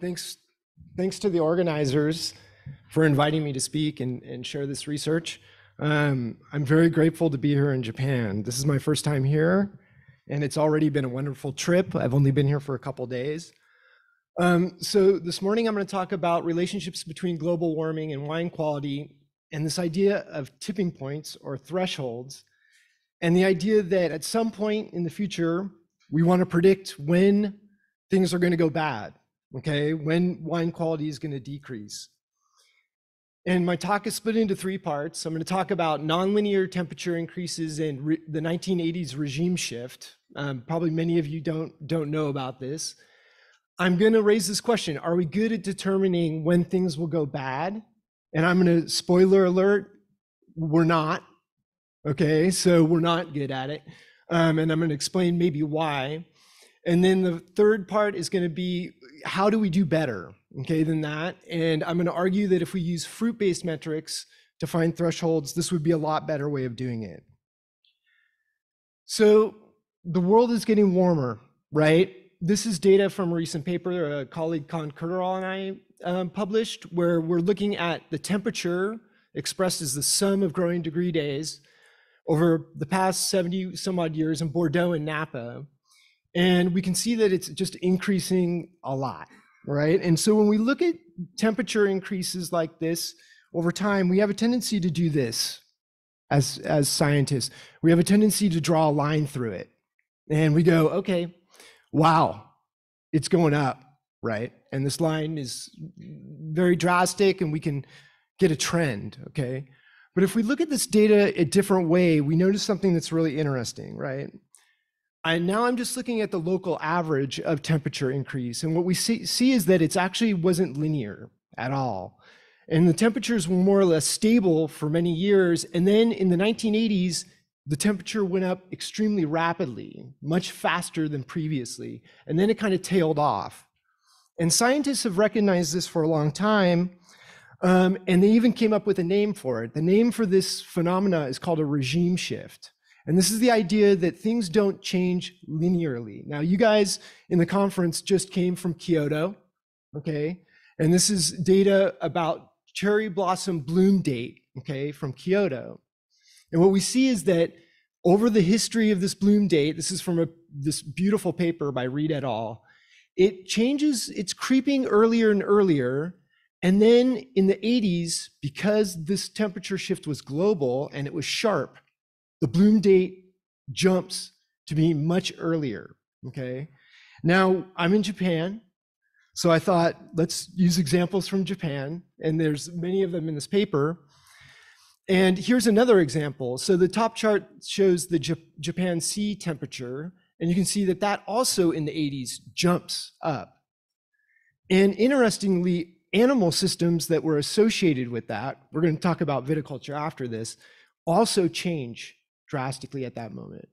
Thanks, thanks to the organizers for inviting me to speak and, and share this research. Um, I'm very grateful to be here in Japan. This is my first time here, and it's already been a wonderful trip. I've only been here for a couple days. Um, so this morning, I'm going to talk about relationships between global warming and wine quality, and this idea of tipping points or thresholds, and the idea that at some point in the future, we want to predict when things are going to go bad, okay? When wine quality is going to decrease. And my talk is split into three parts. I'm going to talk about nonlinear temperature increases and the 1980s regime shift. Um, probably many of you don't, don't know about this. I'm going to raise this question Are we good at determining when things will go bad? And I'm going to, spoiler alert, we're not. Okay, so we're not good at it. Um, and I'm going to explain maybe why. And then the third part is going to be how do we do better, okay, than that? And I'm going to argue that if we use fruit-based metrics to find thresholds, this would be a lot better way of doing it. So the world is getting warmer, right? This is data from a recent paper a colleague Kaan Kurtural and I um, published, where we're looking at the temperature expressed as the sum of growing degree days over the past 70 some odd years in Bordeaux and Napa. And we can see that it's just increasing a lot, right? And so when we look at temperature increases like this over time, we have a tendency to do this as, as scientists. We have a tendency to draw a line through it. And we go, okay, wow, it's going up, right? And this line is very drastic and we can get a trend, okay? But if we look at this data a different way, we notice something that's really interesting, right? And now I'm just looking at the local average of temperature increase. And what we see, see is that it's actually wasn't linear at all. And the temperatures were more or less stable for many years. And then in the 1980s, the temperature went up extremely rapidly, much faster than previously. And then it kind of tailed off. And scientists have recognized this for a long time. Um, and they even came up with a name for it. The name for this phenomena is called a regime shift. And this is the idea that things don't change linearly. Now, you guys in the conference just came from Kyoto, okay? And this is data about cherry blossom bloom date, okay, from Kyoto. And what we see is that over the history of this bloom date, this is from a, this beautiful paper by Reid et al., it changes, it's creeping earlier and earlier. And then in the 80s, because this temperature shift was global and it was sharp, the bloom date jumps to be much earlier. Okay. Now I'm in Japan. So I thought, let's use examples from Japan. And there's many of them in this paper. And here's another example. So the top chart shows the Japan sea temperature. And you can see that that also in the 80s jumps up. And interestingly, animal systems that were associated with that, we're going to talk about viticulture after this, also change drastically at that moment.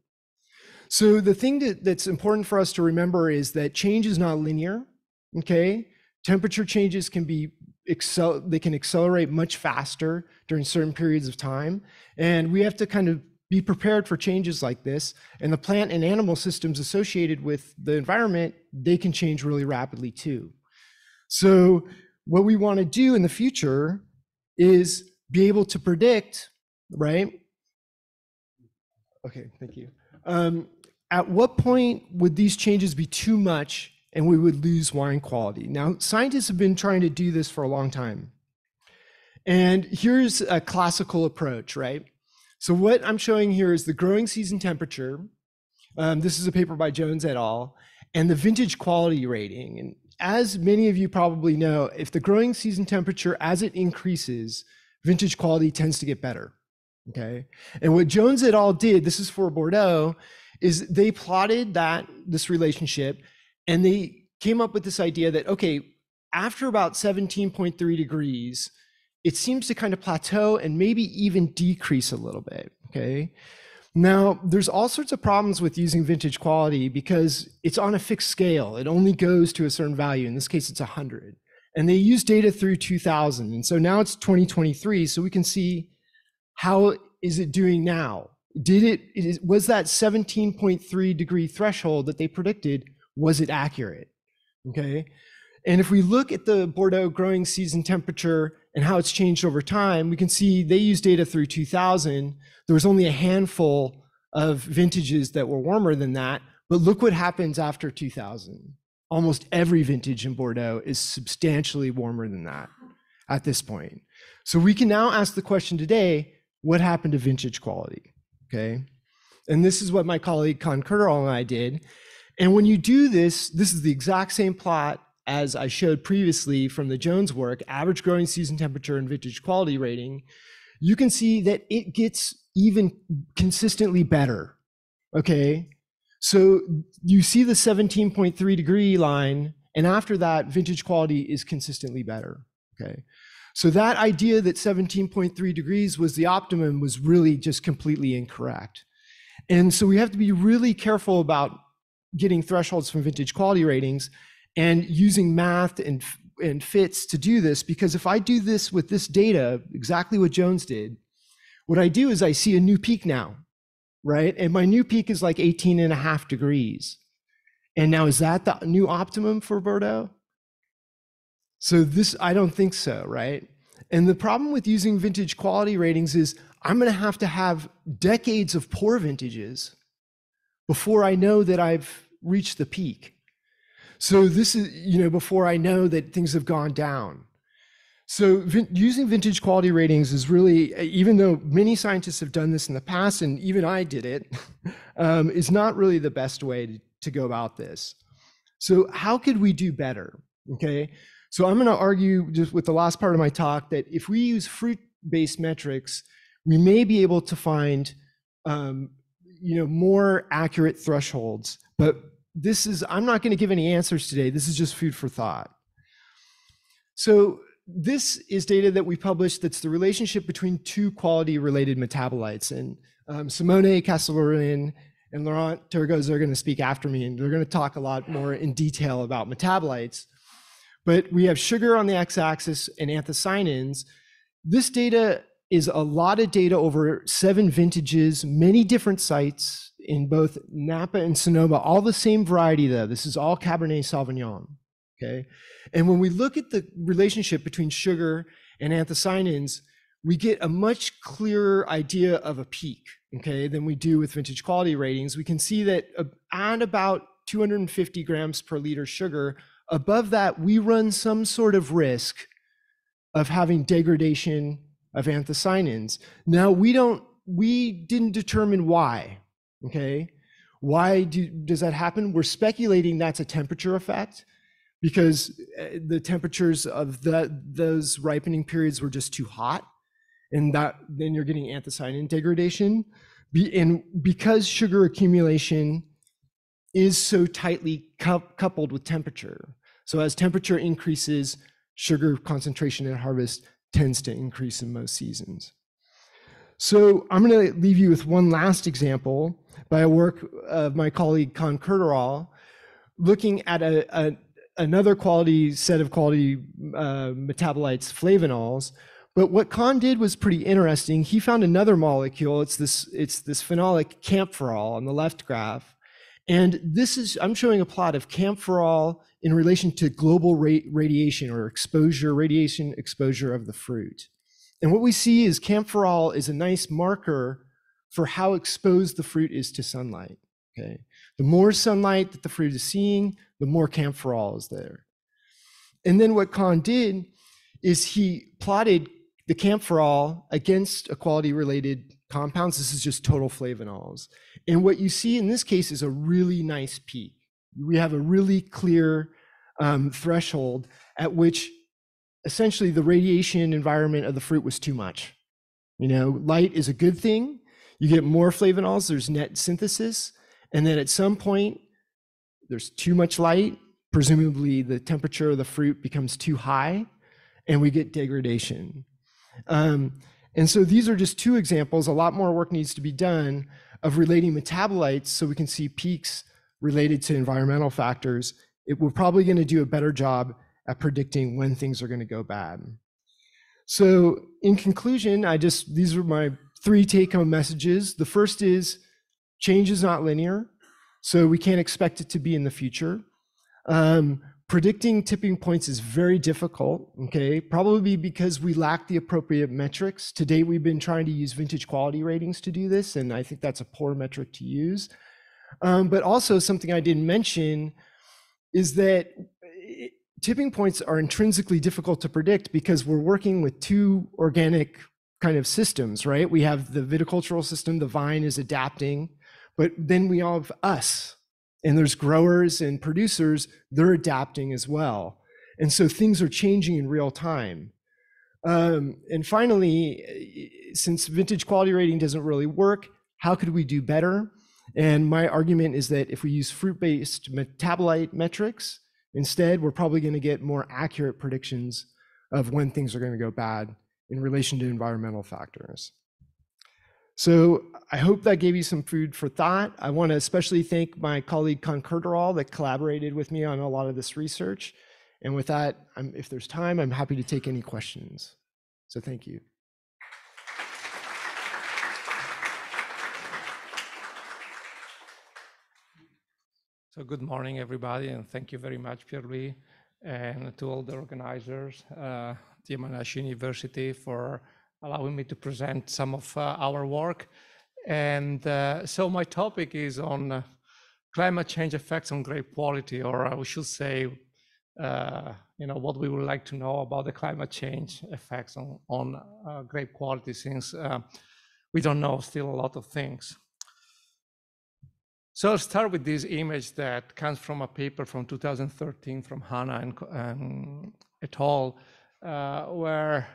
So the thing that, that's important for us to remember is that change is not linear. Okay, temperature changes can be excel they can accelerate much faster during certain periods of time, and we have to kind of be prepared for changes like this. And the plant and animal systems associated with the environment they can change really rapidly too. So what we want to do in the future is be able to predict, right, Okay, thank you. Um, at what point would these changes be too much and we would lose wine quality? Now, scientists have been trying to do this for a long time. And here's a classical approach, right? So what I'm showing here is the growing season temperature. Um, this is a paper by Jones et al. And the vintage quality rating. And as many of you probably know, if the growing season temperature, as it increases, vintage quality tends to get better. Okay. And what Jones et al. did, this is for Bordeaux, is they plotted that this relationship and they came up with this idea that, okay, after about 17.3 degrees, it seems to kind of plateau and maybe even decrease a little bit. Okay. Now, there's all sorts of problems with using vintage quality because it's on a fixed scale. It only goes to a certain value. In this case, it's 100. And they use data through 2000. And so now it's 2023. So we can see how is it doing now? Did it, was that 17.3 degree threshold that they predicted, was it accurate? Okay. And if we look at the Bordeaux growing season temperature and how it's changed over time, we can see they use data through 2000. There was only a handful of vintages that were warmer than that. But look what happens after 2000. Almost every vintage in Bordeaux is substantially warmer than that at this point. So we can now ask the question today, what happened to vintage quality? Okay. And this is what my colleague Kaan Kurtural and I did. And when you do this, this is the exact same plot as I showed previously from the Jones work, average growing season temperature and vintage quality rating, you can see that it gets even consistently better. Okay. So you see the 17.3 degree line, and after that, vintage quality is consistently better. Okay. So that idea that 17.3 degrees was the optimum was really just completely incorrect. And so we have to be really careful about getting thresholds from vintage quality ratings and using math and, and fits to do this, because if I do this with this data, exactly what Jones did, what I do is I see a new peak now, right? And my new peak is like 18 and a half degrees. And now is that the new optimum for Bordeaux? So this, I don't think so, right? And the problem with using vintage quality ratings is I'm going to have to have decades of poor vintages before I know that I've reached the peak. So this is, you know, before I know that things have gone down. So vin using vintage quality ratings is really, even though many scientists have done this in the past, and even I did it, um, is not really the best way to, to go about this. So how could we do better? Okay, so I'm going to argue just with the last part of my talk that if we use fruit-based metrics, we may be able to find, um, you know, more accurate thresholds. But this is, I'm not going to give any answers today. This is just food for thought. So this is data that we published that's the relationship between two quality related metabolites. And um, Simone Castellarin and Laurent Torregrosa are going to speak after me, and they're going to talk a lot more in detail about metabolites. But we have sugar on the x-axis and anthocyanins. This data is a lot of data over seven vintages, many different sites in both Napa and Sonoma, all the same variety though. This is all Cabernet Sauvignon, okay? And when we look at the relationship between sugar and anthocyanins, we get a much clearer idea of a peak, okay, than we do with vintage quality ratings. We can see that uh, at about 250 grams per liter sugar, above that, we run some sort of risk of having degradation of anthocyanins. Now, we don't, we didn't determine why, okay? Why do, does that happen? We're speculating that's a temperature effect because uh, the temperatures of the, those ripening periods were just too hot and that then you're getting anthocyanin degradation. And because sugar accumulation is so tightly coupled with temperature. So as temperature increases, sugar concentration at harvest tends to increase in most seasons. So I'm going to leave you with one last example by a work of my colleague Kaan Kurtural, looking at a, a, another quality set of quality uh, metabolites, flavanols. But what Kaan did was pretty interesting. He found another molecule. It's this, it's this phenolic kaempferol on the left graph. And this is, I'm showing a plot of kaempferol in relation to global radiation or exposure, radiation exposure of the fruit. And what we see is kaempferol is a nice marker for how exposed the fruit is to sunlight. Okay, the more sunlight that the fruit is seeing, the more kaempferol is there. And then what Kaan did is he plotted the kaempferol against equality related compounds. This is just total flavanols. And what you see in this case is a really nice peak. We have a really clear um, threshold at which essentially the radiation environment of the fruit was too much. You know, light is a good thing. You get more flavanols, there's net synthesis. And then at some point, there's too much light. Presumably, the temperature of the fruit becomes too high, and we get degradation. Um, and so these are just two examples. A lot more work needs to be done of relating metabolites so we can see peaks related to environmental factors. It, we're probably going to do a better job at predicting when things are going to go bad. So in conclusion, I just, these are my three take home messages. The first is change is not linear. So we can't expect it to be in the future. Um, predicting tipping points is very difficult, okay? Probably because we lack the appropriate metrics. To date, we've been trying to use vintage quality ratings to do this, and I think that's a poor metric to use. Um, but also something I didn't mention is that eh, tipping points are intrinsically difficult to predict because we're working with two organic kind of systems, right? We have the viticultural system, the vine is adapting, but then we have us, and there's growers and producers, they're adapting as well. And so things are changing in real time. Um, and finally, since vintage quality rating doesn't really work, how could we do better? And my argument is that if we use fruit-based metabolite metrics, instead, we're probably going to get more accurate predictions of when things are going to go bad in relation to environmental factors. So I hope that gave you some food for thought. I want to especially thank my colleague Kaan Kurtural that collaborated with me on a lot of this research. And with that, I'm, if there's time, I'm happy to take any questions. So thank you. So good morning, everybody, and thank you very much, Pierre-Louis, and to all the organizers, uh, the Yamanashi University, for allowing me to present some of uh, our work. And uh, so my topic is on uh, climate change effects on grape quality, or we should say, uh, you know, what we would like to know about the climate change effects on, on uh, grape quality, since we don't know still a lot of things. So I'll start with this image that comes from a paper from 2013 from Hannah and, and et al., uh, where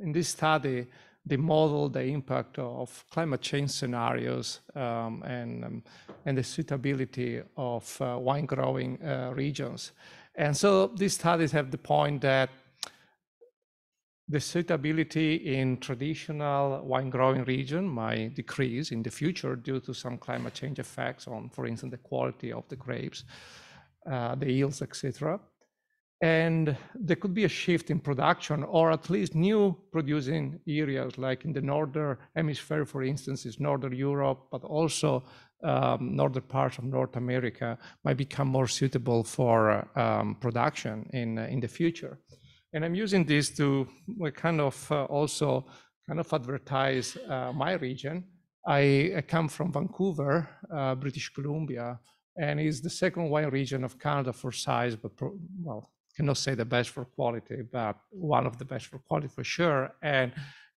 in this study, they model the impact of climate change scenarios um, and, um, and the suitability of uh, wine growing uh, regions. And so these studies have the point that the suitability in traditional wine growing region might decrease in the future due to some climate change effects on, for instance, the quality of the grapes, uh, the yields, etc. And there could be a shift in production or at least new producing areas like in the northern hemisphere, for instance, is Northern Europe, but also um, northern parts of North America might become more suitable for um, production in, in the future. And I'm using this to kind of uh, also kind of advertise uh, my region. I, I, come from Vancouver, uh, British Columbia, and it's the second wine region of Canada for size, but well, cannot say the best for quality, but one of the best for quality for sure. And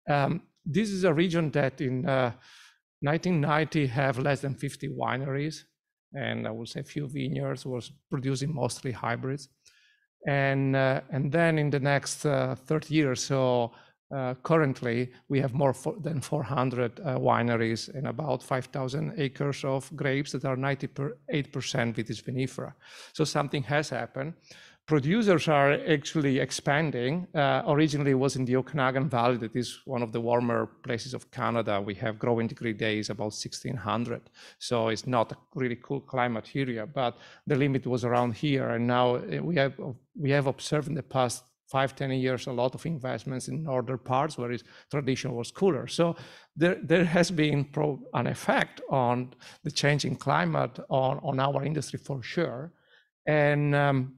um, this is a region that in 1990 uh, have less than 50 wineries, and I would say a few vineyards was producing mostly hybrids. And, uh, and then in the next uh, 30 years so, uh, currently we have more for, than 400 uh, wineries and about 5,000 acres of grapes that are 98% Vitis vinifera. So something has happened producers are actually expanding. Uh, originally, it was in the Okanagan Valley, that is one of the warmer places of Canada. We have growing degree days about 1600. So it's not a really cool climate area, but the limit was around here. And now uh, we have, we have observed in the past five, 10 years, a lot of investments in northern parts where it's tradition was cooler. So there, there has been pro, an effect on the changing climate on, on our industry for sure. And um,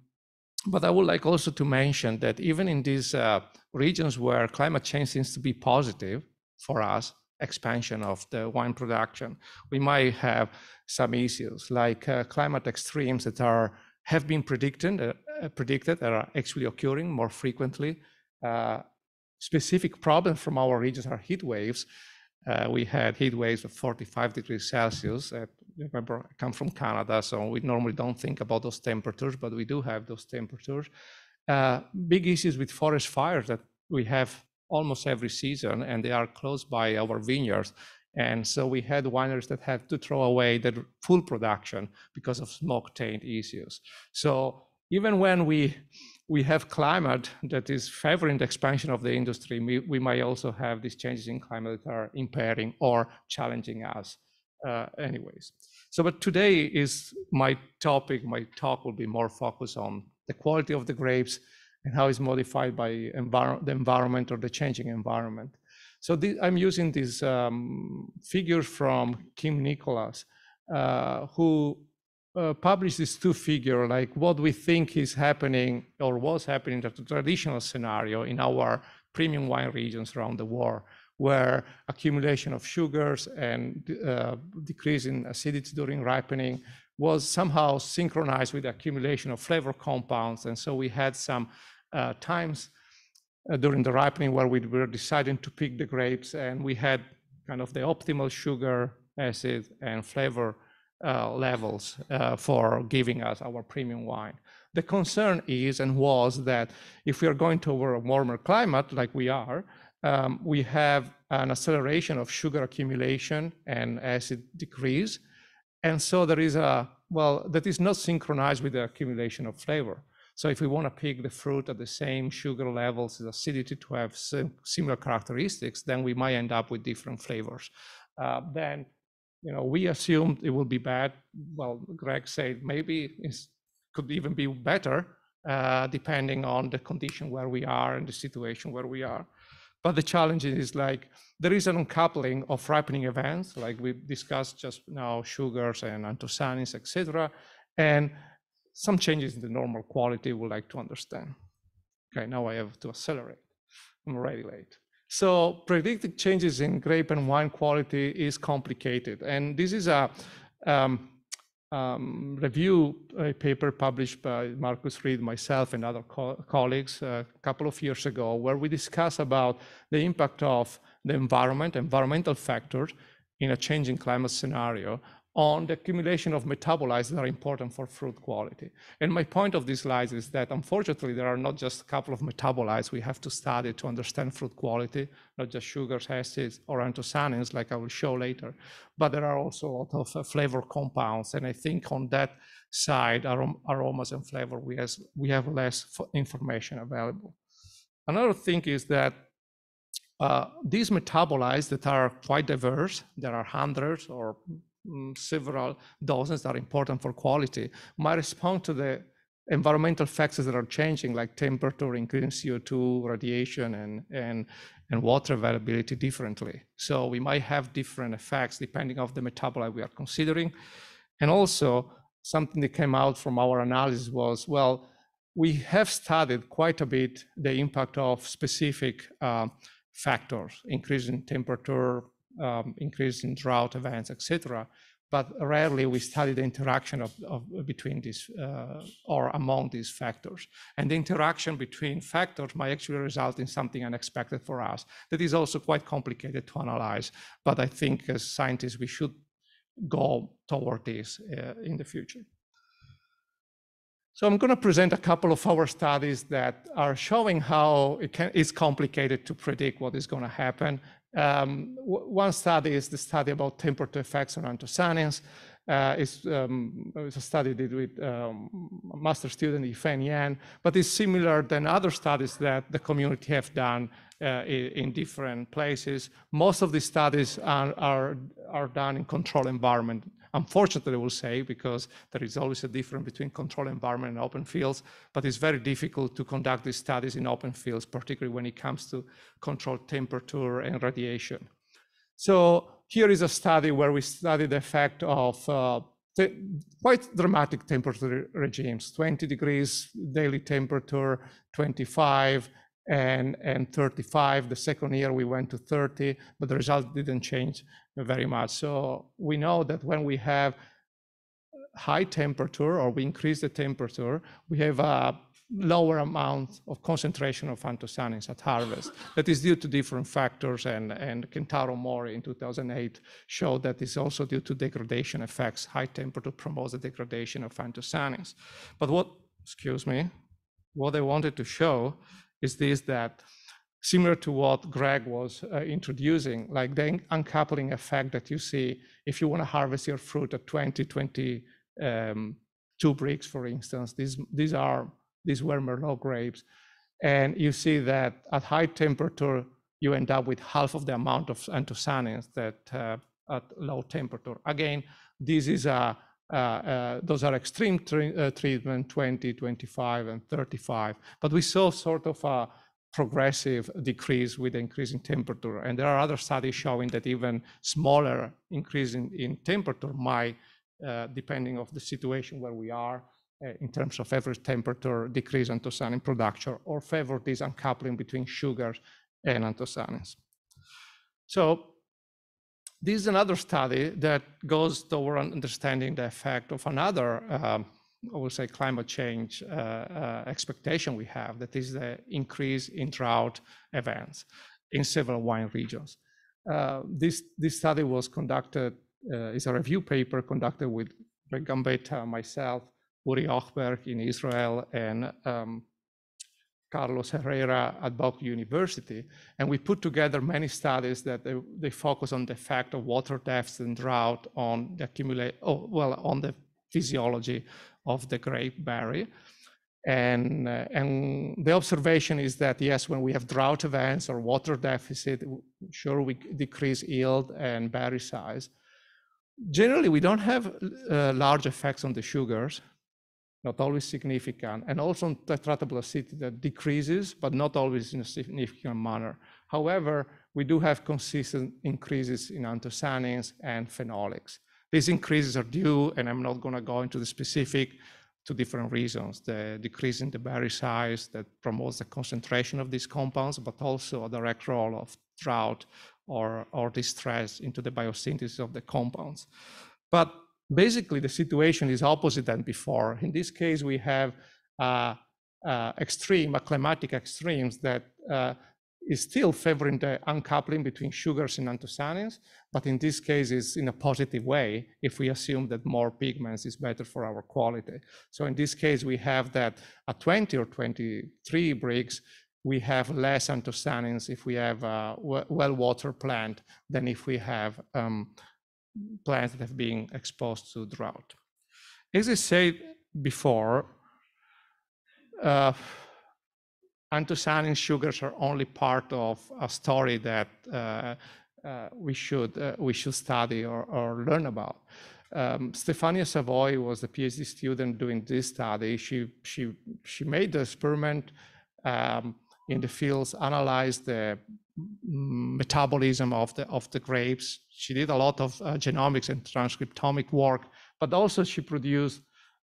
but I would like also to mention that even in these uh, regions where climate change seems to be positive for us, expansion of the wine production, we might have some issues like uh, climate extremes that are have been predicted, uh, predicted that are actually occurring more frequently. Uh, specific problems from our regions are heat waves. Uh, we had heat waves of 45 degrees Celsius at remember, I come from Canada, so we normally don't think about those temperatures, but we do have those temperatures. Uh, big issues with forest fires that we have almost every season, and they are close by our vineyards. And so we had wineries that had to throw away their full production because of smoke taint issues. So even when we we have climate that is favoring the expansion of the industry, we, we might also have these changes in climate that are impairing or challenging us uh, anyways. So, but today is my topic, my talk will be more focused on the quality of the grapes and how it's modified by envir the environment or the changing environment. So I'm using these um, figures from Kim Nicholas, uh, who uh, published this two figure, like what we think is happening or was happening in the traditional scenario in our premium wine regions around the world, where accumulation of sugars and uh, decrease in acidity during ripening was somehow synchronized with accumulation of flavor compounds. And so we had some uh, times uh, during the ripening where we were deciding to pick the grapes and we had kind of the optimal sugar, acid, and flavor uh, levels uh, for giving us our premium wine. The concern is and was that if we are going to a warmer climate like we are, um, we have an acceleration of sugar accumulation and acid decrease. And so there is a, well, that is not synchronized with the accumulation of flavor. So if we want to pick the fruit at the same sugar levels as acidity to have similar characteristics, then we might end up with different flavors. Uh, then, you know, we assumed it will be bad. Well, Greg said maybe it could even be better, uh, depending on the condition where we are and the situation where we are. But the challenge is like there is an uncoupling of ripening events, like we discussed just now, sugars and anthocyanins, etc., and some changes in the normal quality we like to understand. Okay, now I have to accelerate. I'm already late. So predicting changes in grape and wine quality is complicated. And this is a um, um, review a paper published by Markus Rienth, myself, and other co colleagues uh, a couple of years ago, where we discuss about the impact of the environment, environmental factors in a changing climate scenario on the accumulation of metabolites that are important for fruit quality. And my point of these slides is that unfortunately, there are not just a couple of metabolites we have to study to understand fruit quality, not just sugars, acids, or anthocyanins, like I will show later, but there are also a lot of uh, flavor compounds. And I think on that side, arom aromas and flavor, we, has, we have less information available. Another thing is that uh, these metabolites that are quite diverse, there are hundreds or several doses that are important for quality might respond to the environmental factors that are changing, like temperature, increasing CO2, radiation, and, and, and water availability differently. So we might have different effects depending on the metabolite we are considering. And also, something that came out from our analysis was, well, we have studied quite a bit the impact of specific uh, factors, increasing temperature, um, increase in drought events, etc. But rarely we study the interaction of, of between these uh, or among these factors. And the interaction between factors might actually result in something unexpected for us. That is also quite complicated to analyze. But I think as scientists, we should go toward this uh, in the future. So I'm going to present a couple of our studies that are showing how it can, it's complicated to predict what is going to happen. Um, one study is the study about temperature effects on anthocyanins. Uh, it's, um, it's, a study did with um, master student Yifeng Yan, but it's similar than other studies that the community have done uh, in, different places. Most of these studies are, are, are done in control environment Unfortunately, I will say, because there is always a difference between controlled environment and open fields, but it's very difficult to conduct these studies in open fields, particularly when it comes to controlled temperature and radiation. So here is a study where we study the effect of uh, quite dramatic temperature regimes, 20 degrees daily temperature, 25, and, and 35. The second year we went to 30, but the result didn't change very much. So we know that when we have high temperature or we increase the temperature, we have a lower amount of concentration of anthocyanins at harvest. That is due to different factors, and, and Kentaro Mori in 2008 showed that it's also due to degradation effects. High temperature promotes the degradation of anthocyanins. But what, excuse me, what I wanted to show is this that similar to what Greg was uh, introducing, like the uncoupling effect that you see if you want to harvest your fruit at 20, 22 um, Brix, for instance. These, these are these were Merlot grapes. And you see that at high temperature, you end up with half of the amount of anthocyanins that uh, at low temperature. Again, this is a, those are extreme uh, treatment, 20, 25, and 35. But we saw sort of a progressive decrease with increasing temperature. And there are other studies showing that even smaller increase in, temperature might uh, depending of the situation where we are uh, in terms of average temperature, decrease anthocyanin production, or favor this uncoupling between sugars and anthocyanins. So this is another study that goes toward understanding the effect of another, um, I would say, climate change uh, uh, expectation we have, that is the increase in drought events in several wine regions. Uh, this, this study was conducted, uh, is a review paper conducted with Greg Gambetta, myself, Uri Hochberg in Israel, and um, Carlos Herrera at BOKU University. And we put together many studies that they, they, focus on the effect of water deficit and drought on the accumulate, oh, well, on the physiology of the grape berry. And, uh, and the observation is that, yes, when we have drought events or water deficit, sure, we decrease yield and berry size. Generally, we don't have uh, large effects on the sugars, not always significant, and also on titratable that decreases, but not always in a significant manner. However, we do have consistent increases in anthocyanins and phenolics. These increases are due, and I'm not going to go into the specific, to different reasons. The decrease in the berry size that promotes the concentration of these compounds, but also a direct role of drought or, or distress into the biosynthesis of the compounds. But basically the situation is opposite than before. In this case, we have uh, uh, extreme, climatic extremes that uh, is still favoring the uncoupling between sugars and anthocyanins, but in this case is in a positive way if we assume that more pigments is better for our quality. So in this case, we have that at 20 or 23 Brix, we have less anthocyanins if we have a well-water plant than if we have um, plants that have been exposed to drought. As I said before, uh, anthocyanin sugars are only part of a story that uh, uh, we should uh, we should study or, or learn about. Um, Stefania Savoi was a PhD student doing this study. She she she made the experiment um, in the fields, analyzed the metabolism of the of the grapes. She did a lot of uh, genomics and transcriptomic work, but also she produced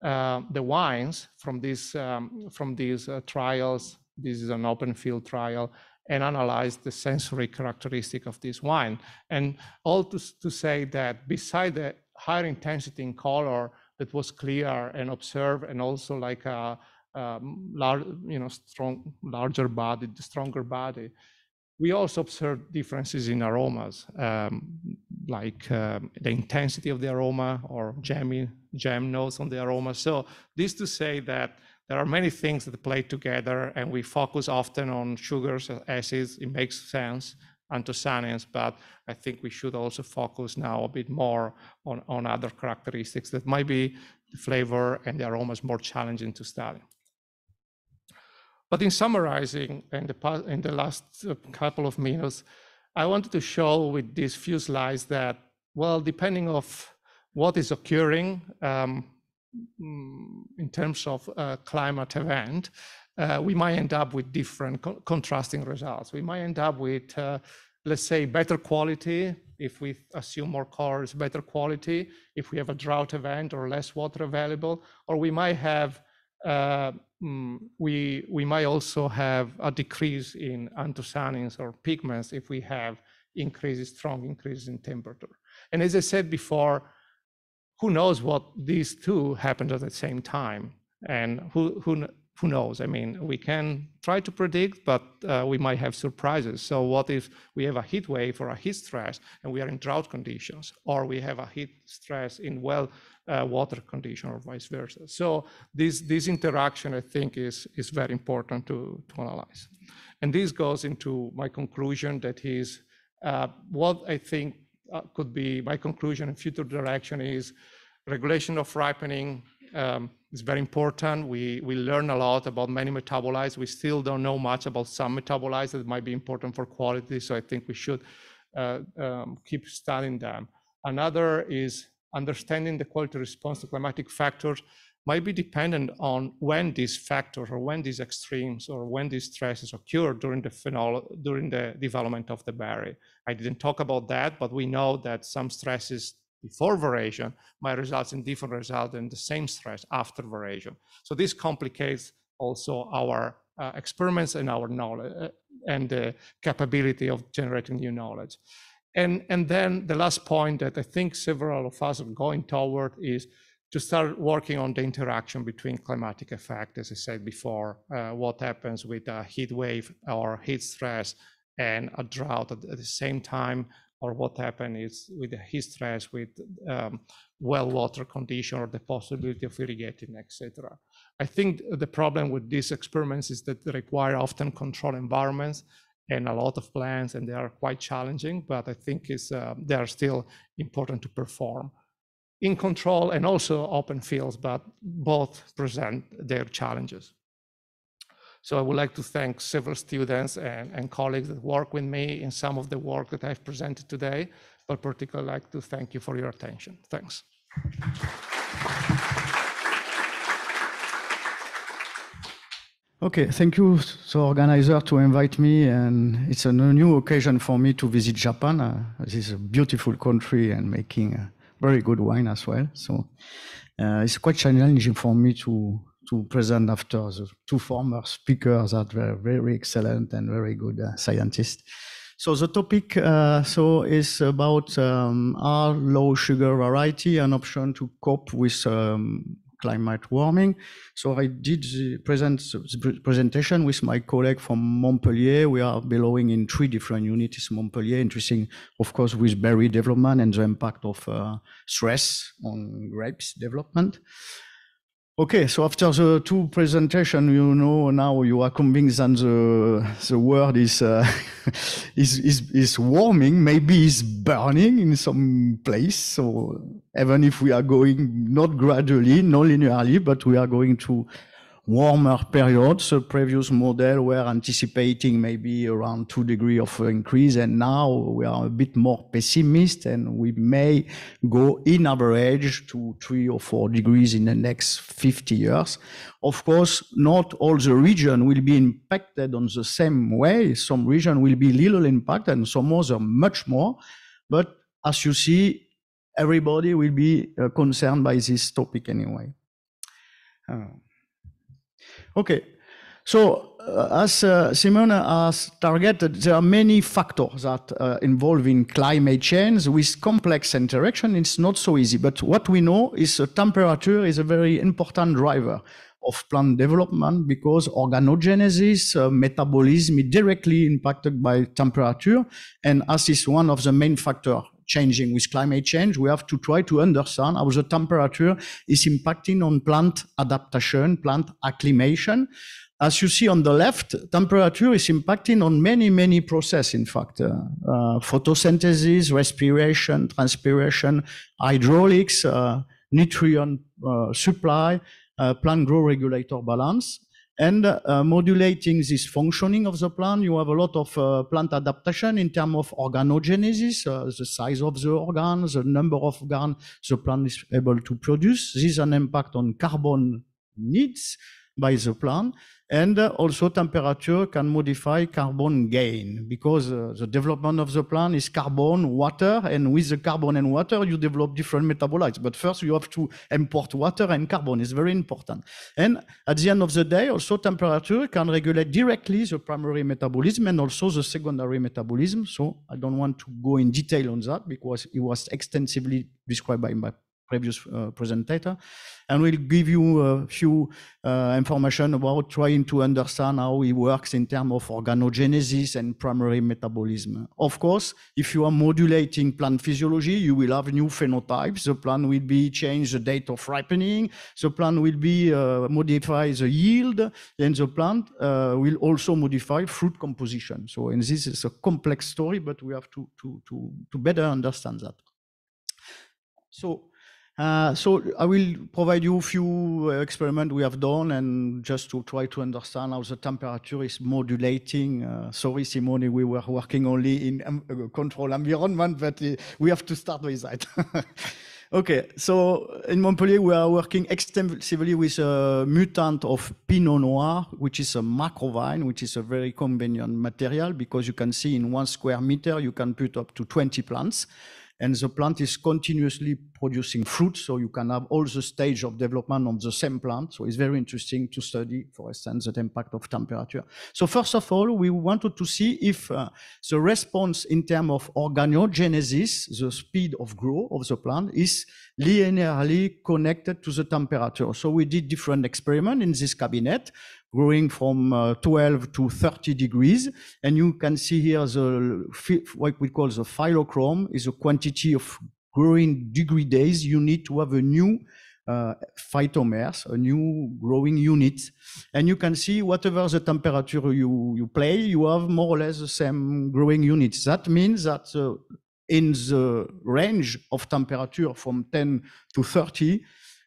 uh, the wines from these um, from these uh, trials. This is an open field trial, and analyzed the sensory characteristic of this wine. And all to, to say that beside the higher intensity in color that was clear and observed, and also like a, um, large, you know, strong, larger body, stronger body, we also observed differences in aromas, um, like um, the intensity of the aroma or jammy, jam notes on the aroma. So this to say that there are many things that play together and we focus often on sugars, acids, it makes sense, anthocyanins, but I think we should also focus now a bit more on, on other characteristics that might be the flavor and the aroma is more challenging to study. But in summarizing in the, in the last uh, couple of minutes, I wanted to show with these few slides that, well, depending of what is occurring um, mm, in terms of uh, climate event, uh, we might end up with different co contrasting results. We might end up with, uh, let's say, better quality if we assume more cores, better quality if we have a drought event or less water available, or we might have Uh, mm, we, we might also have a decrease in anthocyanins or pigments if we have increases, strong increases in temperature. And as I said before, who knows what these two happened at the same time? And who, who, who knows? I mean, we can try to predict, but uh, we might have surprises. So what if we have a heat wave or a heat stress and we are in drought conditions, or we have a heat stress in well uh, water condition or vice versa. So this, this interaction, I think, is, is very important to, to analyze. And this goes into my conclusion that is uh, what I think uh, could be my conclusion and future direction is regulation of ripening um, is very important. We, we learn a lot about many metabolites. We still don't know much about some metabolites that might be important for quality. So I think we should uh, um, keep studying them. Another is understanding the quality response to climatic factors might be dependent on when these factors or when these extremes or when these stresses occur during the phenol during the development of the berry. I didn't talk about that, but we know that some stresses before veraison might result in different results in the same stress after veraison. So this complicates also our uh, experiments and our knowledge uh, and the capability of generating new knowledge. And, and then the last point that I think several of us are going toward is to start working on the interaction between climatic effect, as I said before, uh, what happens with a heat wave or heat stress and a drought at, at the same time, or what happened is with the heat stress with um, well water condition or the possibility of irrigating, etc. I think the problem with these experiments is that they require often controlled environments and a lot of plans, and they are quite challenging, but I think it's, uh, they are still important to perform in control and also open fields, but both present their challenges. So I would like to thank several students and, and colleagues that work with me in some of the work that I've presented today, but particularly like to thank you for your attention. Thanks. Okay, thank you, the organizer, to invite me, and it's a new occasion for me to visit Japan. Uh, this is a beautiful country and making very good wine as well. So uh, it's quite challenging for me to to present after the two former speakers that were very excellent and very good uh, scientists. So the topic uh, so is about um, our low sugar variety, an option to cope with um, climate warming. So I did the present the presentation with my colleague from Montpellier. We are belonging in three different units Montpellier, interesting, of course, with berry development and the impact of uh, stress on grapes development. Okay, so after the two presentation, you know now you are convinced that the the world is uh, is, is is warming, maybe is burning in some place. So even if we are going not gradually, not linearly, but we are going to warmer periods. The previous model were anticipating maybe around two degree of increase, and now we are a bit more pessimist, and we may go in average to three or four degrees in the next 50 years. Of course, not all the region will be impacted on the same way. Some region will be little impacted, and some other much more. But as you see, everybody will be uh, concerned by this topic anyway. Uh. Okay. So, uh, as uh, Simone has targeted, there are many factors that uh, involve in climate change with complex interaction. It's not so easy, but what we know is temperature is a very important driver of plant development because organogenesis, uh, metabolism is directly impacted by temperature. And as is one of the main factors changing with climate change, we have to try to understand how the temperature is impacting on plant adaptation, plant acclimation. As you see on the left, temperature is impacting on many, many processes, in fact. Uh, uh, photosynthesis, respiration, transpiration, hydraulics, uh, nutrient uh, supply, uh, plant growth regulator balance. And uh, modulating this functioning of the plant, you have a lot of uh, plant adaptation in terms of organogenesis, uh, the size of the organs, the number of organs the plant is able to produce. This is an impact on carbon needs by the plant. And uh, also temperature can modify carbon gain because uh, the development of the plant is carbon, water, and with the carbon and water, you develop different metabolites. But first you have to import water and carbon is very important. And at the end of the day, also temperature can regulate directly the primary metabolism and also the secondary metabolism. So I don't want to go in detail on that because it was extensively described by my previous uh, presenter, and we'll give you a few uh, information about trying to understand how it works in terms of organogenesis and primary metabolism. Of course, if you are modulating plant physiology, you will have new phenotypes. The plant will be changed the date of ripening. The plant will be uh, modify the yield, and the plant uh, will also modify fruit composition. So, and this is a complex story, but we have to to to to better understand that. So uh, so I will provide you a few uh, experiments we have done and just to try to understand how the temperature is modulating. Uh, sorry, Simone, we were working only in um, uh, control environment, but uh, we have to start with that. okay, so in Montpellier, we are working extensively with a mutant of Pinot Noir, which is a microvine, which is a very convenient material because you can see in one square meter, you can put up to 20 plants. And the plant is continuously producing fruit. So you can have all the stage of development on the same plant. So it's very interesting to study, for instance, the impact of temperature. So first of all, we wanted to see if uh, the response in terms of organogenesis, the speed of growth of the plant, is linearly connected to the temperature. So we did different experiments in this cabinet growing from uh, 12 to 30 degrees. And you can see here the what we call the phyllochron is a quantity of growing degree days you need to have a new uh, phytomers, a new growing unit. And you can see whatever the temperature you, you play, you have more or less the same growing units. That means that uh, in the range of temperature from 10 to 30,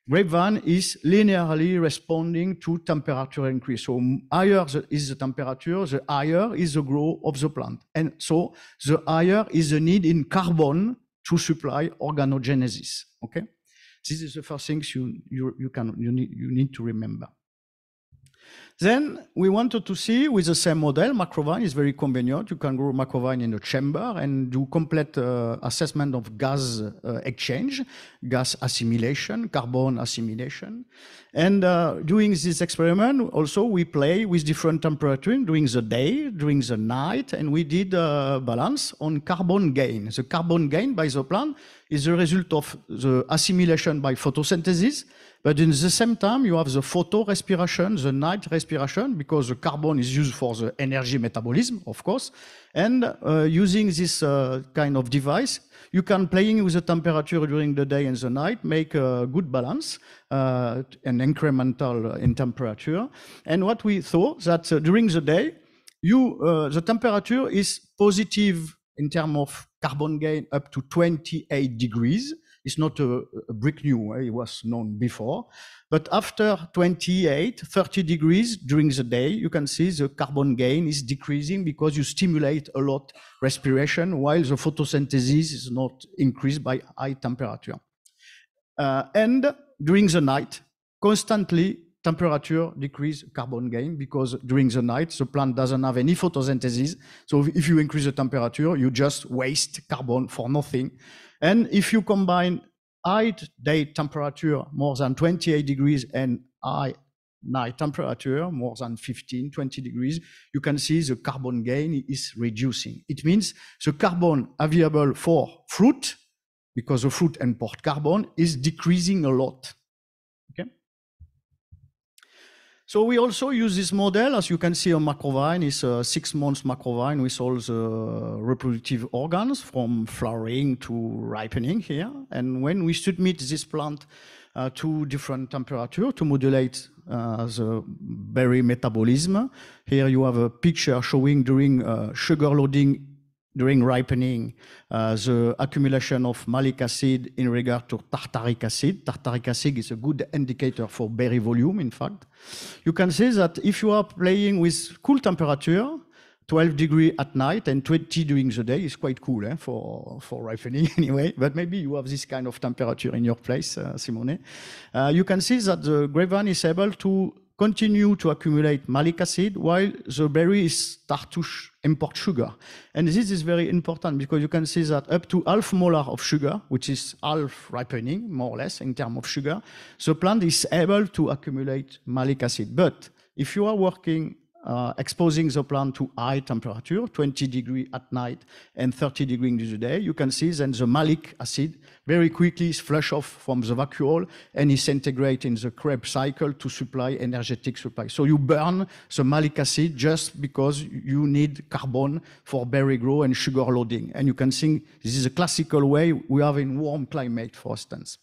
grapevine is linearly responding to temperature increase. So higher is the temperature, the higher is the growth of the plant. And so the higher is the need in carbon to supply organogenesis. Okay, this is the first things you you you can you need you need to remember. Then we wanted to see with the same model, Microvine is very convenient. You can grow Microvine in a chamber and do complete uh, assessment of gas uh, exchange, gas assimilation, carbon assimilation. And uh, doing this experiment, also we play with different temperature during the day, during the night, and we did a balance on carbon gain. The carbon gain by the plant is the result of the assimilation by photosynthesis, but in the same time, you have the photo respiration, the night respiration, because the carbon is used for the energy metabolism, of course. And uh, using this uh, kind of device, you can playing with the temperature during the day and the night, make a good balance, uh, incremental in temperature. And what we thought that uh, during the day, you, uh, the temperature is positive in terms of carbon gain up to 28 degrees it's not a, a brick new, it was known before. But after 28, 30 degrees during the day, you can see the carbon gain is decreasing because you stimulate a lot respiration while the photosynthesis is not increased by high temperature. Uh, and during the night, constantly temperature decrease carbon gain because during the night the plant doesn't have any photosynthesis so if you increase the temperature you just waste carbon for nothing and if you combine high day temperature more than 28 degrees and high night temperature more than 15, 20 degrees, you can see the carbon gain is reducing. It means the carbon available for fruit, because the fruit import carbon, is decreasing a lot. So we also use this model, as you can see a microvine, is a six months microvine with all the reproductive organs from flowering to ripening here. And when we submit this plant uh, to different temperature to modulate uh, the berry metabolism, here you have a picture showing during uh, sugar loading during ripening, uh, the accumulation of malic acid in regard to tartaric acid. Tartaric acid is a good indicator for berry volume, in fact. You can see that if you are playing with cool temperature, 12 degree at night and 20 during the day is quite cool eh, for, for ripening anyway, but maybe you have this kind of temperature in your place, uh, Simone. Uh, you can see that the grapevine is able to continue to accumulate malic acid while the berry start to import sugar. And this is very important because you can see that up to half molar of sugar, which is half ripening, more or less, in terms of sugar, the plant is able to accumulate malic acid. But if you are working uh, exposing the plant to high temperature, 20 degree at night and 30 degree in the day, you can see then the malic acid very quickly is flush off from the vacuole and is integrated in the Krebs cycle to supply energetic supply. So you burn the malic acid just because you need carbon for berry grow and sugar loading. And you can see this is a classical way we have in warm climate, for instance.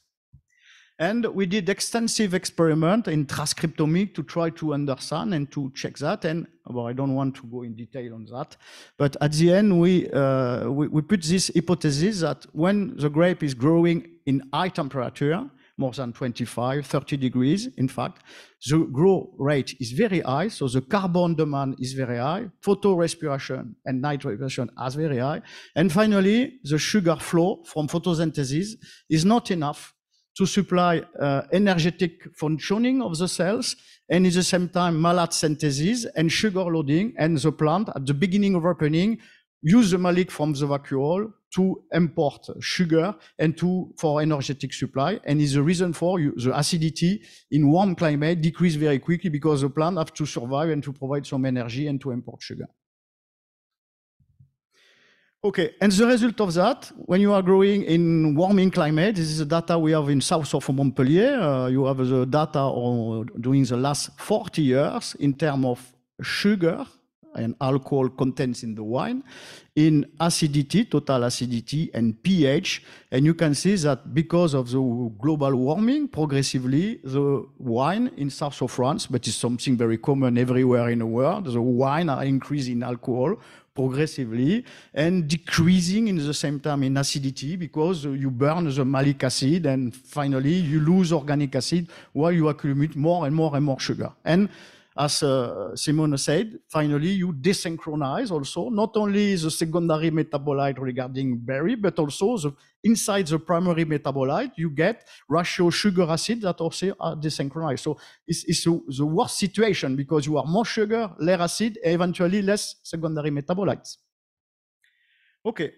And we did extensive experiment in transcriptomic to try to understand and to check that. And well, I don't want to go in detail on that. But at the end, we, uh, we, we, put this hypothesis that when the grape is growing in high temperature, more than 25, 30 degrees, in fact, the growth rate is very high. So the carbon demand is very high, photorespiration and night respiration is very high. And finally, the sugar flow from photosynthesis is not enough to supply uh, energetic functioning of the cells and at the same time malate synthesis and sugar loading and the plant at the beginning of opening use the malic from the vacuole to import sugar and to for energetic supply. And is the reason for you, the acidity in warm climate decrease very quickly because the plant have to survive and to provide some energy and to import sugar. Okay, and the result of that, when you are growing in warming climate, this is the data we have in south of Montpellier. Uh, you have the data on during the last 40 years in terms of sugar and alcohol contents in the wine, in acidity, total acidity, and pH. And you can see that because of the global warming, progressively, the wine in south of France, but it's something very common everywhere in the world, the wine are increasing in alcohol progressively and decreasing in the same time in acidity because you burn the malic acid and finally you lose organic acid while you accumulate more and more and more sugar. And as uh, Simone said, finally you desynchronize also not only the secondary metabolite regarding berry, but also the, inside the primary metabolite, you get ratio sugar acid that also are desynchronized. So it's, it's the worst situation because you are more sugar, less acid, and eventually less secondary metabolites. Okay,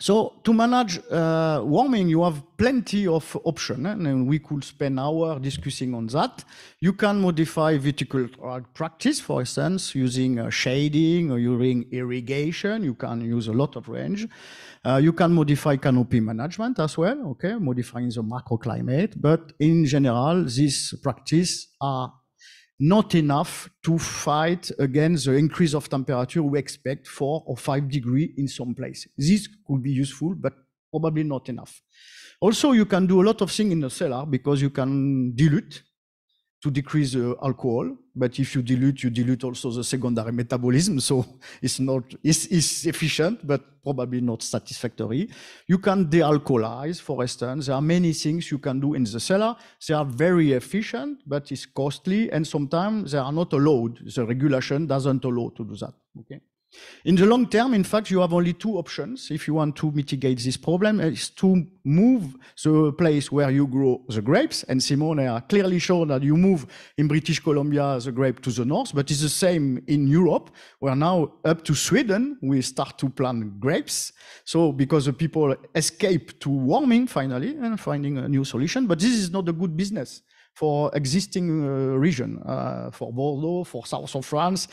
so to manage uh, warming, you have plenty of options, eh? and we could spend hours discussing on that. You can modify viticultural practice, for instance, using uh, shading or using irrigation. You can use a lot of range. Uh, you can modify canopy management as well, okay, modifying the microclimate. But in general, these practices are not enough to fight against the increase of temperature we expect four or five degree in some places. This could be useful, but probably not enough. Also, you can do a lot of things in the cellar because you can dilute to decrease the alcohol. But if you dilute, you dilute also the secondary metabolism. So it's not, it's, it's efficient, but probably not satisfactory. You can de-alcoholize, for instance. There are many things you can do in the cellar. They are very efficient, but it's costly. And sometimes they are not allowed. The regulation doesn't allow to do that. Okay. In the long term, in fact, you have only two options if you want to mitigate this problem, is to move the place where you grow the grapes. And Simone are clearly shown that you move in British Columbia the grape to the north, but it's the same in Europe, where now up to Sweden, we start to plant grapes. So because the people escape to warming finally and finding a new solution, but this is not a good business for existing uh, region, uh, for Bordeaux, for south of France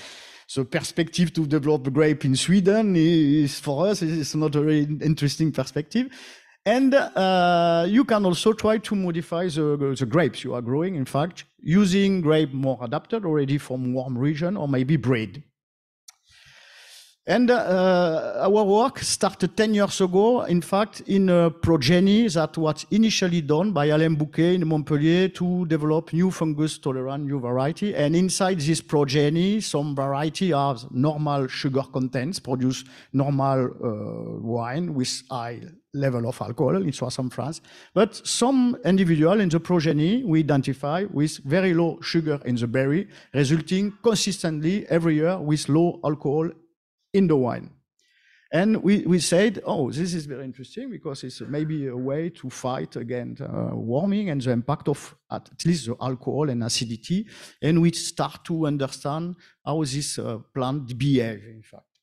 the perspective to develop grape in Sweden is for us is not a very interesting perspective. And uh, you can also try to modify the, the, grapes you are growing, in fact, using grape more adapted already from warm region or maybe bred. And uh, our work started 10 years ago, in fact, in a progeny that was initially done by Alain Bouquet in Montpellier to develop new fungus tolerant new variety. And inside this progeny, some variety have normal sugar contents, produce normal uh, wine with high level of alcohol in Soissons, France. But some individual in the progeny we identify with very low sugar in the berry, resulting consistently every year with low alcohol in the wine. And we, we said, oh, this is very interesting because it's maybe a way to fight against uh, warming and the impact of at least the alcohol and acidity. And we start to understand how this uh, plant behave, in fact.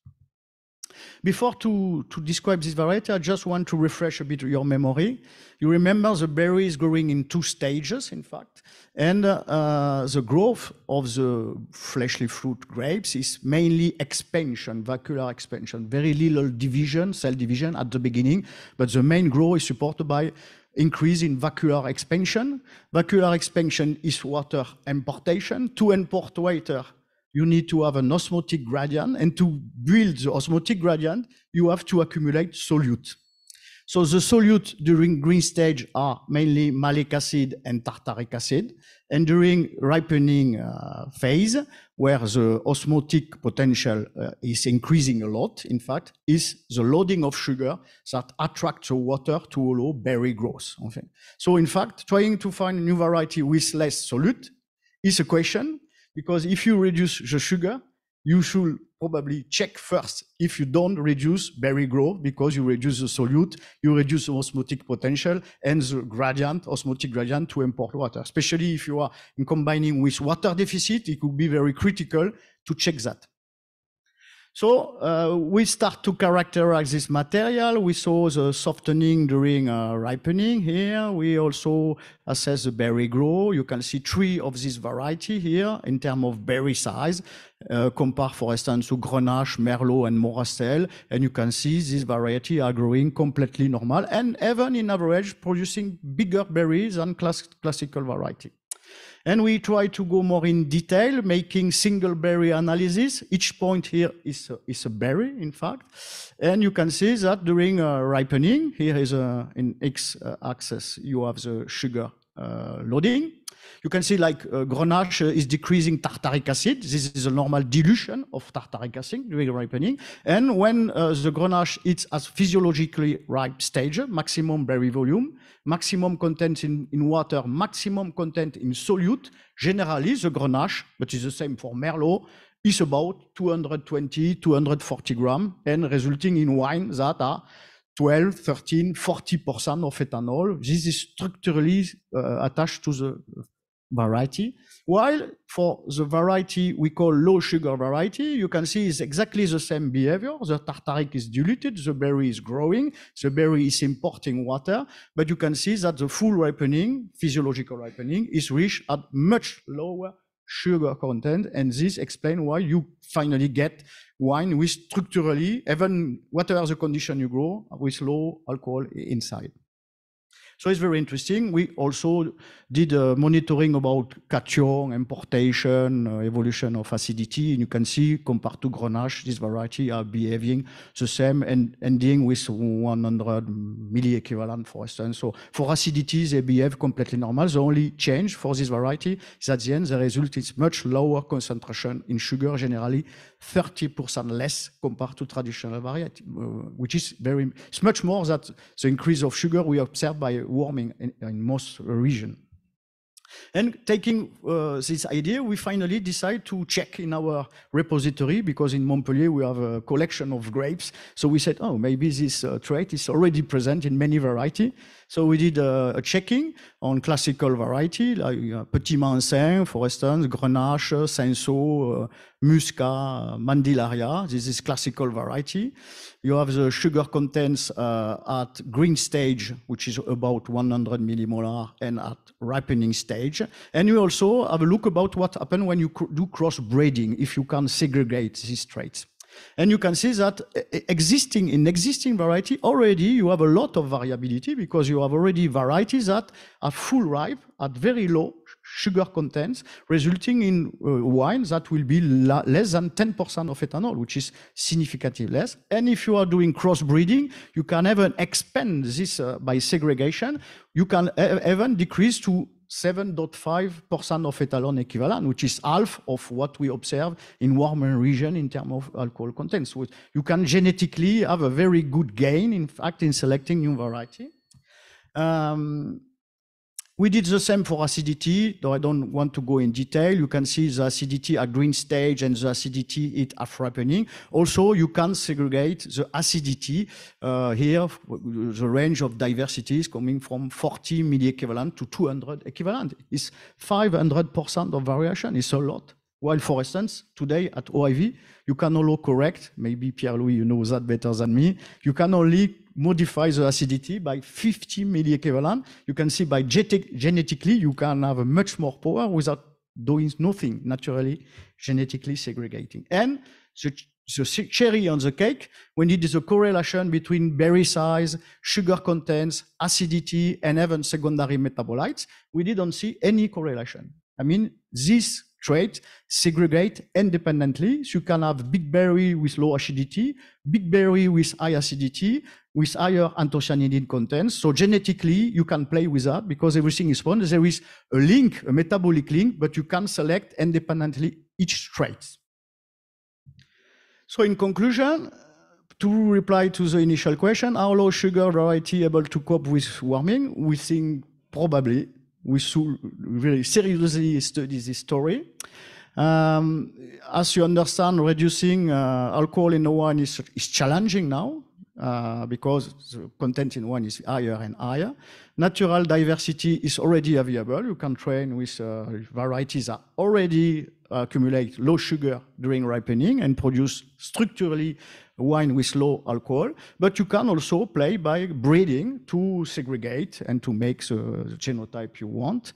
Before to, to describe this variety, I just want to refresh a bit your memory. You remember the berry is growing in two stages, in fact, and uh, the growth of the fleshly fruit grapes is mainly expansion, vacuolar expansion, very little division, cell division at the beginning, but the main growth is supported by increase in vacuolar expansion. Vacuolar expansion is water importation. To import water, you need to have an osmotic gradient. And to build the osmotic gradient, you have to accumulate solute. So the solute during green stage are mainly malic acid and tartaric acid. And during ripening uh, phase, where the osmotic potential uh, is increasing a lot, in fact, is the loading of sugar that attracts the water to allow berry growth. Okay. So in fact, trying to find a new variety with less solute is a question because if you reduce the sugar, you should probably check first if you don't reduce berry growth because you reduce the solute, you reduce the osmotic potential and the gradient, osmotic gradient to import water. Especially if you are in combining with water deficit, it could be very critical to check that. So uh, we start to characterize this material. We saw the softening during uh, ripening here. We also assess the berry grow. You can see three of this variety here in terms of berry size. Uh, compare, for instance, to Grenache, Merlot, and Morastel. And you can see these variety are growing completely normal and even in average producing bigger berries than class classical variety. And we try to go more in detail, making single berry analysis. Each point here is a, is a berry, in fact. And you can see that during uh, ripening, here is a, in X axis, you have the sugar uh, loading. You can see like uh, Grenache is decreasing tartaric acid. This is a normal dilution of tartaric acid during ripening. And when uh, the Grenache is at physiologically ripe stage, maximum berry volume, maximum content in, in water, maximum content in solute, generally the Grenache, but it's the same for Merlot, is about 220, 240 grams and resulting in wine that are 12, 13, 40% of ethanol. This is structurally uh, attached to the variety. While for the variety we call low sugar variety, you can see it's exactly the same behavior. The tartaric is diluted, the berry is growing, the berry is importing water, but you can see that the full ripening, physiological ripening, is reached at much lower sugar content, and this explains why you finally get wine with structurally, even whatever the condition you grow, with low alcohol inside. So it's very interesting. We also did uh, monitoring about cation, importation, uh, evolution of acidity. And you can see, compared to Grenache, this variety are behaving the same and ending with 100 milliequivalent, for instance. So for acidity, they behave completely normal. The only change for this variety is at the end, the result is much lower concentration in sugar, generally 30% less compared to traditional variety, uh, which is very, it's much more that the increase of sugar we observe by warming in, in most region. And taking uh, this idea, we finally decide to check in our repository because in Montpellier we have a collection of grapes. So we said, oh, maybe this uh, trait is already present in many variety. So we did a, a checking on classical variety, like uh, Petit Manseng, for instance, Grenache, Cinsault, Muscat, Mandilaria. This is classical variety. You have the sugar contents uh, at green stage, which is about 100 millimolar, and at ripening stage. And you also have a look about what happens when you do crossbreeding, if you can segregate these traits. And you can see that existing in existing variety already you have a lot of variability because you have already varieties that are full ripe at very low sugar contents, resulting in uh, wine that will be less than 10% of ethanol, which is significantly less. And if you are doing crossbreeding, you can even expand this uh, by segregation. You can even decrease to 7.5% of ethanol equivalent, which is half of what we observe in warmer region in terms of alcohol content. So you can genetically have a very good gain, in fact, in selecting new variety. Um, we did the same for acidity, though I don't want to go in detail. You can see the acidity at green stage and the acidity it half ripening. Also, you can segregate the acidity uh, here, the range of diversities coming from 40 milliequivalent to 200 equivalent. It's 500% of variation. It's a lot. While, for instance, today at OIV, you can only correct, maybe Pierre-Louis, you know that better than me, you can only modify the acidity by 50 milliequivalent. You can see by genetically, you can have much more power without doing nothing, naturally, genetically segregating. And the, the cherry on the cake, when it is a correlation between berry size, sugar contents, acidity, and even secondary metabolites, we didn't see any correlation. I mean, this trait segregate independently. So you can have big berry with low acidity, big berry with high acidity, with higher anthocyanidin contents. So genetically, you can play with that because everything is fun. There is a link, a metabolic link, but you can select independently each trait. So in conclusion, to reply to the initial question, are low sugar variety able to cope with warming? We think probably we should really seriously study this story. Um, as you understand, reducing uh, alcohol in wine is, is challenging now uh, because the content in wine is higher and higher. Natural diversity is already available. You can train with uh, varieties that already accumulate low sugar during ripening and produce structurally wine with low alcohol. But you can also play by breeding to segregate and to make the, the genotype you want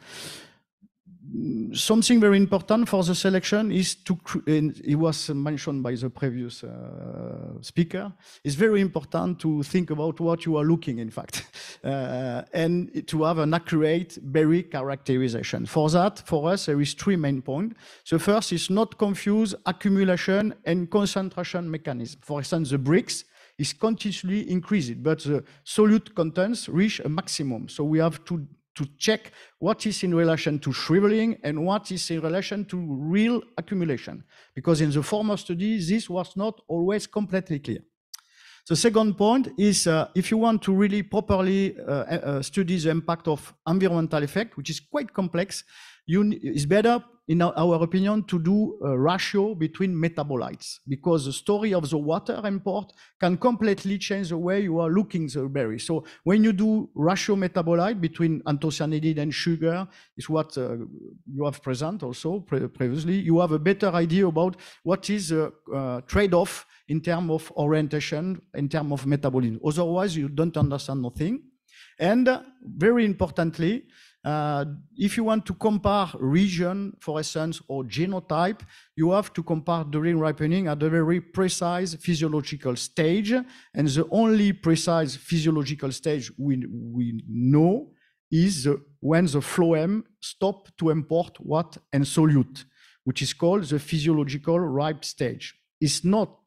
something very important for the selection is to, it was mentioned by the previous uh, speaker, it's very important to think about what you are looking, in fact, uh, and to have an accurate berry characterization. For that, for us, there is three main points. The first is not confuse accumulation and concentration mechanism. For instance, the Brix, is continuously increasing, but the solute contents reach a maximum. So we have to to check what is in relation to shriveling and what is in relation to real accumulation. Because in the former study, this was not always completely clear. The second point is uh, if you want to really properly uh, uh, study the impact of environmental effect, which is quite complex, you, it's better in our opinion, to do a ratio between metabolites because the story of the water import can completely change the way you are looking the berry. So when you do ratio metabolite between anthocyanidin and sugar, is what uh, you have present also pre previously, you have a better idea about what is the uh, trade-off in terms of orientation, in terms of metabolism. Otherwise, you don't understand nothing. And very importantly, uh, if you want to compare region, for instance, or genotype, you have to compare during ripening at a very precise physiological stage. And the only precise physiological stage we, we know is the, when the phloem stop to import what and solute, which is called the physiological ripe stage. It's not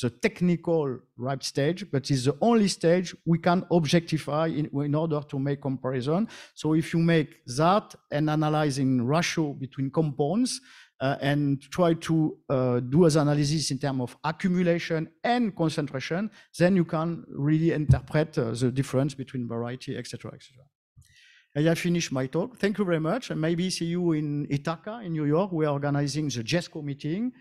the technical ripe stage, but it's the only stage we can objectify in, in, order to make comparison. So if you make that and analyzing ratio between compounds uh, and try to uh, do as analysis in terms of accumulation and concentration, then you can really interpret uh, the difference between variety, etc., etc. I have finished my talk. Thank you very much, and maybe see you in Ithaca in New York. We are organizing the GiESCO meeting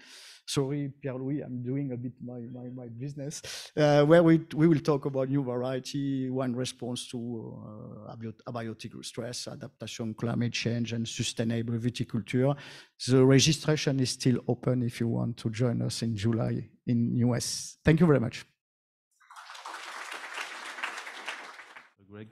sorry, Pierre-Louis, I'm doing a bit my, my, my business, uh, where we, we will talk about new variety, one response to uh, abiotic stress, adaptation, climate change, and sustainable viticulture. The registration is still open if you want to join us in July in US. Thank you very much. Greg,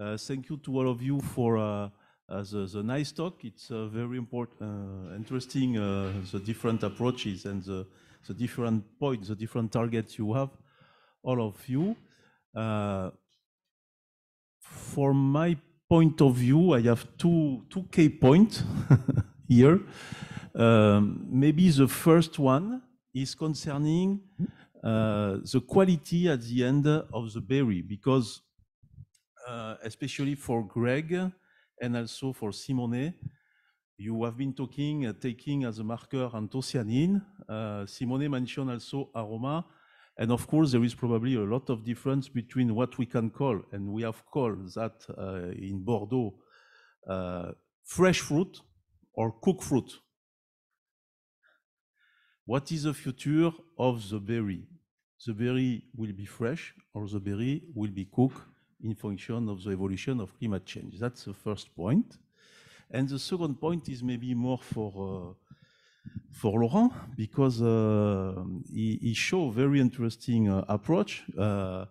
uh, thank you to all of you for uh, uh, the, nice talk. It's uh, very important, uh, interesting, the different approaches and the, the different points, the different targets you have, all of you. from my point of view, I have two, two key points here. Um, maybe the first one is concerning uh, the quality at the end of the berry, because uh, especially for Greg, and also for Simone. You have been talking, uh, taking as a marker anthocyanin. Uh, Simone mentioned also aroma. And of course, there is probably a lot of difference between what we can call, and we have called that uh, in Bordeaux, uh, fresh fruit or cooked fruit. What is the future of the berry? The berry will be fresh or the berry will be cooked in function of the evolution of climate change. That's the first point. And the second point is maybe more for uh, for Laurent because uh, he, he showed very interesting uh, approach. Uh,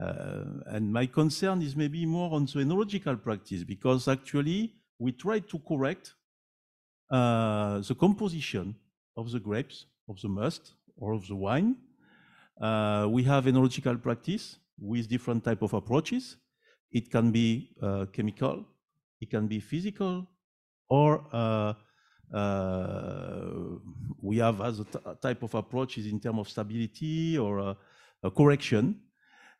uh, and my concern is maybe more on the enological practice because actually we try to correct uh, the composition of the grapes, of the must, or of the wine. we have enological practice with different type of approaches. It can be uh, chemical, it can be physical, or uh, uh, we have other type of approaches in terms of stability or uh, correction.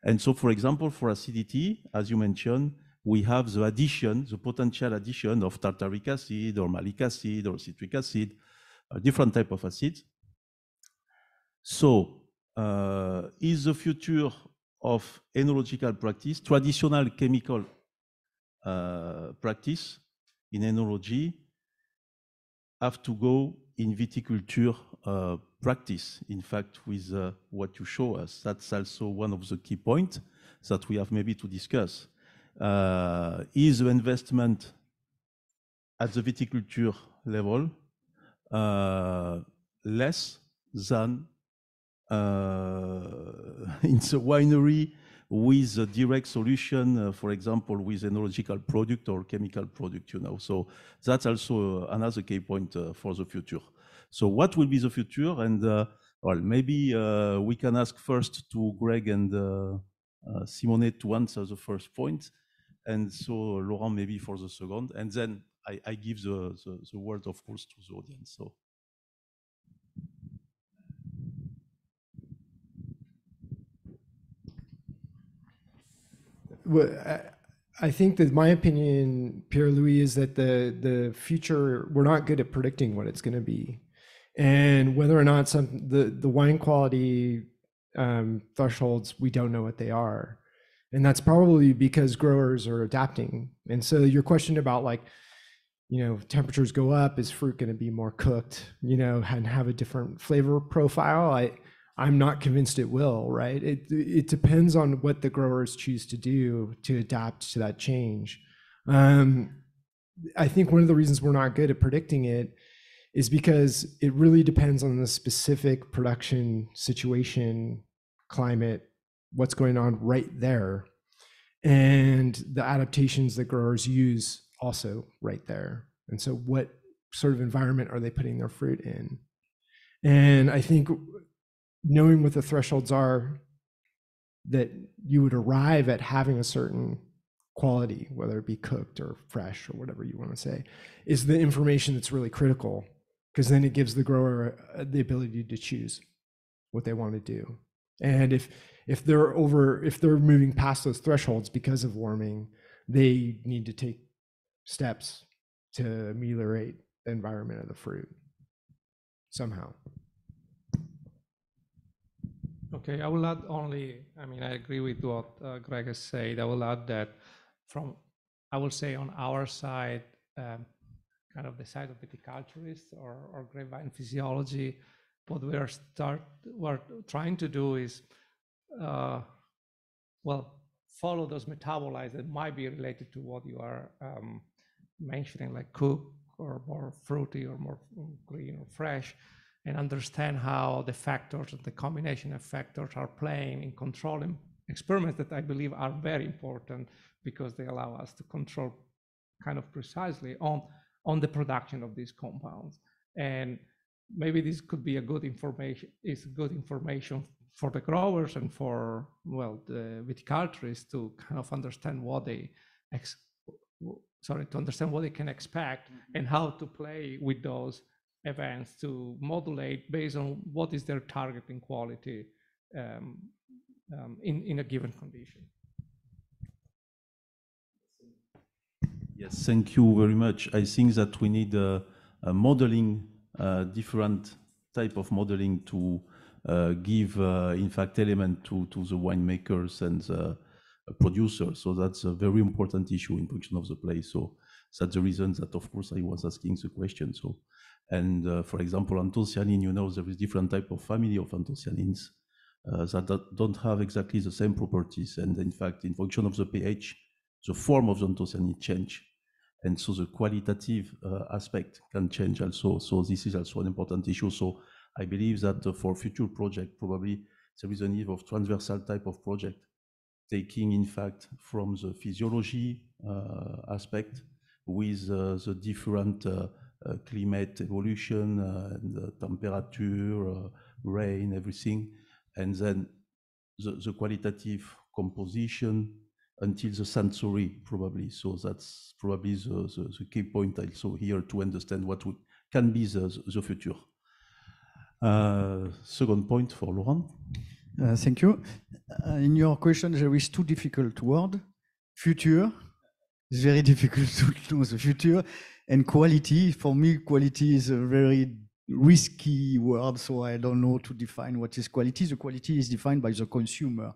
And so, for example, for acidity, as you mentioned, we have the addition, the potential addition of tartaric acid or malic acid or citric acid, a different type of acids. So, uh, is the future of enological practice, traditional chemical uh, practice in enology have to go in viticulture uh, practice. In fact, with uh, what you show us, that's also one of the key points that we have maybe to discuss. Uh, is the investment at the viticulture level uh, less than uh, in the winery with a direct solution, uh, for example, with enological product or chemical product, you know. So that's also uh, another key point uh, for the future. So what will be the future? And uh, well, maybe uh, we can ask first to Greg and Simone to answer the first point. point, and so Laurent maybe for the second, and then I, I give the, the, the word, of course, to the audience. So. I- I think that my opinion, Pierre Louis, is that the the future we're not good at predicting what it's going to be, and whether or not some the the wine quality um, thresholds we don't know what they are, and that's probably because growers are adapting. And so your question about like, you know, temperatures go up, is fruit going to be more cooked, you know, and have a different flavor profile? I I'm not convinced it will, right? It it depends on what the growers choose to do to adapt to that change. Um, I think one of the reasons we're not good at predicting it is because it really depends on the specific production situation, climate, what's going on right there, and the adaptations that growers use also right there. And so, what sort of environment are they putting their fruit in? And I think knowing what the thresholds are that you would arrive at having a certain quality, whether it be cooked or fresh or whatever you want to say, is the information that's really critical because then it gives the grower uh, the ability to choose what they want to do. And if if they're over if they're moving past those thresholds because of warming, they need to take steps to ameliorate the environment of the fruit somehow. Okay, I will add only, I mean, I agree with what uh, Greg has said. I will add that from, I will say on our side, um, kind of the side of viticulturists or, or grapevine physiology, what we are start, we're trying to do is, uh, well, follow those metabolites that might be related to what you are um, mentioning, like cook or more fruity or more green or fresh and understand how the factors and the combination of factors are playing in controlling experiments that I believe are very important because they allow us to control kind of precisely on, on the production of these compounds. And maybe this could be a good information, is good information for the growers and for, well, the viticulturists to kind of understand what they, ex, sorry, to understand what they can expect mm -hmm. and how to play with those events to modulate based on what is their targeting quality um, um, in, in a given condition. Yes, thank you very much. I think that we need a, a modeling, uh, different type of modeling to uh, give, uh, in fact, element to, to the winemakers and the producers. So that's a very important issue in function of the place. So that's the reason that, of course, I was asking the question. So and uh, for example, anthocyanin, you know, there is different type of family of anthocyanins uh, that don't have exactly the same properties. And in fact, in function of the pH, the form of the anthocyanin change. And so the qualitative uh, aspect can change also. So this is also an important issue. So I believe that uh, for future project, probably there is a need of transversal type of project, taking in fact from the physiology uh, aspect with uh, the different climate evolution uh, temperature, uh, rain, everything, and then the, the qualitative composition until the sensory probably. So that's probably the, the, the key point also here to understand what can be the, the future. Uh, second point for Laurent. Uh, thank you. Uh, in your question, there is two difficult words. Future. It's very difficult to know the future and quality, for me, quality is a very risky word, so I don't know to define what is quality. The quality is defined by the consumer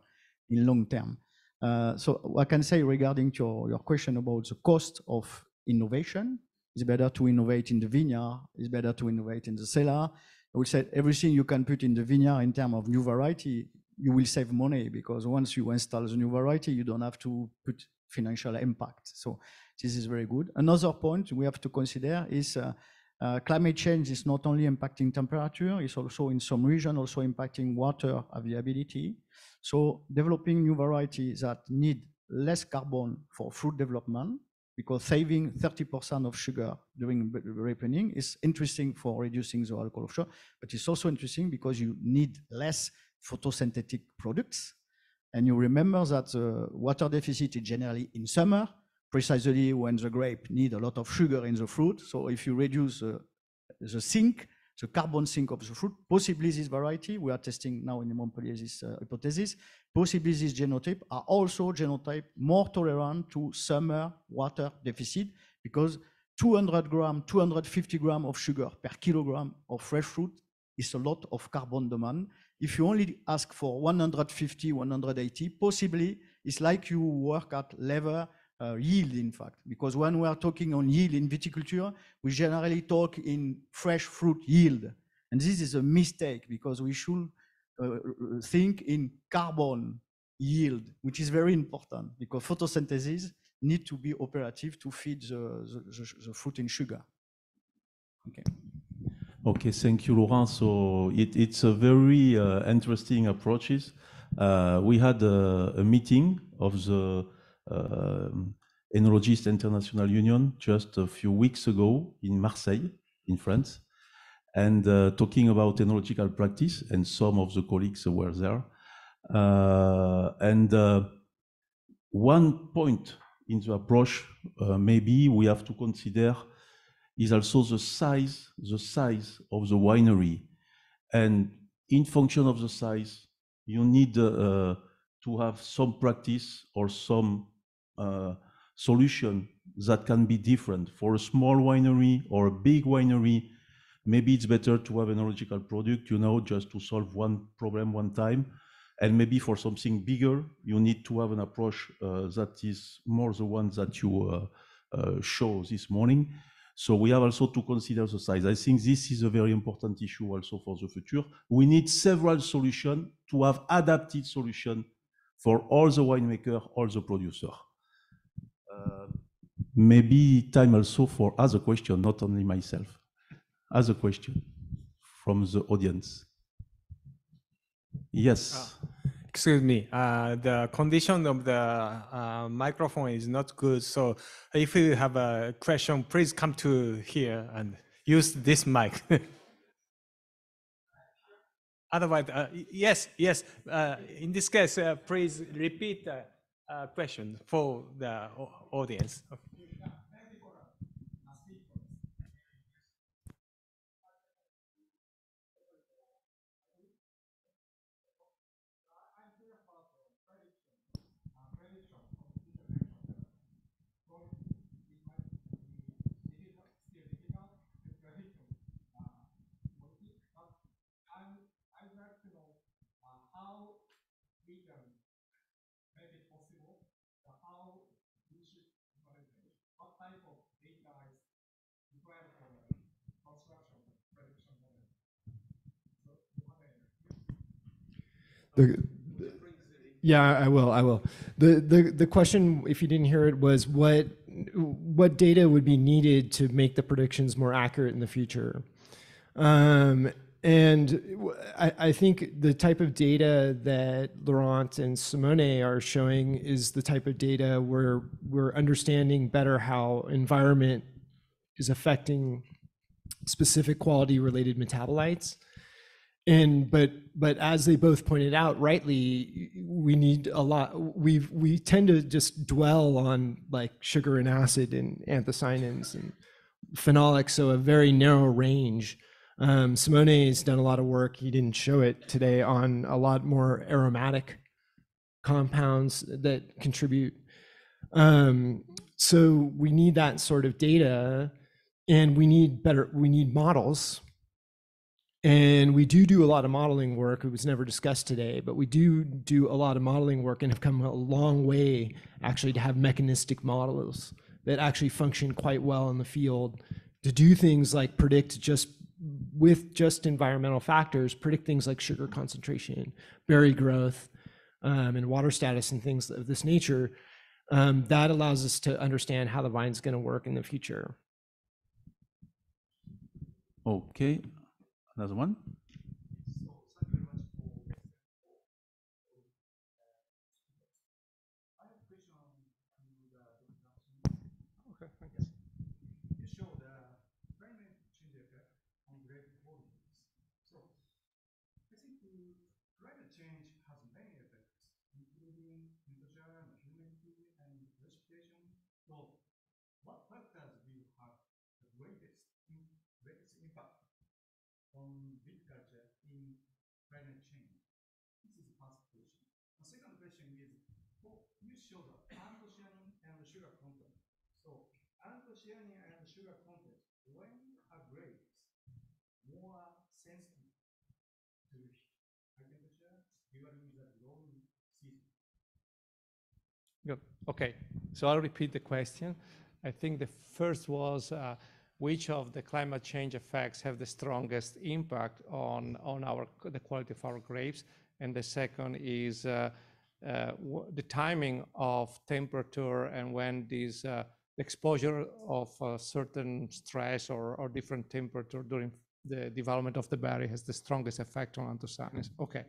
in long term. Uh, so I can say regarding your, your question about the cost of innovation, it's better to innovate in the vineyard, it's better to innovate in the cellar. I would say everything you can put in the vineyard in terms of new variety, you will save money because once you install the new variety, you don't have to put financial impact. So this is very good. Another point we have to consider is uh, Uh, climate change is not only impacting temperature, it's also in some region also impacting water availability. So developing new varieties that need less carbon for fruit development, because saving 30% of sugar during ripening is interesting for reducing the alcohol of but it's also interesting because you need less photosynthetic products. And you remember that the water deficit is generally in summer, precisely when the grape need a lot of sugar in the fruit. So if you reduce the, the sink, the carbon sink of the fruit, possibly this variety, we are testing now in Montpellier this uh, hypothesis, possibly this genotype are also genotype more tolerant to summer water deficit because 200 gram, 250 gram of sugar per kilogram of fresh fruit is a lot of carbon demand. If you only ask for 150, 180, possibly it's like you work at level uh, yield, in fact, because when we are talking on yield in viticulture, we generally talk in fresh fruit yield. And this is a mistake because we should uh, think in carbon yield, which is very important because photosynthesis need to be operative to feed the, the, the, the fruit in sugar. Okay. Okay, thank you, Laurent. So it, it's a very uh, interesting approaches. Uh, we had a, a meeting of the um Enologist International Union just a few weeks ago in Marseille, in France, and uh, talking about enological practice, and some of the colleagues were there. Uh, and uh, one point in the approach, uh, maybe we have to consider is also the size, the size of the winery. And in function of the size, you need uh, to have some practice or some uh, solution that can be different. For a small winery or a big winery, maybe it's better to have an enological product, you know, just to solve one problem one time. And maybe for something bigger, you need to have an approach uh, that is more the one that you uh, uh, show this morning. So we have also to consider the size. I think this is a very important issue also for the future. We need several solutions to have adapted solution for all the winemaker, all the producer. Uh, maybe time also for other question, not only myself. Other question from the audience. Yes. Excuse me, uh, the condition of the uh, microphone is not good. So if you have a question, please come to here and use this mic. Otherwise, uh, yes, yes. Uh, in this case, uh, please repeat the uh, question for the au- audience. The, yeah, I will. I will. The, the the question, if you didn't hear it, was what what data would be needed to make the predictions more accurate in the future. Um, and I think the type of data that Laurent and Simone are showing is the type of data where we're understanding better how environment is affecting specific quality related metabolites and but but as they both pointed out rightly we need a lot we we tend to just dwell on like sugar and acid and anthocyanins and phenolics so a very narrow range. Um, simone has done a lot of work he didn't show it today on a lot more aromatic compounds that contribute. Um, so we need that sort of data and we need better we need models and we do do a lot of modeling work. It was never discussed today, but we do do a lot of modeling work and have come a long way actually to have mechanistic models that actually function quite well in the field to do things like predict just with just environmental factors, predict things like sugar concentration, berry growth, um, and water status and things of this nature. Um, that allows us to understand how the vine's going to work in the future. Okay, another one? Okay, thank you. you show the climate change effect on grape volumes. So I think the climate change has many effects, including temperature and humidity and precipitation. So what factors will have the greatest, im- greatest impact on viticulture in climate change? This is the first question. The second question is, well, you show the anthocyanin and sugar content. So anthocyanin and sugar content, when are grapes more sensitive to high temperature during the growing season? Good. Okay. So I'll repeat the question. I think the first was uh, which of the climate change effects have the strongest impact on, on our, the quality of our grapes? And the second is uh, uh, the timing of temperature and when this uh, exposure of a certain stress or, or different temperature during the development of the berry has the strongest effect on anthocyanins. Okay.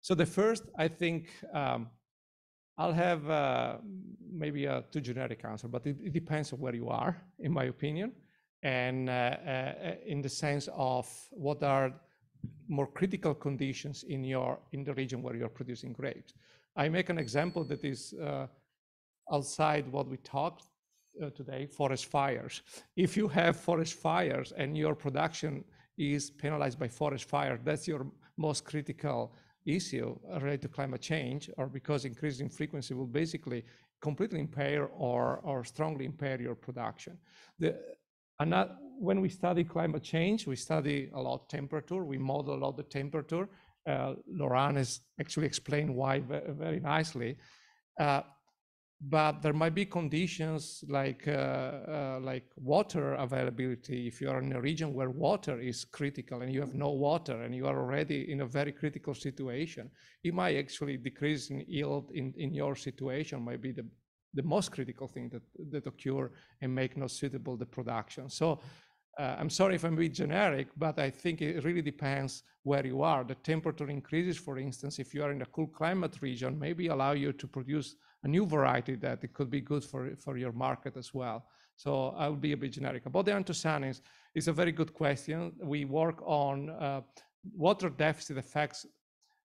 So the first, I think, um, I'll have uh, maybe a too generic answer, but it, it depends on where you are, in my opinion, and uh, uh, in the sense of what are more critical conditions in your in the region where you're producing grapes. I make an example that is uh, outside what we talked today: forest fires. If you have forest fires and your production is penalized by forest fire, that's your most critical issue related to climate change or because increasing frequency will basically completely impair or, or strongly impair your production. The, another, when we study climate change, we study a lot temperature, we model a lot the temperature. Uh, has actually explained why very nicely. Uh, but there might be conditions like uh, uh, like water availability if you are in a region where water is critical and you have no water and you are already in a very critical situation it might actually decrease in yield in, in your situation might be the, the most critical thing that that occur and make not suitable the production so uh, I'm sorry if I'm a bit generic, but I think it really depends where you are. The temperature increases, for instance, if you are in a cool climate region, maybe allow you to produce a new variety that it could be good for, for your market as well. So I would be a bit generic. About the anthocyanins, it's a very good question. We work on uh, water deficit effects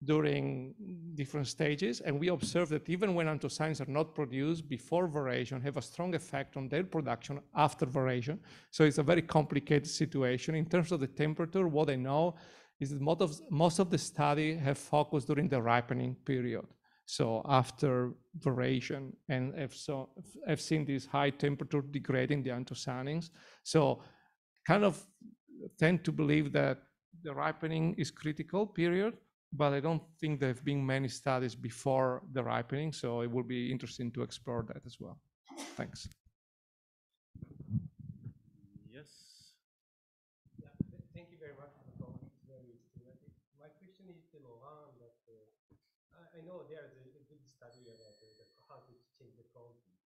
during different stages, and we observe that even when anthocyanins are not produced before veraison, have a strong effect on their production after veraison. So it's a very complicated situation. In terms of the temperature, what I know is that most of, most of the study have focused during the ripening period. So after veraison, and if so, I've seen this high temperature degrading the anthocyanins. So kind of tend to believe that the ripening is critical period, but I don't think there have been many studies before the ripening. So it will be interesting to explore that as well. Thanks. Yes. Yeah, th- thank you very much for the talk. It's very stimulating. My question is to Laurent that uh, I, I know there is a, a good study about the, the, how to change the quality.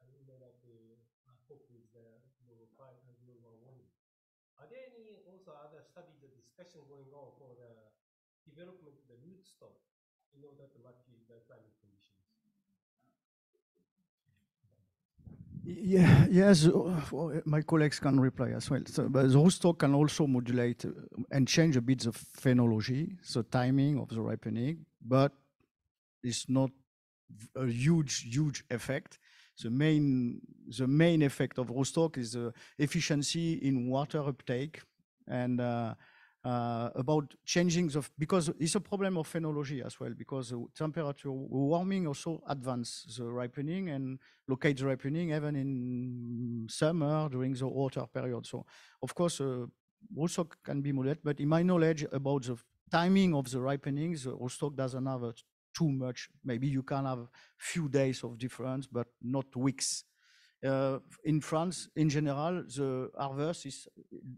And we know that the uh, hope is the global climate and global warming. Are there any also other studies or discussion going on for the development of the root stock in order to match the climate conditions? Yeah, yes, my colleagues can reply as well. So, but the rootstock can also modulate uh, and change a bit the phenology, the timing of the ripening, but it's not a huge, huge effect. The main, the main effect of rootstock is the efficiency in water uptake and uh, uh, about changing of because it's a problem of phenology as well, because the temperature warming also advance the ripening and locate the ripening even in summer during the water period. So of course, uh, rootstock can be modulated, but in my knowledge about the timing of the ripening, the rootstock doesn't have too much. Maybe you can have few days of difference, but not weeks. Uh, in France, in general, the harvest is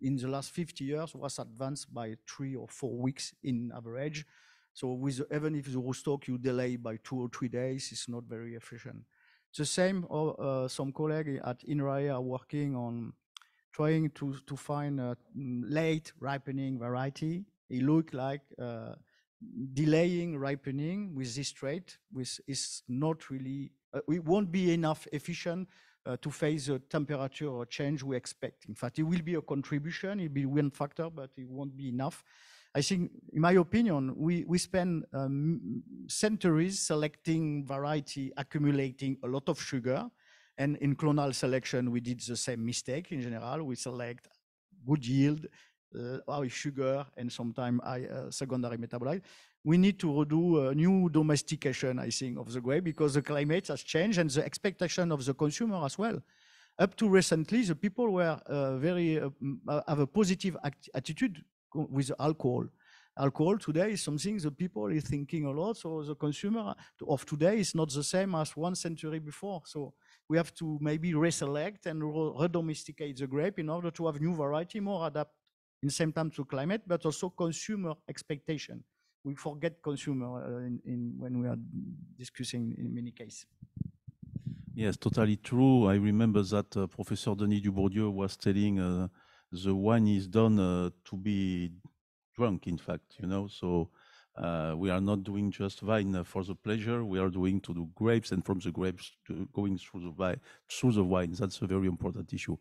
in the last 50 years was advanced by three or four weeks in average. So with even if the rootstock you delay by two or three days, it's not very efficient. The same, uh, some colleagues at INRAE are working on trying to, to find a mm, late ripening variety. It looked like uh, delaying ripening with this trait which is not really, uh, it won't be enough efficient uh, to face the temperature change we expect. In fact, it will be a contribution, it will be one factor, but it won't be enough. I think, in my opinion, we, we spend um, centuries selecting variety, accumulating a lot of sugar. And in clonal selection, we did the same mistake in general. We select good yield, uh, high sugar, and sometimes uh, secondary metabolite. We need to do a new domestication, I think, of the grape because the climate has changed and the expectation of the consumer as well. Up to recently, the people were uh, very uh, have a positive attitude with alcohol. Alcohol today is something the people is thinking a lot. So the consumer of today is not the same as one century before. So we have to maybe reselect and re- redomesticate the grape in order to have new variety, more adapt in the same time to climate, but also consumer expectation. We forget consumer uh, in, in when we are discussing in many cases. Yes, totally true. I remember that uh, Professor Denis Dubourdieu was telling uh, the wine is done uh, to be drunk, in fact, you know. So uh, we are not doing just wine for the pleasure. We are doing to do grapes and from the grapes going through the through the wine. That's a very important issue.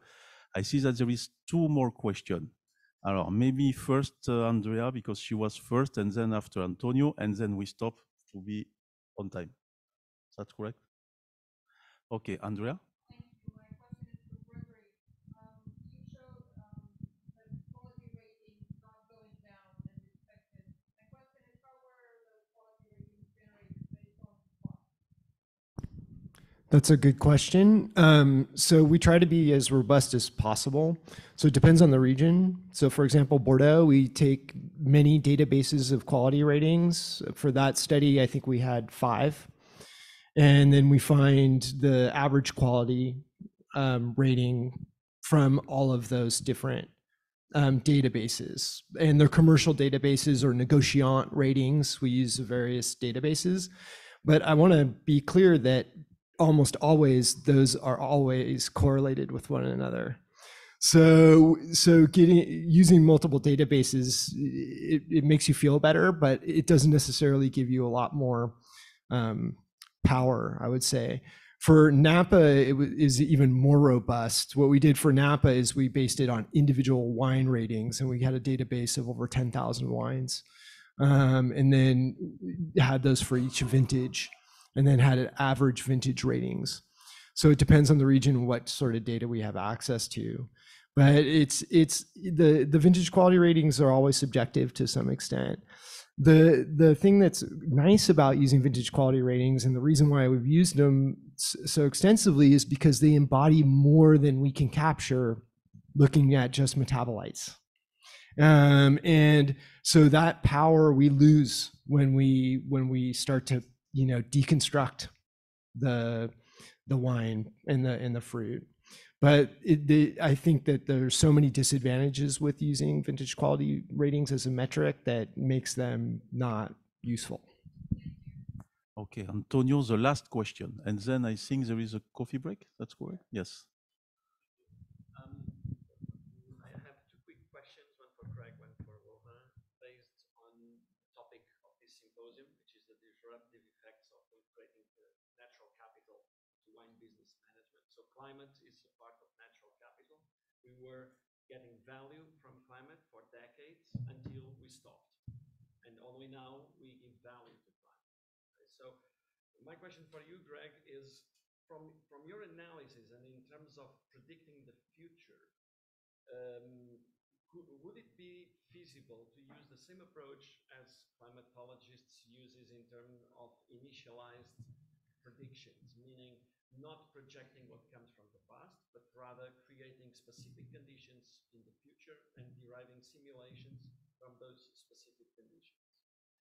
I see that there is two more questions. Alors, maybe first uh, Andrea, because she was first, and then after Antonio, and then we stop to be on time. Is that correct? Okay, Andrea? Thank you. My question is for Gregory. Um, you showed, um, the quality ratings not going down as expected. My question is, how were the quality ratings generated based on what? That's a good question. Um, so we try to be as robust as possible. So it depends on the region. So for example, Bordeaux, we take many databases of quality ratings. For that study, I think we had five. And then we find the average quality um, rating from all of those different um, databases. And they're commercial databases or negotiant ratings. We use various databases. But I want to be clear that almost always those are always correlated with one another. So, so getting using multiple databases, it, it makes you feel better, but it doesn't necessarily give you a lot more um, power, I would say. For Napa, it is even more robust. What we did for Napa is we based it on individual wine ratings, and we had a database of over 10,000 wines, um, and then had those for each vintage, and then had average vintage ratings. So it depends on the region what sort of data we have access to. But it's it's the the vintage quality ratings are always subjective to some extent the the thing that's nice about using vintage quality ratings and the reason why we've used them so extensively is because they embody more than we can capture looking at just metabolites um, and so that power we lose when we when we start to you know deconstruct the the wine and the and the fruit but it, the, I think that there's so many disadvantages with using vintage quality ratings as a metric that makes them not useful. Okay, Antonio, the last question. And then I think there is a coffee break. That's correct? Yes. Um, I have two quick questions, one for Craig, one for Romain, based on the topic of this symposium, which is the disruptive effects of integrating the natural capital to wine business management. So climate is a part of natural capital. We were getting value from climate for decades until we stopped. And only now we give value to climate. So my question for you, Greg, is from, from your analysis and in terms of predicting the future, um, would it be feasible to use the same approach as climatologists uses in terms of initialized predictions, meaning not projecting what comes from the past, but rather creating specific conditions in the future and deriving simulations from those specific conditions?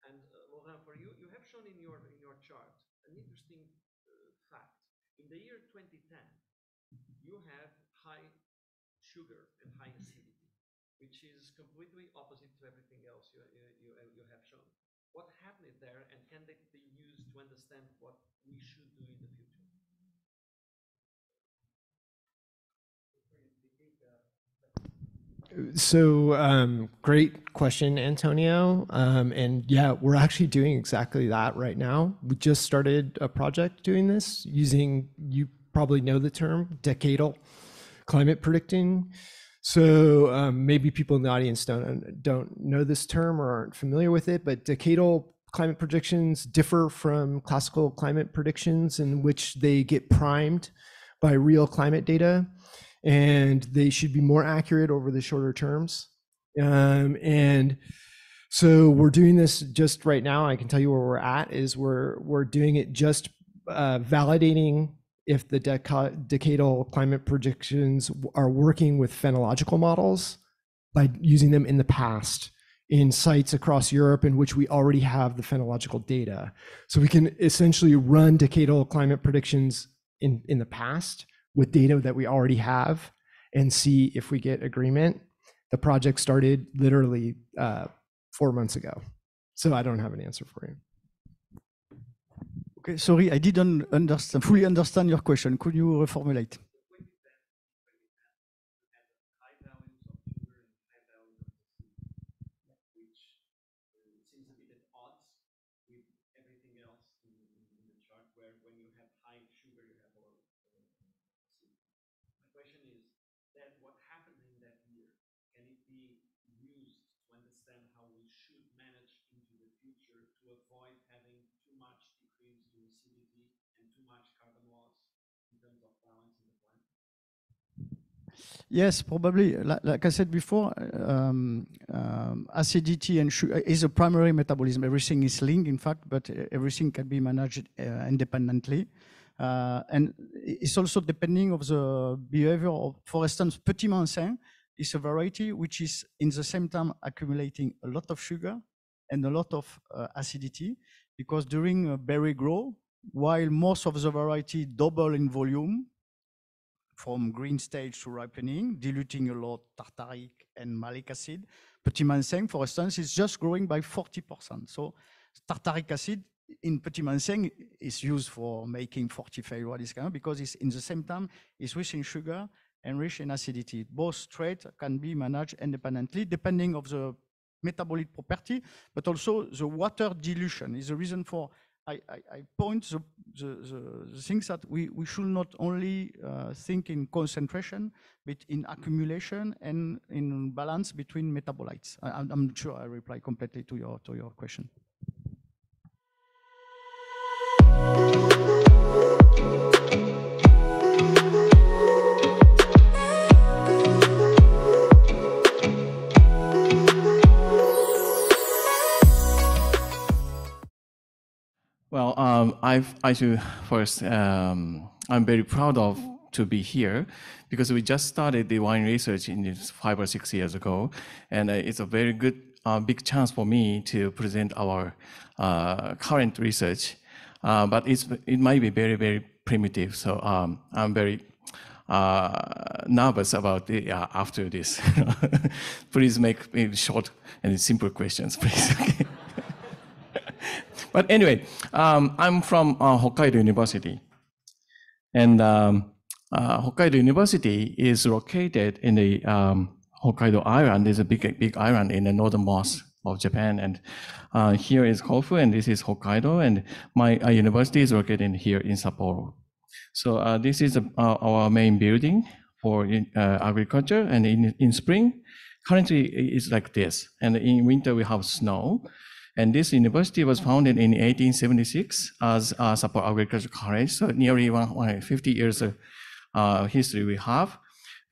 And uh, Laurent, for you, you have shown in your in your chart an interesting uh, fact. In the year 2010, you have high sugar and high acidity, which is completely opposite to everything else you, you, you, you have shown. What happened there, and can they be used to understand what we should do in the future? So um, great question, Antonio. Um, and yeah, we're actually doing exactly that right now. We just started a project doing this using, you probably know the term, decadal climate predicting. So um, maybe people in the audience don't don't know this term or aren't familiar with it, but decadal climate predictions differ from classical climate predictions in which they get primed by real climate data and they should be more accurate over the shorter terms. Um, and so we're doing this just right now. I can tell you where we're at is we're we're doing it just uh, validating if the deca- decadal climate predictions are working with phenological models by using them in the past in sites across Europe in which we already have the phenological data. So we can essentially run decadal climate predictions in, in the past with data that we already have and see if we get agreement. The project started literally uh, four months ago. So I don't have an answer for you. Okay, sorry, I didn't understand, fully understand your question. Could you reformulate? high values of sugar and high values of the seed, which uh, seems a bit at odds with everything else in, in, in the chart, where when you have high sugar, you have low uh, seed. My question is that what happened in that year, can it be used to understand how we should manage into the future to avoid having too much decrease in acidity and too much carbon loss in terms of balance in the plant? Yes, probably. Like, I said before, um, um, acidity and sugar is a primary metabolism. Everything is linked, in fact, but uh, everything can be managed uh, independently. Uh, and it's also depending of the behavior of, for instance, Petit Manseng is a variety which is in the same time accumulating a lot of sugar and a lot of uh, acidity because during uh, berry grow, while most of the variety double in volume, from green stage to ripening, diluting a lot tartaric and malic acid. Petit Manseng, for instance, is just growing by 40%. So tartaric acid in Petit Manseng is used for making fortified kind of, because it's in the same time, it's rich in sugar and rich in acidity. Both traits can be managed independently depending of the metabolic property, but also the water dilution is the reason for I, I, I point the, the, the, things that we, we should not only uh, think in concentration, but in accumulation and in balance between metabolites. I, I'm, I'm sure I reply completely to your, to your question. Um, I've, I should first, um, I'm very proud of to be here because we just started the wine research in five or six years ago, and uh, it's a very good, uh, big chance for me to present our uh, current research. Uh, but it's, it might be very, very primitive, so um, I'm very uh, nervous about the uh, after this. please make short and simple questions, please. But anyway, um, I'm from uh, Hokkaido University. And um, uh, Hokkaido University is located in the um, Hokkaido Island. There's a big, big island in the northernmost of Japan. And uh, here is Kofu, and this is Hokkaido. And my uh, university is located here in Sapporo. So uh, this is uh, our main building for agriculture. And in, in spring, currently it's like this. And in winter, we have snow. And this university was founded in 1876 as a Sapporo Agricultural College. So nearly 150 years of uh, history we have.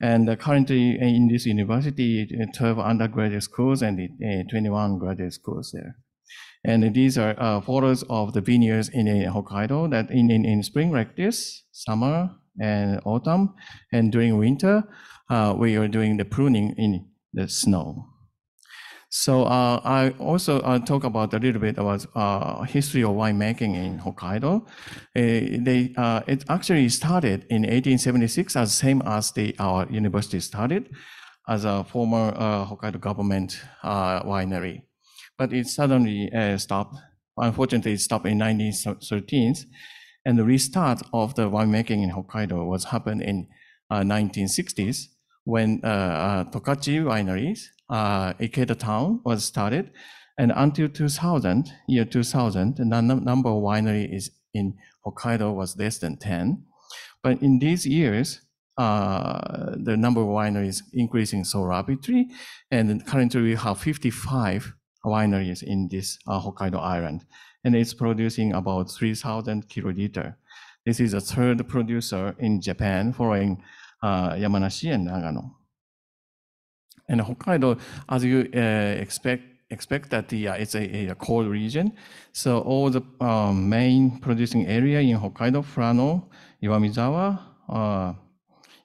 And uh, currently in this university, 12 undergraduate schools and uh, 21 graduate schools there. And these are uh, photos of the vineyards in Hokkaido that in, in, in spring like this, summer and autumn, and during winter, uh, we are doing the pruning in the snow. So uh, I also uh, talk about a little bit about uh, history of winemaking in Hokkaido. they, it actually started in 1876 as same as the our university started as a former Hokkaido government winery, but it suddenly stopped. Unfortunately, it stopped in 1913, and the restart of the winemaking in Hokkaido was happened in 1960s when uh, uh, Tokachi wineries, uh, Ikeda town was started. And until 2000, year 2000, the number of winery is in Hokkaido was less than 10. But in these years, uh, the number of wineries increasing so rapidly. And currently we have 55 wineries in this uh, Hokkaido island. And it's producing about 3,000 kiloliter. This is the third producer in Japan following uh, Yamanashi and Nagano. And Hokkaido, as you uh, expect, expect that the, uh, it's a, a cold region. So all the um, main producing area in Hokkaido, Furano, Iwamizawa, uh,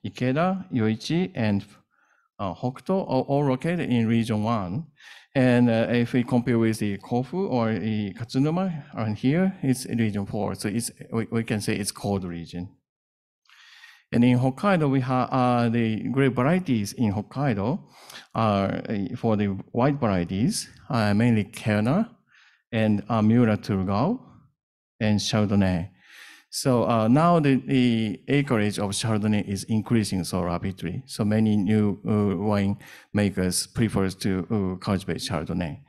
Ikeda, Yoichi, and uh, Hokuto are all located in region one. And uh, if we compare with the Kofu or the Katsunuma, and here it's region four. So it's, we, we can say it's cold region. And in Hokkaido, we have uh, the grape varieties in Hokkaido are uh, for the white varieties, uh, mainly Kerner and uh, Müller-Thurgau and Chardonnay. So uh, now the, the acreage of Chardonnay is increasing so rapidly. So many new uh, wine makers prefers to uh, cultivate Chardonnay.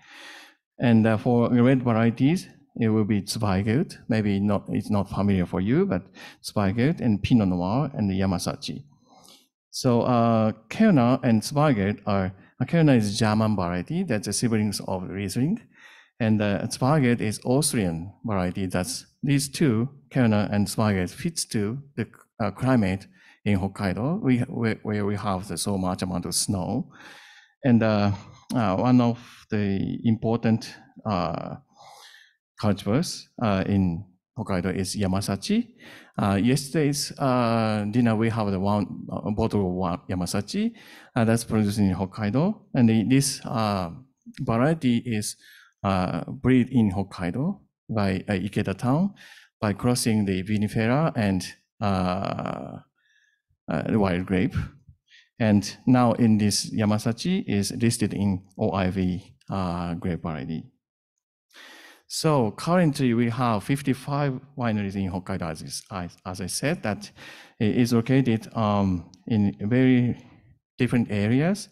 And uh, for red varieties, it will be Zweigelt. Maybe not, it's not familiar for you, but Zweigelt and Pinot Noir and Yamasachi. So uh, Kerner and Zweigelt are, uh, Kerner is German variety, that's the siblings of Riesling. And uh, is Austrian variety. That's these two, Kerner and Zweigelt, fits to the uh, climate in Hokkaido, we, where, we have the, so much amount of snow. And uh, uh, one of the important cultivars uh, in Hokkaido is Yamasachi. Uh, yesterday's uh, dinner, we have the one uh, bottle of Yamasachi uh, that's produced in Hokkaido. And the, this uh, variety is uh, bred in Hokkaido by Ikeda town by crossing the vinifera and the wild grape. And now in this Yamasachi is listed in OIV grape variety. So currently we have 55 wineries in Hokkaido, as, as, as I said, that is located um, in very different areas.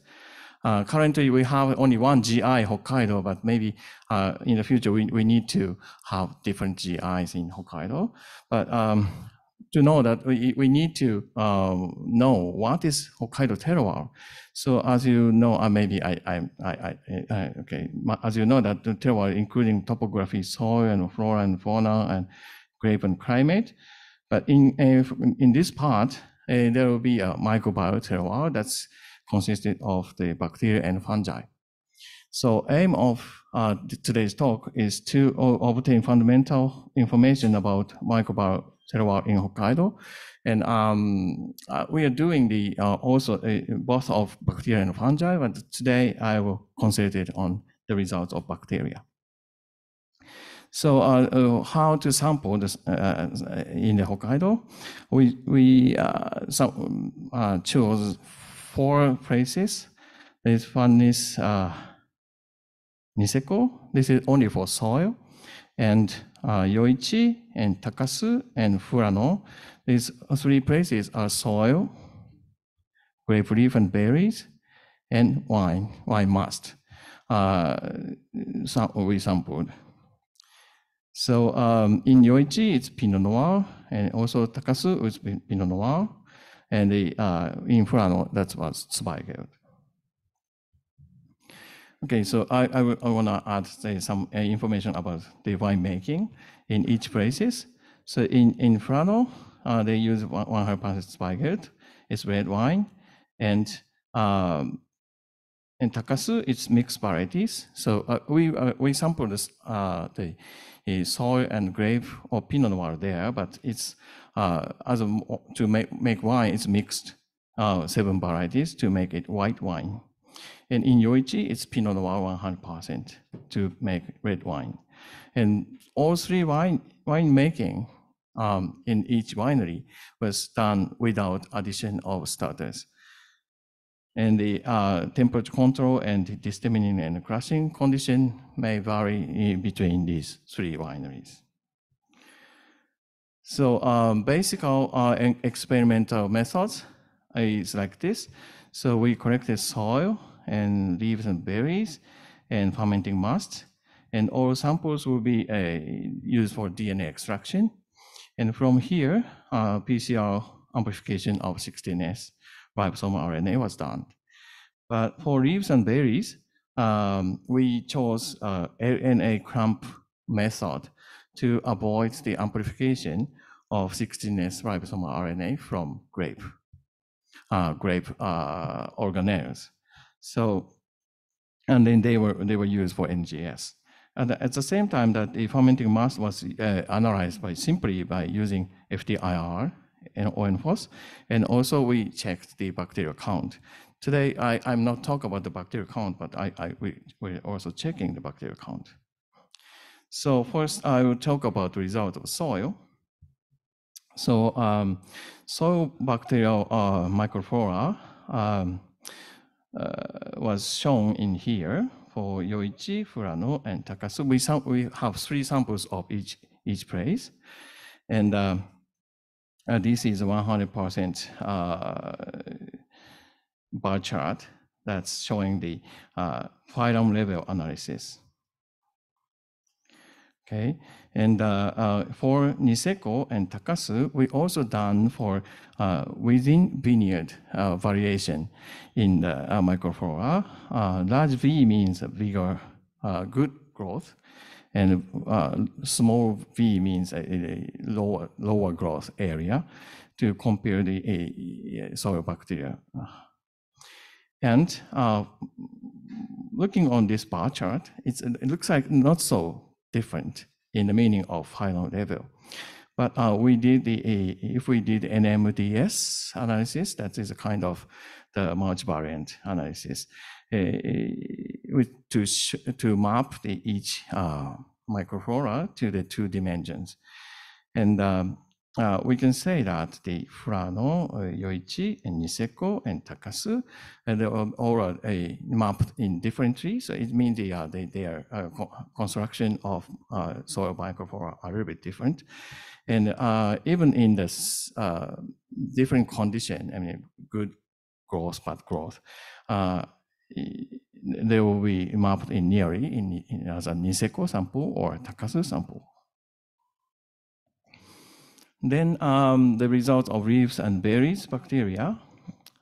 Uh, currently we have only one GI Hokkaido, but maybe uh, in the future we, we need to have different GIs in Hokkaido. But um, to know that we, we need to um, know what is Hokkaido terroir. So as you know, uh, maybe I, I, I, I, okay, as you know that the terroir including topography, soil and flora and fauna and grape and climate. But in, in this part, there will be a microbiome terroir that's consisted of the bacteria and fungi. So aim of uh, today's talk is to obtain fundamental information about microbiome terroir in Hokkaido. And um, uh, we are doing the uh, also uh, both of bacteria and fungi, but today I will concentrate on the results of bacteria. So uh, uh, how to sample this uh, in the Hokkaido? We, we uh, chose four places. This one is Niseko. This is only for soil. And Yoichi and Takasu and Furano. These three places are soil, grape leaf and berries, and wine, wine must. Uh, some, we sampled. So um, in Yoichi, it's Pinot Noir, and also Takasu is Pin- Pinot Noir, and the, uh, in Furano, that was Zweigelt. Okay, so I, I, I want to add say, some uh, information about the winemaking in each places. So in, in Furano, uh, they use one- 100% Zweigelt, it's red wine, and um, in Takasu, it's mixed varieties. So uh, we uh, we sampled this, uh, the soy and grape or Pinot Noir there, but it's uh, as a, to make make wine, it's mixed uh, seven varieties to make it white wine. And in Yoichi, it's Pinot Noir 100% to make red wine. And all three wine wine making um, in each winery was done without addition of starters. And the uh, temperature control and the disseminating and crushing condition may vary between these three wineries. So um, basic uh, experimental methods is like this. So we collected soil and leaves and berries and fermenting must. And all samples will be uh, used for DNA extraction. And from here, uh, PCR amplification of 16S ribosomal RNA was done. But for leaves and berries, um, we chose uh, PNA clamp method to avoid the amplification of 16S ribosomal RNA from grape, uh, grape uh, organelles. So, and then they were they were used for NGS. And at the same time, that the fermenting mass was uh, analyzed by simply by using FTIR and OenoFoss, and also we checked the bacterial count. Today, I, I'm not talking about the bacterial count, but I, I, we, we're also checking the bacterial count. So first, I will talk about the result of soil. So um, soil bacterial uh, microflora um, was shown in here for Yoichi, Furano, and Takasu. We, we have three samples of each, each place. And uh, uh, this is 100% uh, bar chart that's showing the uh, phylum level analysis. Okay, and uh, uh, for Niseko and Takasu, we also done for uh, within vineyard variation in the microflora. Large V means uh, good growth, and uh, small v means a, a lower, lower growth area to compare the uh, soil bacteria. And uh, looking on this bar chart, it's, it looks like not so different in the meaning of phylum level. But uh, we did the, if we did NMDS analysis, that is a kind of the merge variant analysis, uh, with, to, to map the each uh, microflora to the two dimensions. And um, uh, we can say that the Furano, uh, Yoichi, and Niseko, and Takasu, and they are all uh, mapped in differently. So it means they are, they, their uh, co- construction of uh, soil microflora are a little bit different. And uh, even in this uh, different condition, I mean, good growth, bad growth, uh, they will be mapped in nearly in, in as a Niseko sample or Takasu sample. Then um, the results of leaves and berries bacteria.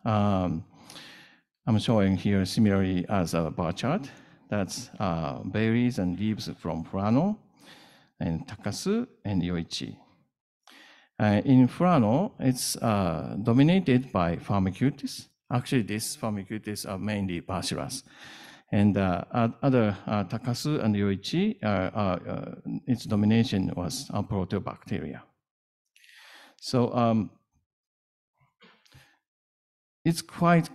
Um, I'm showing here similarly as a bar chart. That's uh, berries and leaves from Furano and Takasu and Yoichi. Uh, in Furano, it's uh, dominated by Firmicutes. Actually, these Firmicutes are mainly Bacillus. And uh, other uh, Takasu and Yoichi, uh, its domination was Proteobacteria. So um, it's quite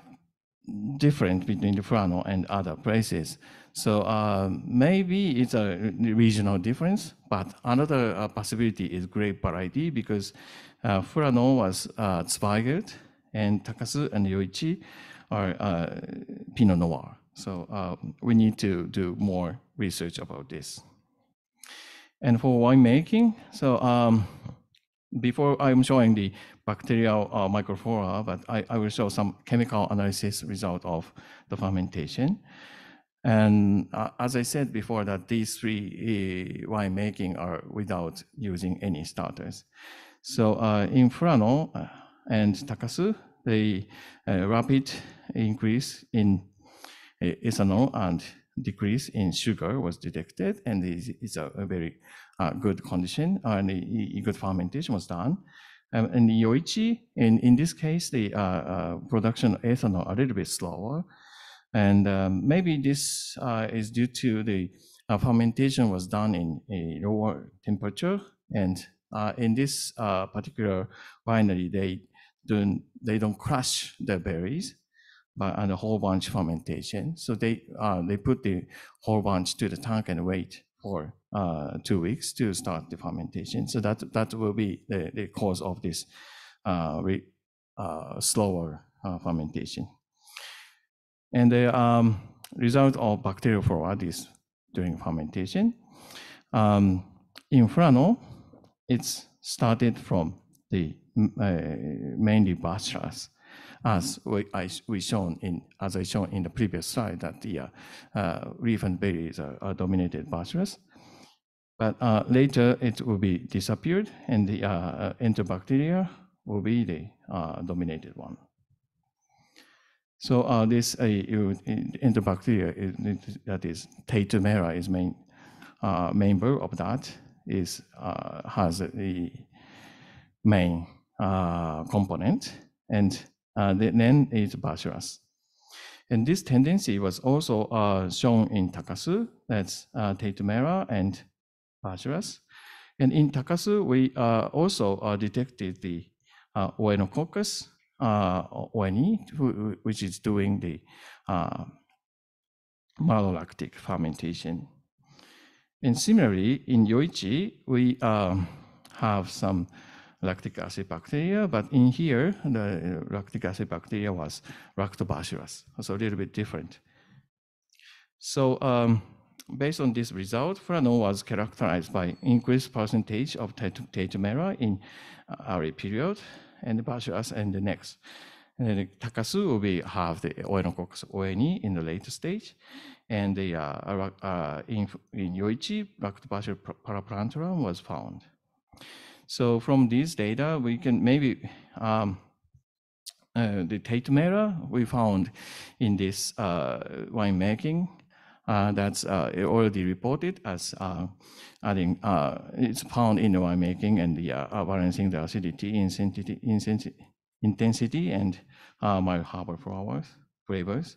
different between the Furano and other places. So uh, maybe it's a regional difference, but another uh, possibility is grape variety because uh, Furano was uh, Zweigelt and Takasu and Yoichi are uh, Pinot Noir. So uh, we need to do more research about this. And for winemaking, so um, before I'm showing the bacterial uh, microflora, but I, I will show some chemical analysis result of the fermentation. And uh, as I said before, that these three uh, winemaking are without using any starters. So uh, in Furano uh, and Takasu, the uh, rapid increase in uh, ethanol and decrease in sugar was detected, and it's, a, a very uh, good condition, and a, a good fermentation was done. Um, and Yoichi, in, in this case, the uh, uh, production of ethanol a little bit slower, and um, maybe this uh, is due to the uh, fermentation was done in a lower temperature, and uh, in this uh, particular winery, they don't they don't crush the berries, but on a whole bunch fermentation. So they uh, they put the whole bunch to the tank and wait for uh, two weeks to start the fermentation. So that that will be the, the cause of this uh, re, uh, slower uh, fermentation. And the um, result of bacterial flora is during fermentation. Um, in Furano, it's started from the uh, mainly Bacillus as we, I, we shown in, as I shown in the previous slide, that the uh, uh, leaf and berries are, are dominated bacillus. But uh, later it will be disappeared, and the uh, uh, enterobacteria will be the uh, dominated one. So uh, this uh, enterobacteria that is Tatumella is main uh, member of that is uh, has the main uh, component, and uh, the- then is Bacillus. And this tendency was also uh, shown in Takasu, that's uh, and Bacillus. And in Takasu, we uh, also uh, detected the uh, Oenococcus uh, oeni, which is doing the uh, malolactic fermentation. And similarly, in Yoichi, we um, have some lactic acid bacteria, but in here, the lactic acid bacteria was lactobacillus, so a little bit different. So um, based on this result, Furano was characterized by increased percentage of Tatumella in uh, early period and Bacillus in the next. And then Takasu will be have the Oenococcus oeni in the later stage. And the uh, uh, uh, in, in Yoichi, Lactobacillus paraplantarum was found. So from these data, we can maybe um, uh, the Tatumella we found in this uh, winemaking uh, that's uh, already reported as uh, adding, uh, it's found in the winemaking and the uh, uh, balancing the acidity, intensity, intensity, and uh, mild harbor flowers, flavors.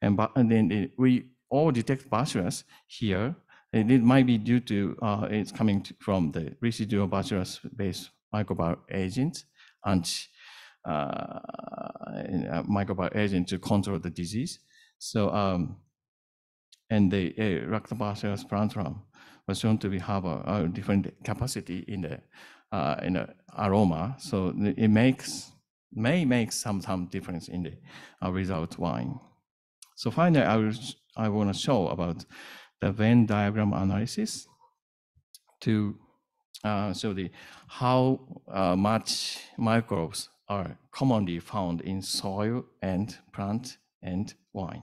And, but, and then the- we all detect bacillus here. And it might be due to, uh, it's coming to- from the residual bacillus-based microbial agents and uh, uh, microbial agent to control the disease. So, um, and the uh, Lactobacillus plantarum was shown to be have a, a different capacity in the uh, in the aroma. So it makes may make some some difference in the uh, result wine. So finally, I will I want to show about the Venn diagram analysis to uh, show the how uh, much microbes are commonly found in soil and plant and wine.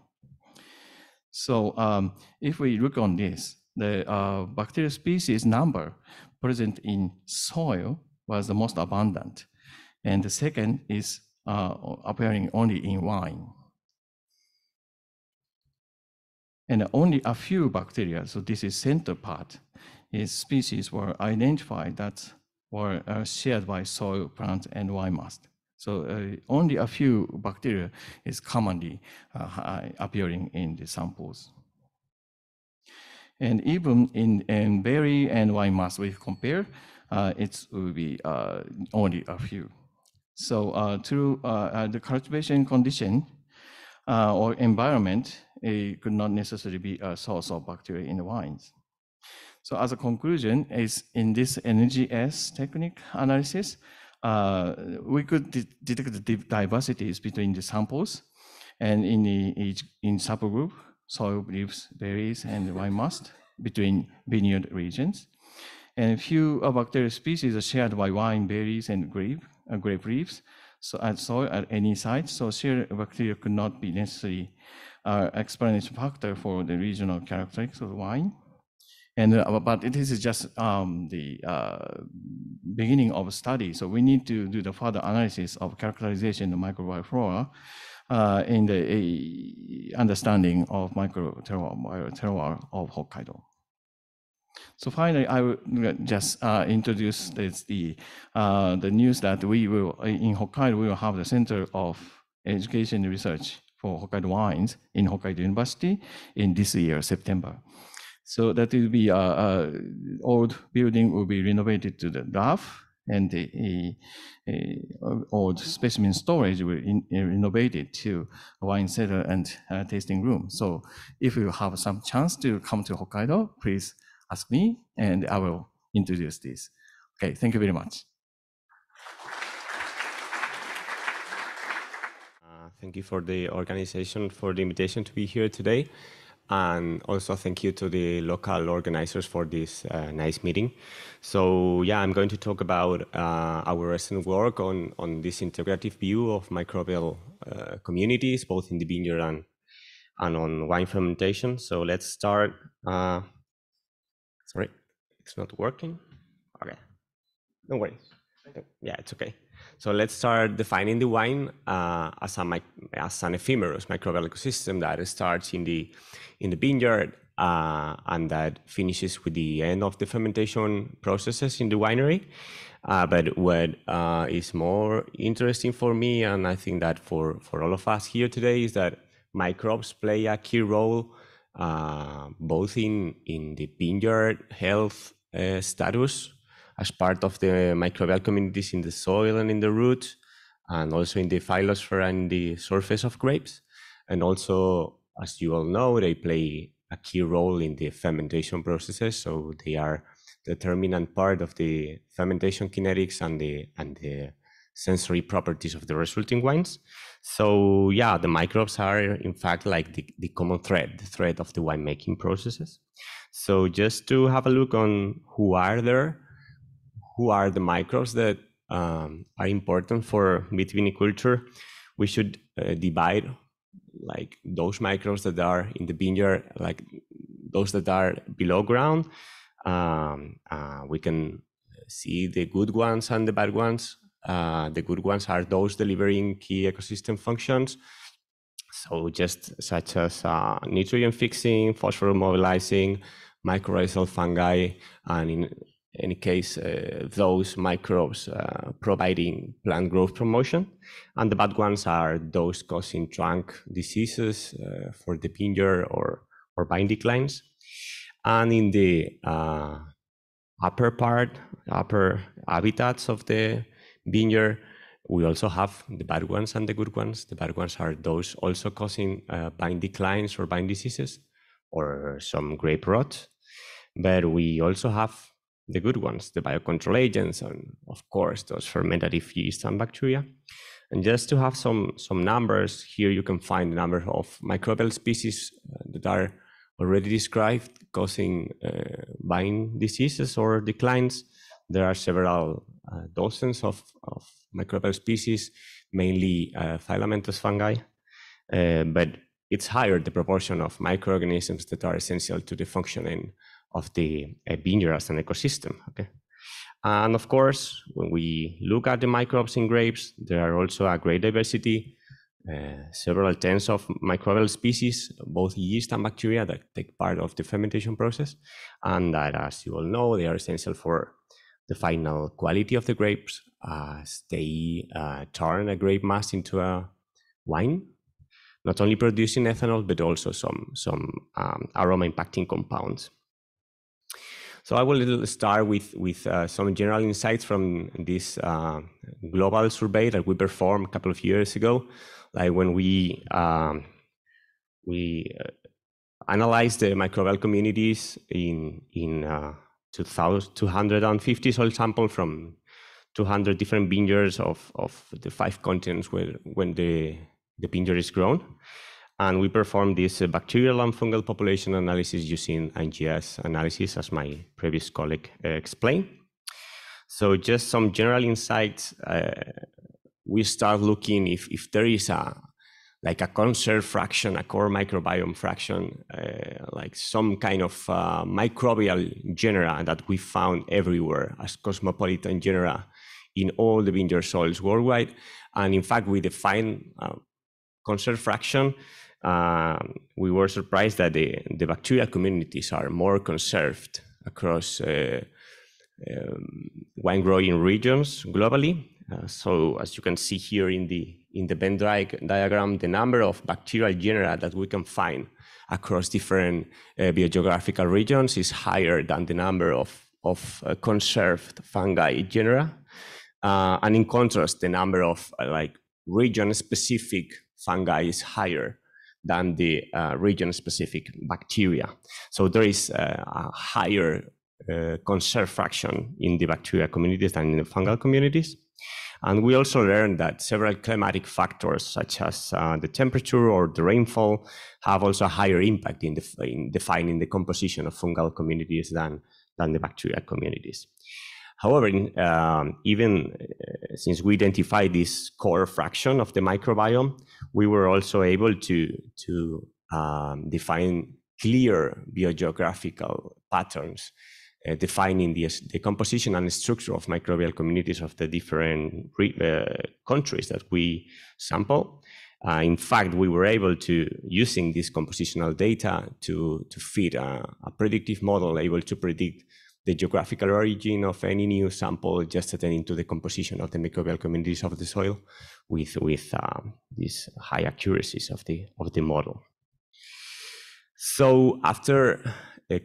So um, if we look on this, the uh, bacterial species number present in soil was the most abundant. And the second is uh, appearing only in wine. And only a few bacteria, so this is center part, is species were identified that were uh, shared by soil, plant, and wine must. So uh, only a few bacteria is commonly uh, appearing in the samples. And even in, in berry and wine must we compare, uh, it will be uh, only a few. So uh, through the cultivation condition uh, or environment, it could not necessarily be a source of bacteria in the wines. So as a conclusion, is in this NGS technique analysis, uh, we could de- detect the diversities between the samples and in the, each in subgroup, soil leaves, berries, and wine must between vineyard regions. And few bacterial species are shared by wine, berries, and grape, uh, grape leaves. So at soil at any site, so shared bacteria could not be necessarily uh, explanation factor for the regional characteristics of wine. And uh, but it is just um, the uh, beginning of study, so we need to do the further analysis of characterization of microbial flora uh, in the uh, understanding of microterroir terroir of Hokkaido. So finally, I will just uh, introduce this, the uh, the news that we will in Hokkaido we will have the Center of Education Research for Hokkaido wines in Hokkaido University in this year September. So that will be uh, uh, old building will be renovated to the lab, and the uh, old specimen storage will uh, renovated to a wine cellar and uh, tasting room. So if you have some chance to come to Hokkaido, please ask me, and I will introduce this. Okay, thank you very much. Uh, Thank you for the organization, for the invitation to be here today. and also thank you to the local organizers for this uh, nice meeting. So yeah, I'm going to talk about uh, our recent work on, on this integrative view of microbial uh, communities, both in the vineyard and, and on wine fermentation. So let's start. Sorry, it's not working. Okay, no worries. Yeah, it's okay. So let's start defining the wine uh, as, a, as an ephemeral microbial ecosystem that starts in the in the vineyard uh, and that finishes with the end of the fermentation processes in the winery. Uh, but what uh, is more interesting for me, and I think that for, for all of us here today, is that microbes play a key role uh, both in, in the vineyard health uh, status as part of the microbial communities in the soil and in the roots, and also in the phyllosphere and the surface of grapes. And also, as you all know, they play a key role in the fermentation processes. So they are determinant part of the fermentation kinetics and the and the sensory properties of the resulting wines. So yeah, the microbes are in fact like the, the common thread, the thread of the winemaking processes. So just to have a look on who are there, who are the microbes that um, are important for vitiviniculture, we should uh, divide like those microbes that are in the vineyard, like those that are below ground. Um, uh, we can see the good ones and the bad ones. Uh, the good ones are those delivering key ecosystem functions. So just such as uh, nitrogen fixing, phosphorus mobilizing, mycorrhizal fungi, and in any case, uh, those microbes uh, providing plant growth promotion. And the bad ones are those causing trunk diseases uh, for the vineyard or, or vine declines. And in the uh, upper part, upper habitats of the vineyard, we also have the bad ones and the good ones. The bad ones are those also causing uh, vine declines or vine diseases or some grape rot. But we also have the good ones, the biocontrol agents, and of course, those fermentative yeast and bacteria. And just to have some, some numbers, here you can find the number of microbial species uh, that are already described causing uh, vine diseases or declines. There are several uh, dozens of, of microbial species, mainly uh, filamentous fungi, uh, but it's higher the proportion of microorganisms that are essential to the functioning of the uh, vineyard as an ecosystem. Okay. And of course, when we look at the microbes in grapes, there are also a great diversity, uh, several tens of microbial species, both yeast and bacteria that take part of the fermentation process. And that, as you all know, they are essential for the final quality of the grapes as they uh, turn a grape mass into a wine, not only producing ethanol, but also some, some um, aroma impacting compounds. So I will start with, with uh, some general insights from this uh, global survey that we performed a couple of years ago, like when we um, we uh, analyzed the microbial communities in in uh, 250 soil sample from 200 different vineyards of, of the five continents where when the the vineyard is grown. And we performed this uh, bacterial and fungal population analysis using NGS analysis, as my previous colleague uh, explained. So just some general insights. Uh, we start looking if, if there is a like a conserved fraction, a core microbiome fraction, uh, like some kind of uh, microbial genera that we found everywhere as cosmopolitan genera in all the vineyard soils worldwide. And in fact, we define uh, conserved fraction uh, we were surprised that the, the bacterial communities are more conserved across uh, um, wine growing regions globally. Uh, so as you can see here in the in the Venn diagram, the number of bacterial genera that we can find across different uh, biogeographical regions is higher than the number of, of uh, conserved fungi genera. Uh, and in contrast, the number of like region-specific fungi is higher than the uh, region-specific bacteria. So there is uh, a higher uh, conserved fraction in the bacteria communities than in the fungal communities. And we also learned that several climatic factors, such as uh, the temperature or the rainfall, have also a higher impact in, in defining the composition of fungal communities than, than the bacterial communities. However, um, even uh, since we identified this core fraction of the microbiome, we were also able to, to um, define clear biogeographical patterns uh, defining the, the composition and structure of microbial communities of the different uh, countries that we sample. Uh, in fact, we were able to, using this compositional data, to, to feed a, a, predictive model able to predict the geographical origin of any new sample just attending to the composition of the microbial communities of the soil with, with uh, these high accuracies of the, of the model. So after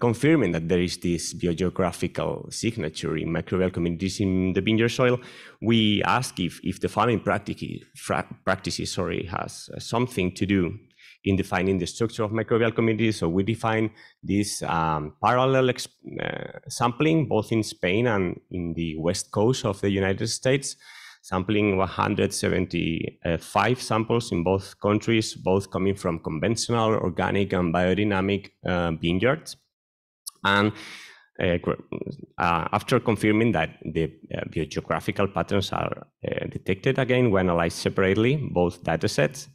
confirming that there is this biogeographical signature in microbial communities in the vineyard soil, we ask if, if the farming practices, practices sorry, has uh, something to do in defining the structure of microbial communities. So we define this um, parallel uh, sampling both in Spain and in the west coast of the United States sampling 175 samples in both countries, both coming from conventional, organic, and biodynamic uh, vineyards. And uh, uh, after confirming that the uh, biogeographical patterns are uh, detected again, we analyze separately both datasets.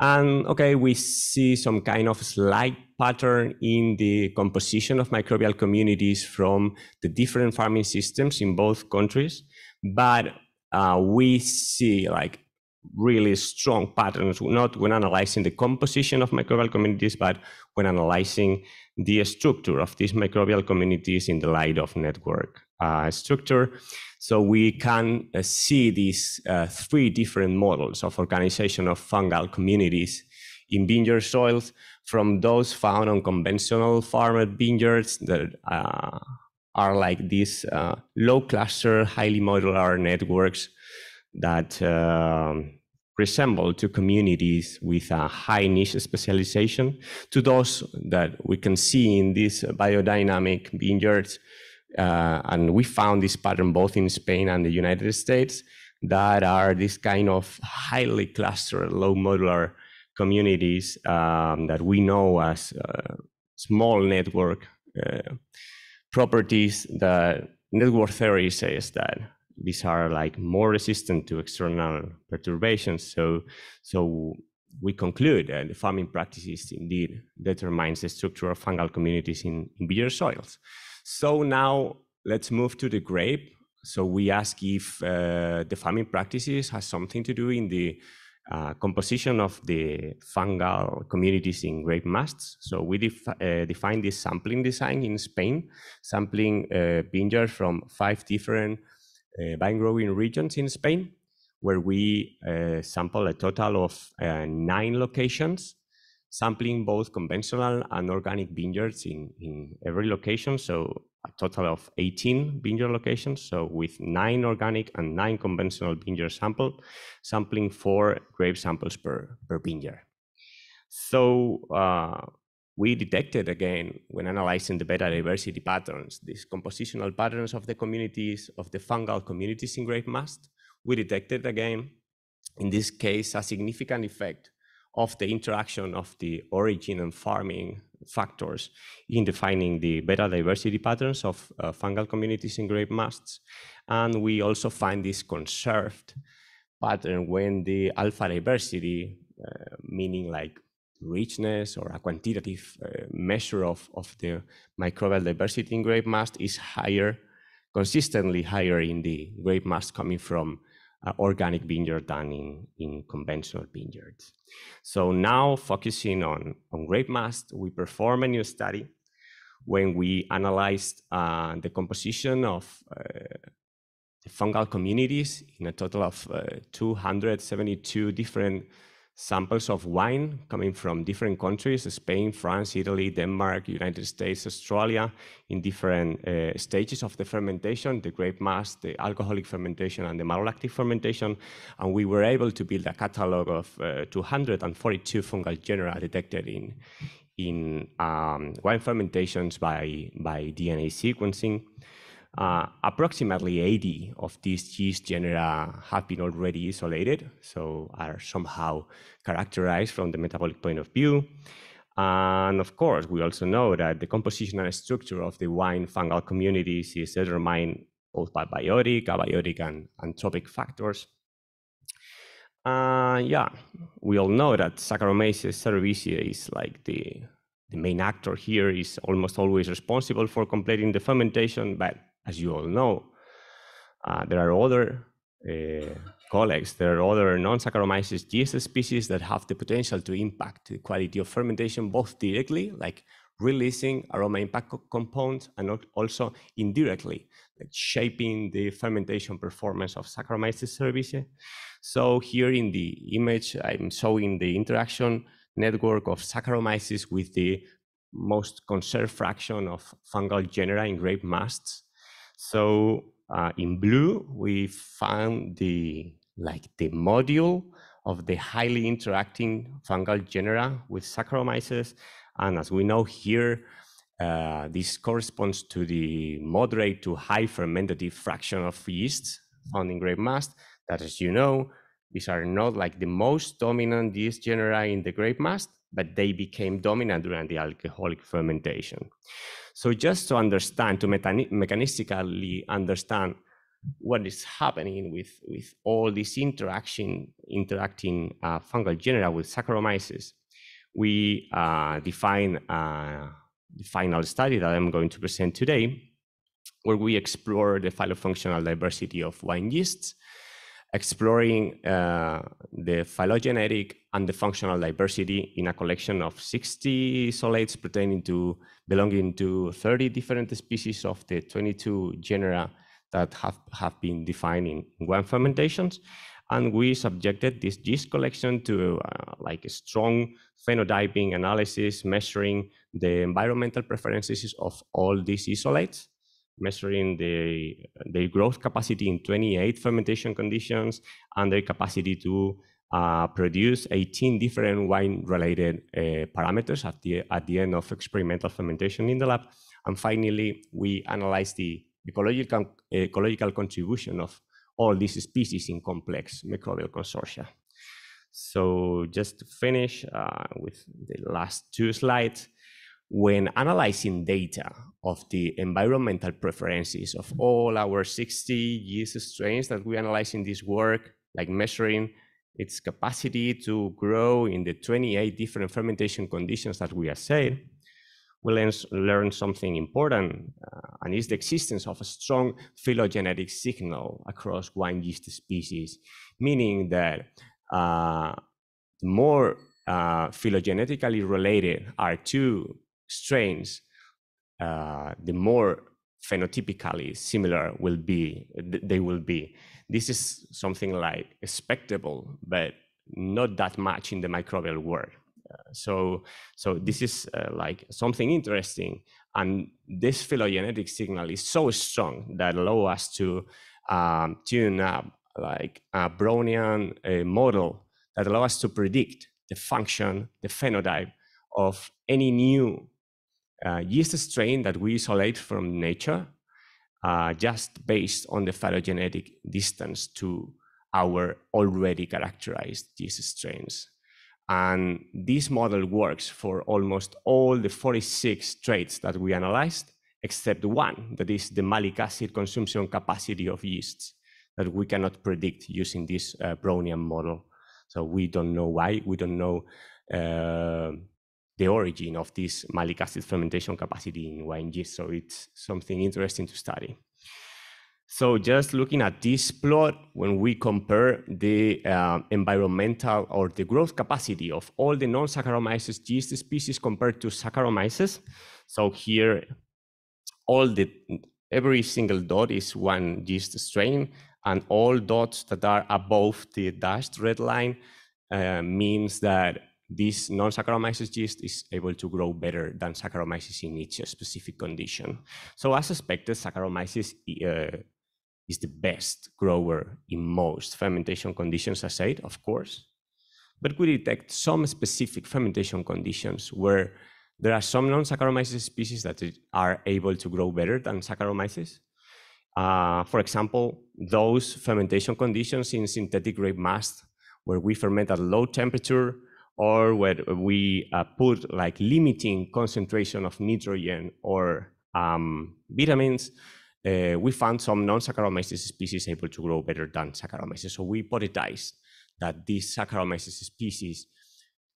And okay, we see some kind of slight pattern in the composition of microbial communities from the different farming systems in both countries. But uh, we see like really strong patterns, not when analyzing the composition of microbial communities, but when analyzing the structure of these microbial communities in the light of network uh, structure. So we can uh, see these uh, three different models of organization of fungal communities in vineyard soils from those found on conventional farmed vineyards that uh, are like these uh, low cluster, highly modular networks that um, resemble to communities with a high niche specialization to those that we can see in these biodynamic vineyards. Uh, and we found this pattern both in Spain and the United States that are this kind of highly clustered, low modular communities um, that we know as uh, small network uh, properties that network theory says that these are like more resistant to external perturbations. So, so we conclude that the farming practices indeed determines the structure of fungal communities in, in vineyard soils. So now let's move to the grape. So we ask if uh, the farming practices has something to do in the uh, composition of the fungal communities in grape masts. So we def uh, define this sampling design in Spain, sampling uh, from five different vine growing regions in Spain, where we uh, sample a total of uh, nine locations, sampling both conventional and organic vineyards in, in every location. So a total of 18 vineyard locations. So with nine organic and nine conventional vineyards sampled, sampling four grape samples per, per vineyard. So uh, we detected again when analyzing the beta diversity patterns, these compositional patterns of the communities, of the fungal communities in grape mast. We detected again, in this case, a significant effect of the interaction of the origin and farming factors in defining the beta diversity patterns of uh, fungal communities in grape masts. And we also find this conserved pattern when the alpha diversity, uh, meaning like richness or a quantitative uh, measure of, of the microbial diversity in grape mast is higher, consistently higher in the grape mast coming from uh, organic vineyard than in, in conventional vineyards. So now focusing on, on grape mast, we perform a new study when we analyzed uh, the composition of uh, the fungal communities in a total of uh, 272 different samples of wine coming from different countries Spain, France, Italy, Denmark, United States, Australia in different uh, stages of the fermentation the grape mass, the alcoholic fermentation, and the malolactic fermentation. And we were able to build a catalog of uh, 242 fungal genera detected in, in um, wine fermentations by, by DNA sequencing. Uh, approximately 80 of these yeast genera have been already isolated, so are somehow characterized from the metabolic point of view. And of course, we also know that the compositional structure of the wine fungal communities is determined both by biotic, abiotic, and anthropic factors. Uh, yeah, we all know that Saccharomyces cerevisiae is like the, the main actor here, is almost always responsible for completing the fermentation, but as you all know, uh, there are other uh, colleagues, there are other non-Saccharomyces yeast species that have the potential to impact the quality of fermentation both directly, like releasing aroma impact co compounds, and also indirectly, like shaping the fermentation performance of Saccharomyces cerevisiae. So here in the image, I'm showing the interaction network of Saccharomyces with the most conserved fraction of fungal genera in grape masts. So uh, in blue, we found the like the module of the highly interacting fungal genera with Saccharomyces. And as we know here, uh, this corresponds to the moderate to high fermentative fraction of yeasts found in grape mast that, as you know, these are not like the most dominant yeast genera in the grape mast, but they became dominant during the alcoholic fermentation. So just to understand, to mechanistically understand what is happening with, with all this interaction, interacting uh, fungal genera with Saccharomyces, we uh, define uh, the final study that I'm going to present today, where we explore the phylofunctional diversity of wine yeasts, exploring uh, the phylogenetic and the functional diversity in a collection of 60 isolates pertaining to belonging to 30 different species of the 22 genera that have, have been defined in wine fermentations. And we subjected this yeast collection to uh, like a strong phenotyping analysis, measuring the environmental preferences of all these isolates measuring the, their growth capacity in 28 fermentation conditions and their capacity to uh, produce 18 different wine-related uh, parameters at the, at the end of experimental fermentation in the lab. And finally, we analyzed the ecological, ecological contribution of all these species in complex microbial consortia. So just to finish uh, with the last two slides, when analyzing data of the environmental preferences of all our 60 yeast strains that we analyze in this work, like measuring its capacity to grow in the 28 different fermentation conditions that we assayed, we learn, something important, uh, and is the existence of a strong phylogenetic signal across wine yeast species, meaning that uh, more uh, phylogenetically related are two strains, uh, the more phenotypically similar will be they will be. This is something like expectable, but not that much in the microbial world. Uh, so, so this is uh, like something interesting, and this phylogenetic signal is so strong that allow us to um, tune up like a Brownian model that allow us to predict the function, the phenotype of any new uh, yeast strain that we isolate from nature uh, just based on the phylogenetic distance to our already characterized yeast strains. And this model works for almost all the 46 traits that we analyzed, except one, that is the malic acid consumption capacity of yeasts that we cannot predict using this uh, Brownian model. So we don't know why, we don't know uh, the origin of this malic acid fermentation capacity in wine yeast. So it's something interesting to study. So just looking at this plot, when we compare the uh, environmental or the growth capacity of all the non-Saccharomyces yeast species compared to Saccharomyces. So here, all the every single dot is one yeast strain, and all dots that are above the dashed red line uh, means that this non-Saccharomyces yeast is able to grow better than Saccharomyces in each specific condition. So as expected, Saccharomyces uh, is the best grower in most fermentation conditions assayed, of course. But we detect some specific fermentation conditions where there are some non-Saccharomyces species that are able to grow better than Saccharomyces. Uh, for example, those fermentation conditions in synthetic grape mast, where we ferment at low temperature, or where we uh, put like limiting concentration of nitrogen or um, vitamins, uh, we found some non-Saccharomyces species able to grow better than Saccharomyces. So we hypothesized that these Saccharomyces species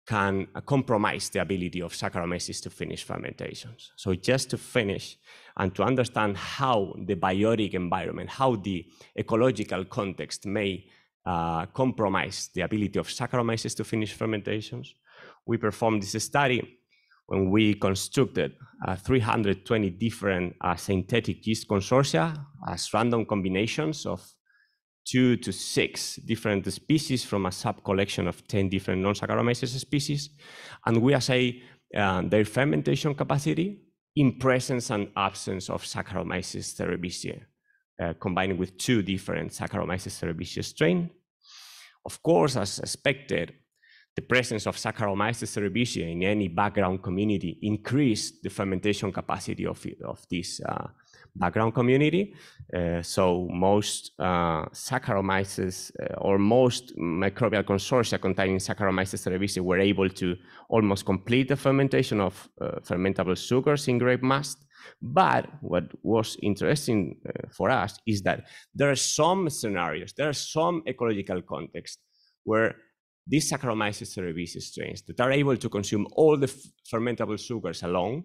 can uh, compromise the ability of Saccharomyces to finish fermentations. So just to finish and to understand how the biotic environment, how the ecological context may uh, compromise the ability of Saccharomyces to finish fermentations, we performed this study when we constructed uh, 320 different uh, synthetic yeast consortia as random combinations of two to six different species from a sub-collection of 10 different non-Saccharomyces species. And we assay uh, their fermentation capacity in presence and absence of Saccharomyces cerevisiae, uh, combined with two different Saccharomyces cerevisiae strain. Of course, as expected, the presence of Saccharomyces cerevisiae in any background community increased the fermentation capacity of, of this uh, background community. Uh, so most uh, Saccharomyces uh, or most microbial consortia containing Saccharomyces cerevisiae were able to almost complete the fermentation of uh, fermentable sugars in grape mast. But what was interesting uh, for us is that there are some scenarios, there are some ecological contexts where these Saccharomyces cerevisiae strains that are able to consume all the fermentable sugars alone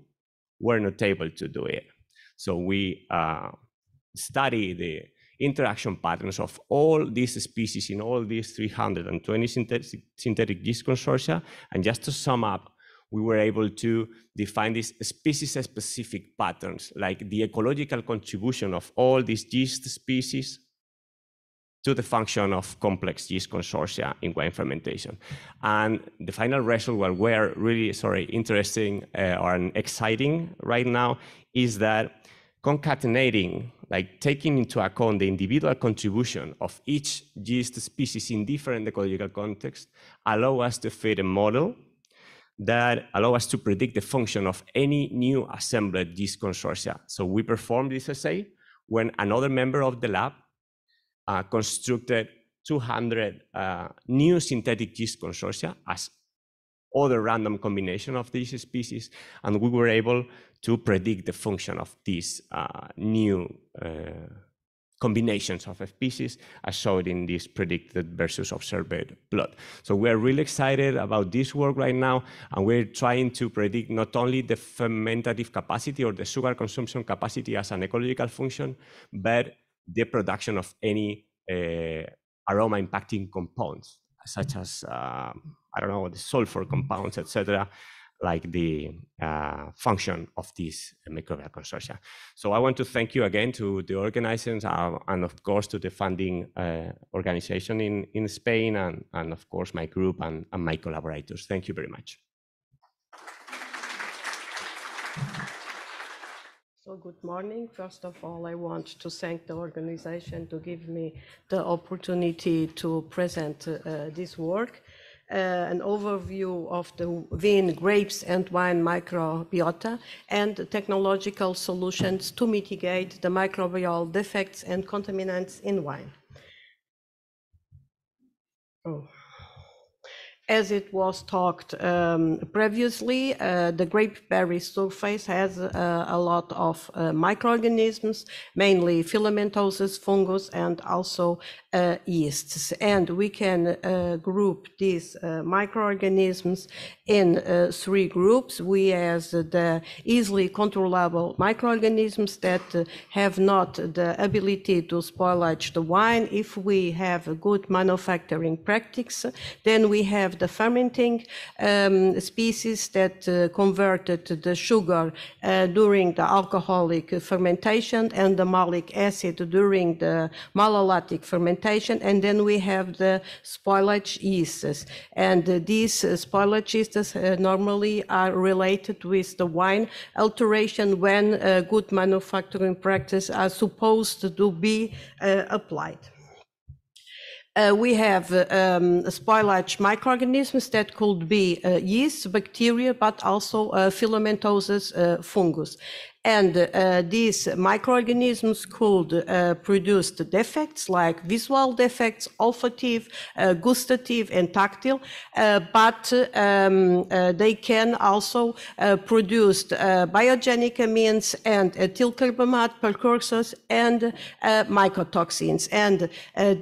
were not able to do it. So we uh, study the interaction patterns of all these species in all these 320 synthetic, synthetic yeast consortia. And just to sum up, we were able to define these species-specific patterns, like the ecological contribution of all these yeast species to the function of complex yeast consortia in wine fermentation. And the final result, what we're really, sorry, interesting uh, or exciting right now is that concatenating, like taking into account the individual contribution of each yeast species in different ecological contexts, allow us to fit a model that allow us to predict the function of any new assembled yeast consortia. So we performed this assay when another member of the lab uh, constructed 200 uh, new synthetic yeast consortia as other random combination of these species, and we were able to predict the function of these uh, new uh, combinations of species as shown in this predicted versus observed plot. So we're really excited about this work right now, and we're trying to predict not only the fermentative capacity or the sugar consumption capacity as an ecological function, but the production of any uh, aroma impacting compounds, such as, uh, I don't know, the sulfur compounds, etc., like the uh, function of this microbial consortia. So I want to thank you again to the organizers uh, and of course to the funding uh, organization in, in Spain and, and of course my group and, and my collaborators. Thank you very much. So good morning. First of all, I want to thank the organization to give me the opportunity to present uh, this work. Uh, an overview of the vine, grapes, and wine microbiota and technological solutions to mitigate the microbial defects and contaminants in wine. Oh. As it was talked um, previously, uh, the grapeberry surface has uh, a lot of uh, microorganisms, mainly filamentoses, fungus, and also uh, yeasts. And we can uh, group these uh, microorganisms in three groups. We has the easily controllable microorganisms that have not the ability to spoilage the wine. If we have good manufacturing practice, then we have have the fermenting um, species that uh, converted the sugar uh, during the alcoholic fermentation and the malic acid during the malolactic fermentation. And then we have the spoilage yeasts. And uh, these spoilage yeasts normally are related with the wine alteration when good manufacturing practice are supposed to be applied. Uh, we have uh, um, spoilage microorganisms that could be uh, yeast, bacteria, but also uh, filamentoses uh, fungus. And uh, these microorganisms could uh, produce defects like visual defects, olfactive, uh, gustative, and tactile, uh, but um, uh, they can also uh, produce biogenic amines and ethyl carbamate precursors and mycotoxins. And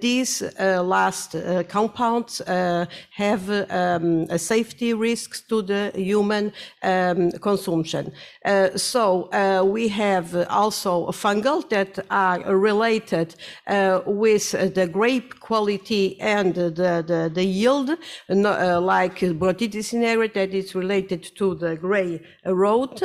these last compounds have um, safety risks to the human um, consumption. So uh, we have also fungal that are related uh, with the grape quality and the, the, the yield, uh, like Botrytis cinerea that is related to the gray rot.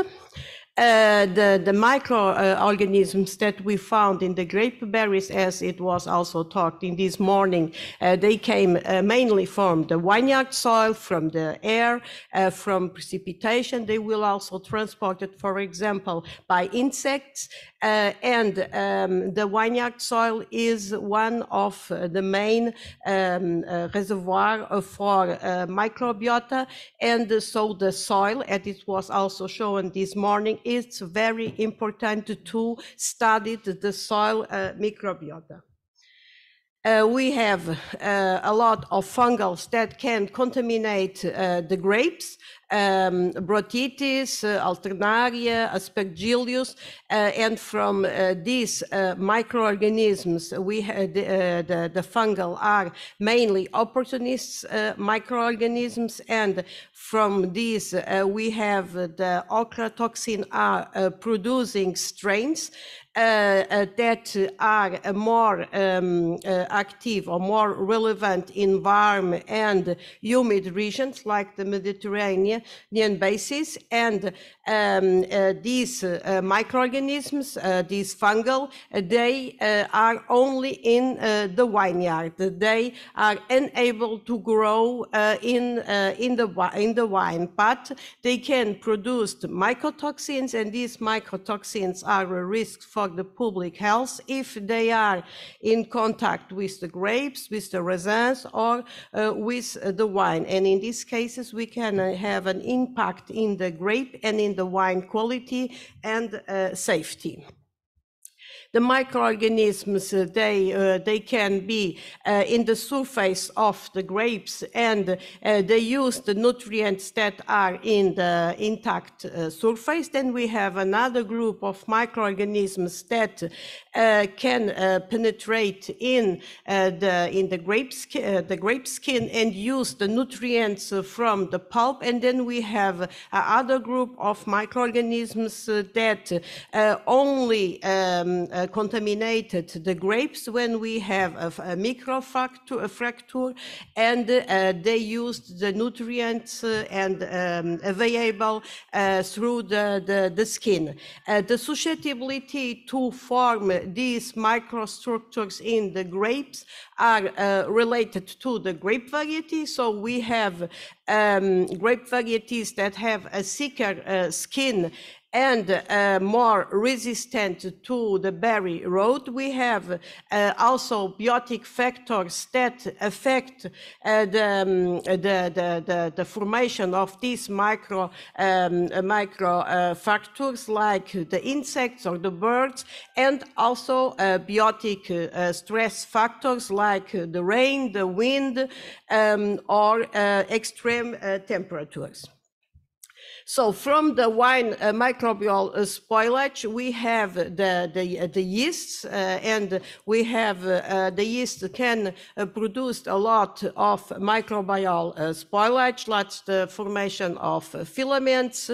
Uh, the, the microorganisms that we found in the grape berries, as it was also talked in this morning, uh, they came uh, mainly from the vineyard soil, from the air, uh, from precipitation. They will also transported, for example, by insects. And um, the vineyard soil is one of the main um, reservoir for microbiota. And so the soil, as it was also shown this morning, it's very important to study the soil uh, microbiota. Uh, we have uh, a lot of fungals that can contaminate uh, the grapes, um, Botrytis, uh, Alternaria, Aspergillus, and from these microorganisms, we the, the, the fungal are mainly opportunist uh, microorganisms, and from these we have the ochratoxin A producing strains that are uh, more um, active or more relevant in warm and humid regions like the Mediterranean basis. And um, uh, these uh, microorganisms, uh, these fungal, they are only in the vineyard. They are unable to grow in, in, the, in the wine, but they can produce mycotoxins, and these mycotoxins are a risk for the public health if they are in contact with the grapes, with the raisins, or uh, with the wine. And in these cases, we can have an impact in the grape and in the wine quality and uh, safety. The microorganisms, uh, they, uh, they can be uh, in the surface of the grapes and uh, they use the nutrients that are in the intact uh, surface. Then we have another group of microorganisms that can uh, penetrate in, uh, the, in the, grape uh, the grape skin and use the nutrients uh, from the pulp. And then we have uh, other group of microorganisms uh, that uh, only um, uh, contaminated the grapes when we have a, a microfracture and uh, they used the nutrients uh, and um, available uh, through the, the, the skin. Uh, the susceptibility to form these microstructures in the grapes are uh, related to the grape variety. So we have um, grape varieties that have a thicker uh, skin and uh, more resistant to the berry rot. We have uh, also biotic factors that affect uh, the, um, the, the, the, the formation of these micro, um, micro uh, factors like the insects or the birds, and also uh, biotic uh, stress factors like the rain, the wind, um, or extreme temperatures. So from the wine uh, microbial uh, spoilage, we have the, the, uh, the yeasts, uh, and we have uh, uh the yeast can uh, produce a lot of microbial uh, spoilage, like the formation of filaments,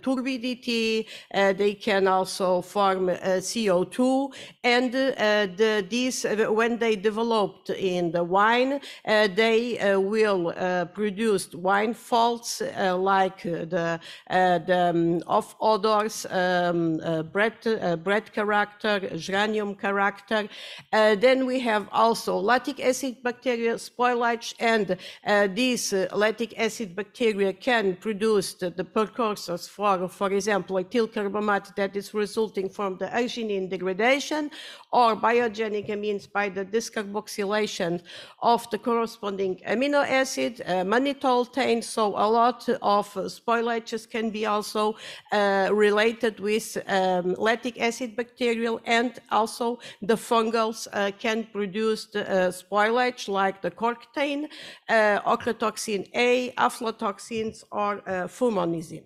turbidity, they can also form uh, CO2, and the, these, when they developed in the wine, they will produce wine faults like the, uh, the um, off odors, um, uh, bread, uh, bread character, geranium character. Uh, then we have also lactic acid bacteria spoilage, and uh, these uh, lactic acid bacteria can produce the, the precursors for, for example, ethyl carbamate that is resulting from the arginine degradation, or biogenic amines by the decarboxylation of the corresponding amino acid, uh, mannitol so a lot of spoilages can be also uh, related with um, lactic acid bacterial and also the fungals uh, can produce the uh, spoilage like the cork taint, uh, ochratoxin A, aflatoxins, or uh, fumonisin.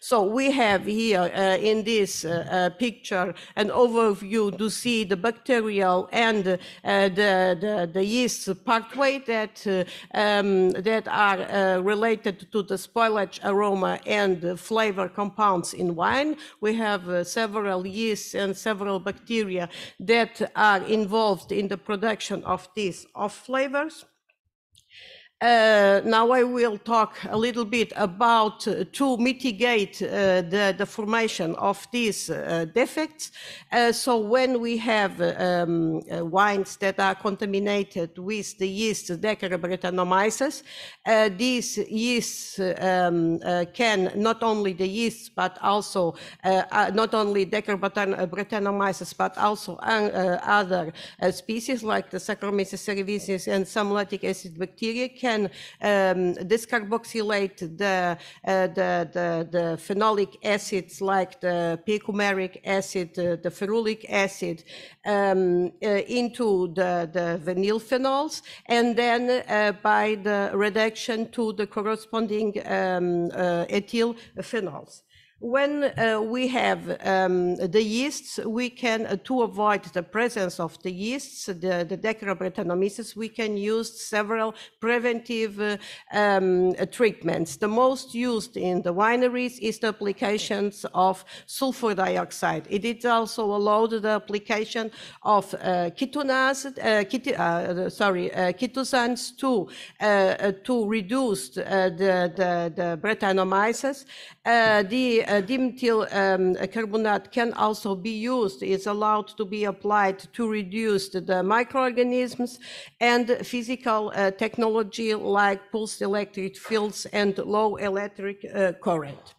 So we have here uh, in this uh, uh, picture an overview to see the bacterial and uh, the, the, the yeast pathway that, uh, um, that are uh, related to the spoilage aroma and flavor compounds in wine. We have several yeasts and several bacteria that are involved in the production of these off flavors. Uh, now I will talk a little bit about uh, to mitigate uh, the, the formation of these uh, defects. Uh, so when we have um, uh, wines that are contaminated with the yeast Dekkera Brettanomyces, uh, these yeasts um, can not only the yeasts but also not only Dekkera Brettanomyces but also other species like the Saccharomyces cerevisiae and some lactic acid bacteria can um, the, uh, the, the, the phenolic acids like the p-coumaric acid, uh, the ferulic acid um, uh, into the, the vinyl phenols and then uh, by the reduction to the corresponding um, uh, ethyl phenols. When uh, we have um, the yeasts, we can, uh, to avoid the presence of the yeasts, the, the Dekkera Brettanomyces, we can use several preventive uh, um, treatments. The most used in the wineries is the applications of sulfur dioxide. It is also allowed the application of uh, ketonaz, uh, ket- uh, sorry, chitosans to, to reduce the, the, the the dimethyl um, carbonate can also be used, is allowed to be applied to reduce the, microorganisms and physical uh, technology like pulsed electric fields and low electric uh, current.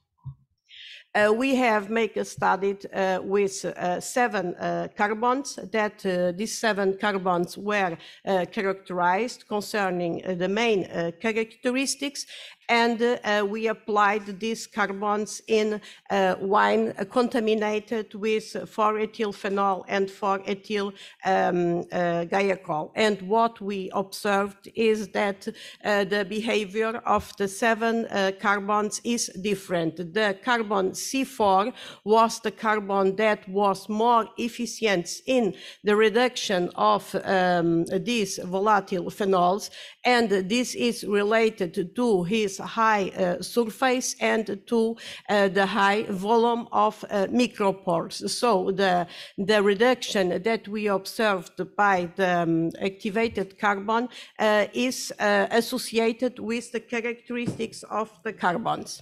Uh, we have make a study uh, with uh, seven uh, carbons that uh, these seven carbons were uh, characterized concerning uh, the main uh, characteristics and uh, we applied these carbons in uh, wine contaminated with 4-ethylphenol and 4-ethyl um, uh. And what we observed is that uh, the behavior of the seven uh, carbons is different. The carbon C4 was the carbon that was more efficient in the reduction of um, these volatile phenols, and this is related to his high uh, surface and to uh, the high volume of uh, micropores. So the, the reduction that we observed by the um, activated carbon uh, is uh, associated with the characteristics of the carbons.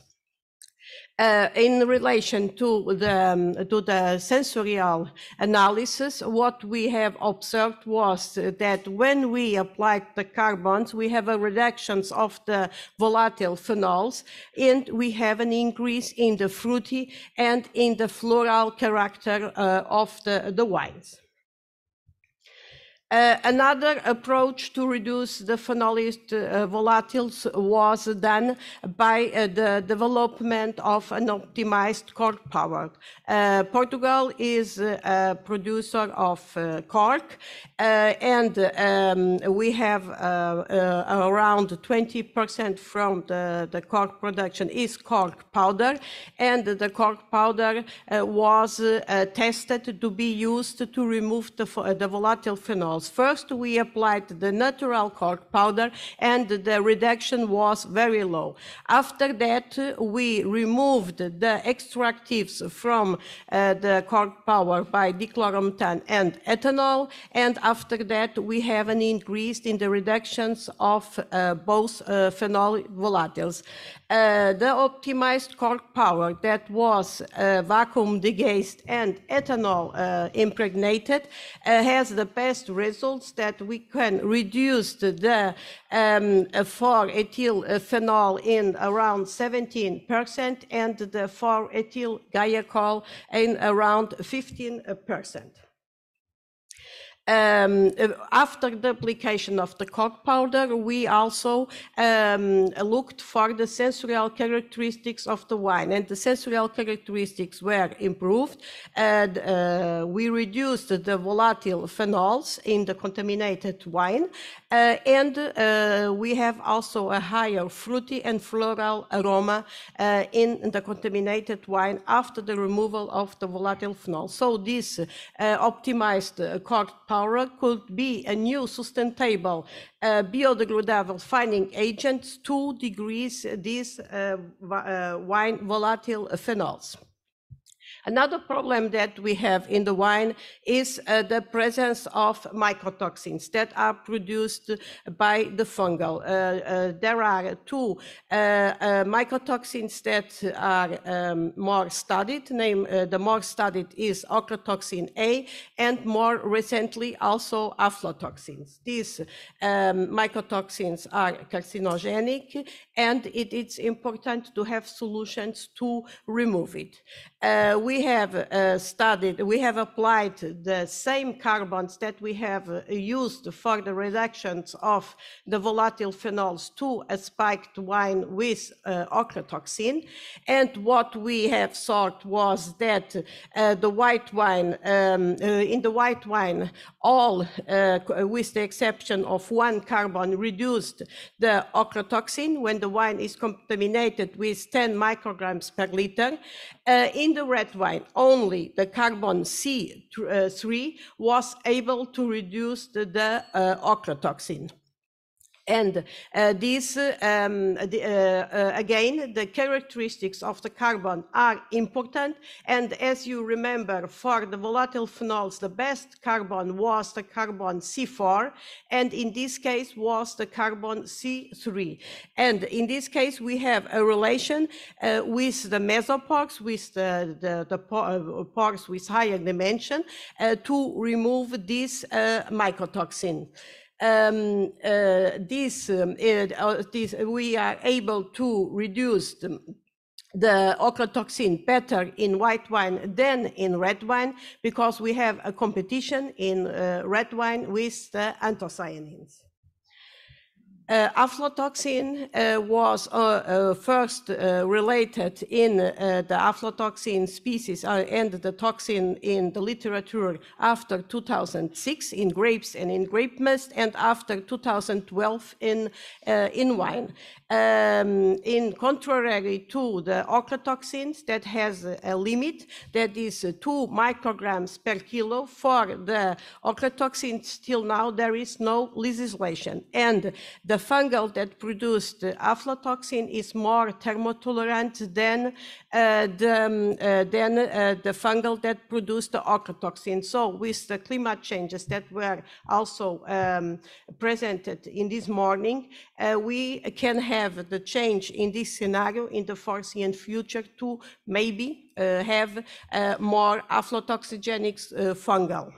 Uh, in relation to the, um, to the sensorial analysis, what we have observed was that when we applied the carbons, we have a reduction of the volatile phenols, and we have an increase in the fruity and in the floral character uh, of the, the wines. Uh, another approach to reduce the phenolist uh, volatiles was done by uh, the development of an optimized cork powder. Uh, Portugal is uh, a producer of cork, and um, we have around 20% from the, the cork production is cork powder, and the cork powder was tested to be used to remove the, the volatile phenols. First, we applied the natural cork powder, and the reduction was very low. After that, we removed the extractives from uh, the cork powder by dichloromethane and ethanol, and after that, we have an increase in the reductions of uh, both uh, phenol volatiles. Uh, the optimized cork powder that was uh, vacuum degazed and ethanol uh, impregnated uh, has the best results that we can reduce the um, 4-ethyl phenol in around 17% and the 4-ethyl guaiacol in around 15%. Um, after the application of the cork powder, we also um, looked for the sensorial characteristics of the wine, and the sensorial characteristics were improved. And uh, we reduced the volatile phenols in the contaminated wine, uh, and uh, we have also a higher fruity and floral aroma uh, in the contaminated wine after the removal of the volatile phenol. So this uh, optimized uh, cork powder could be a new sustainable uh, biodegradable fining agent to decrease these uh, uh, wine volatile phenols. Another problem that we have in the wine is uh, the presence of mycotoxins that are produced by the fungal. Uh, uh, there are two uh, uh, mycotoxins that are um, more studied. Name the more studied is ochratoxin A, and more recently also aflatoxins. These um, mycotoxins are carcinogenic, and it is important to have solutions to remove it. Uh, we have uh, studied, we have applied the same carbons that we have uh, used for the reductions of the volatile phenols to a spiked wine with uh, ochratoxin. And what we have sought was that uh, the white wine, um, uh, in the white wine, all, uh, with the exception of one carbon, reduced the ochratoxin when the wine is contaminated with 10 micrograms per liter. In the red wine, only the carbon C3 was able to reduce the, the uh, ochratoxin. And uh, this, uh, um, the, uh, uh, again, the characteristics of the carbon are important. And as you remember, for the volatile phenols, the best carbon was the carbon C4, and in this case was the carbon C3. And in this case, we have a relation uh, with the mesopores, with the, the, the po- pores with higher dimension, to remove this mycotoxin um, uh, this, um, uh, this, we are able to reduce the, the ochratoxin better in white wine than in red wine because we have a competition in uh, red wine with the anthocyanins. Uh, aflatoxin uh, was uh, uh, first uh, related in uh, the aflatoxin species and the toxin in the literature after 2006 in grapes and in grape must, and after 2012 in, in wine. Um, in contrary to the ochratoxins that has a- limit that is uh, two micrograms per kilo. For the ochratoxins till now there is no legislation. And the fungal that produced aflatoxin is more thermotolerant than the, um, uh, than uh, the fungal that produced the ochratoxin. So with the climate changes that were also um, presented in this morning, uh, we can have the change in this scenario in the foreseen future to maybe uh, have uh, more aflatoxigenic uh, fungal.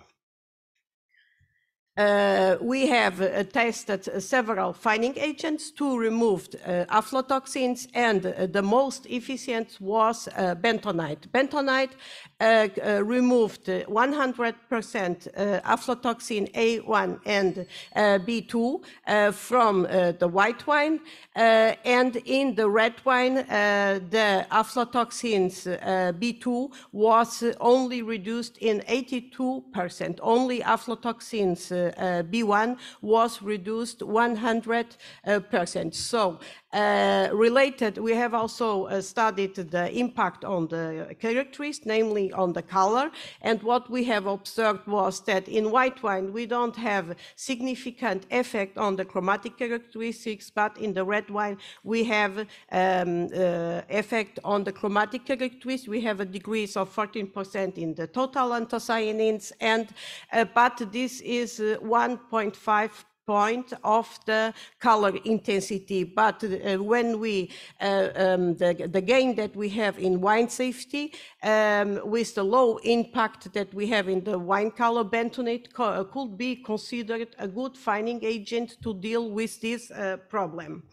Uh, we have uh, tested uh, several fining agents to remove uh, aflatoxins, and uh, the most efficient was uh, bentonite. Bentonite uh, uh, removed uh, 100% uh, aflatoxin A1 and uh, B2 uh, from the white wine, and in the red wine, the aflatoxins uh, B2 was only reduced in 82%. Only aflatoxins uh, uh, B1 was reduced 100%. So uh, related, we have also uh, studied the impact on the characteristics, namely on the color. And what we have observed was that in white wine, we don't have significant effect on the chromatic characteristics, but in the red wine, we have um, uh, effect on the chromatic characteristics. We have a decrease of 14% in the total anthocyanins, and uh, but this is uh, 1.5 point of the color intensity. But uh, when we, uh, um, the, the gain that we have in wine safety, um, with the low impact that we have in the wine color, bentonite co- uh, could be considered a good fining agent to deal with this uh, problem.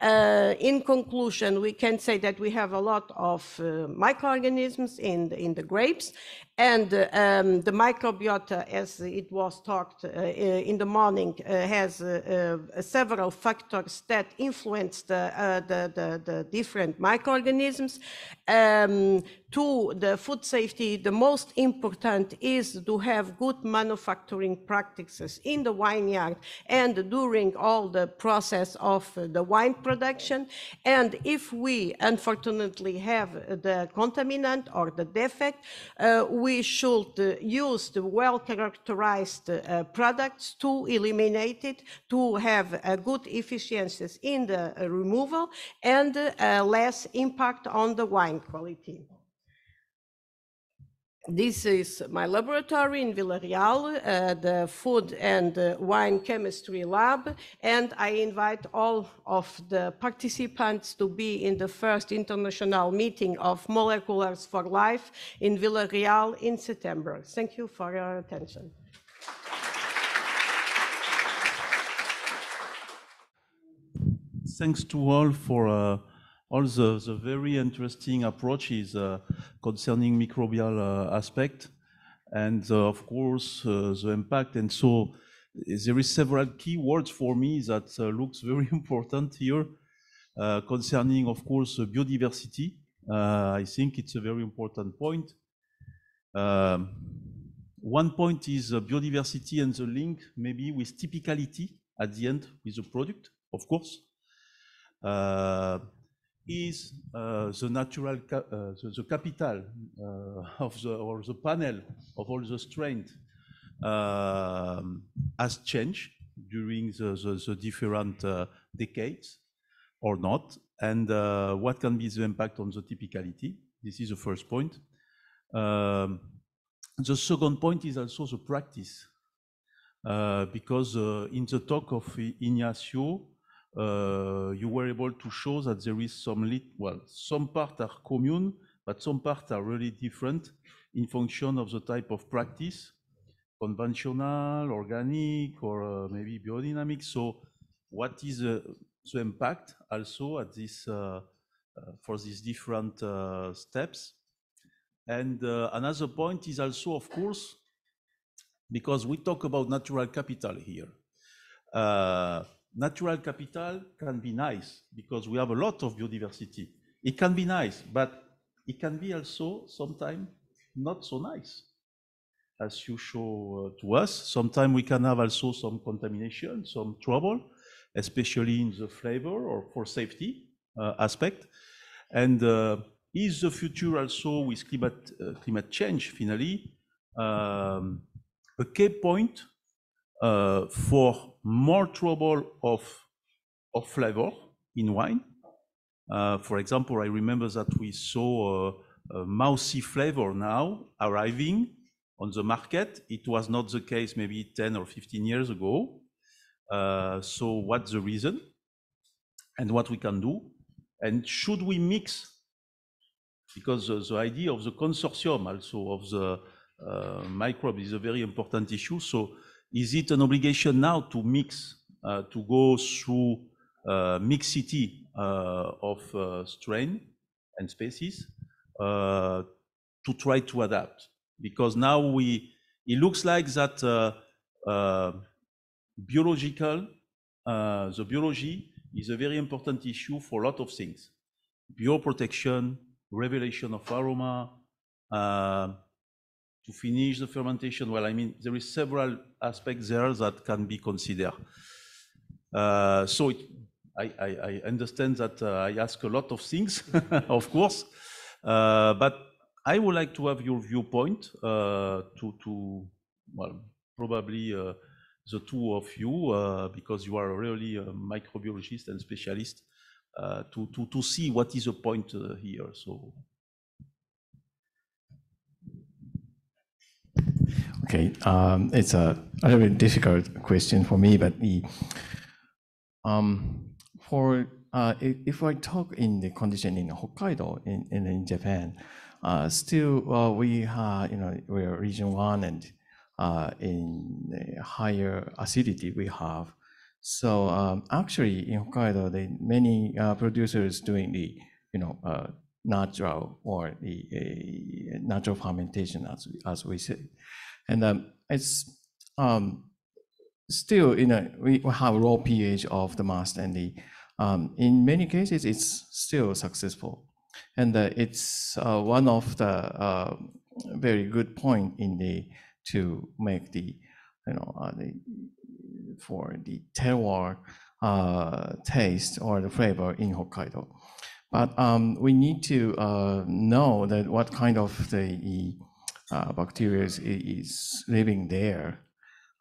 Uh, in conclusion, we can say that we have a lot of uh, microorganisms in the, in the grapes, And uh, um, the microbiota, as it was talked uh, in the morning, uh, has uh, uh, several factors that influence the, uh, the, the, the different microorganisms. Um, to the food safety, the most important is to have good manufacturing practices in the vineyard and during all the process of uh, the wine production. And if we unfortunately have the contaminant or the defect, uh, we should uh, use the well-characterized uh, products to eliminate it, to have uh, good efficiencies in the removal and less impact on the wine quality. This is my laboratory in Vila Real, uh, the food and uh, wine chemistry lab, and I invite all of the participants to be in the first international meeting of Moleculars for Life in Vila Real in September. Thank you for your attention. Thanks to all for uh, all the, the very interesting approaches uh, concerning microbial uh, aspect and uh, of course the impact. And so there is several key words for me that looks very important here concerning, of course, biodiversity. I think it's a very important point. Um, one point is uh, biodiversity and the link maybe with typicality at the end with the product, of course. Uh, is uh, the natural uh, the, the capital uh, of the or the panel of all the strength um, has changed during the, the, the different uh, decades or not, and uh, what can be the impact on the typicality. This is the first point. Um, the second point is also the practice, uh, because in the talk of Ignacio, uh, you were able to show that there is some lit well, some parts are commune, but some parts are really different in function of the type of practice, conventional, organic, or uh, maybe biodynamic. So, what is uh, the impact also at this uh, uh, for these different uh, steps? And another point is also, of course, because we talk about natural capital here. Natural capital can be nice because we have a lot of biodiversity. It can be nice, but it can be also sometimes not so nice. As you show uh, to us, sometimes we can have also some contamination, some trouble, especially in the flavor or for safety uh, aspect. And uh, is the future also with climate, uh, climate change finally um, a key point uh, for more trouble of, of flavor in wine. Uh, for example, I remember that we saw a, a mousy flavor now arriving on the market. It was not the case maybe 10 or 15 years ago. Uh, so what's the reason and what we can do? And should we mix? Because the, idea of the consortium also of the uh, microbe is a very important issue. So is it an obligation now to mix, uh, to go through uh, mixity uh, of uh, strain and species uh, to try to adapt? Because now we, it looks like that uh, uh, biological, the biology is a very important issue for a lot of things. Bioprotection, revelation of aroma, to finish the fermentation. Well, I mean, there is several aspects there that can be considered. Uh, so it, I, I, I understand that uh, I ask a lot of things, of course, uh, but I would like to have your viewpoint uh, to, to, well, probably uh, the two of you, uh, because you are really a microbiologist and specialist, to, to, to see what is the point here. So Okay, um, it's a, a little bit difficult question for me, but the, um, for uh, if, if I talk in the condition in Hokkaido in, in, in Japan, uh, still uh, we have you know we're region one and uh, in higher acidity we have. So um, actually in Hokkaido, the many uh, producers doing the you know uh, natural or the natural fermentation, as as we say. And um, it's um, still, you know, we have raw pH of the mast, and the um, in many cases it's still successful, and uh, it's uh, one of the uh, very good point in the to make the you know uh, the for the terroir uh, taste or the flavor in Hokkaido. But um, we need to uh, know that what kind of the uh, bacteria is, is living there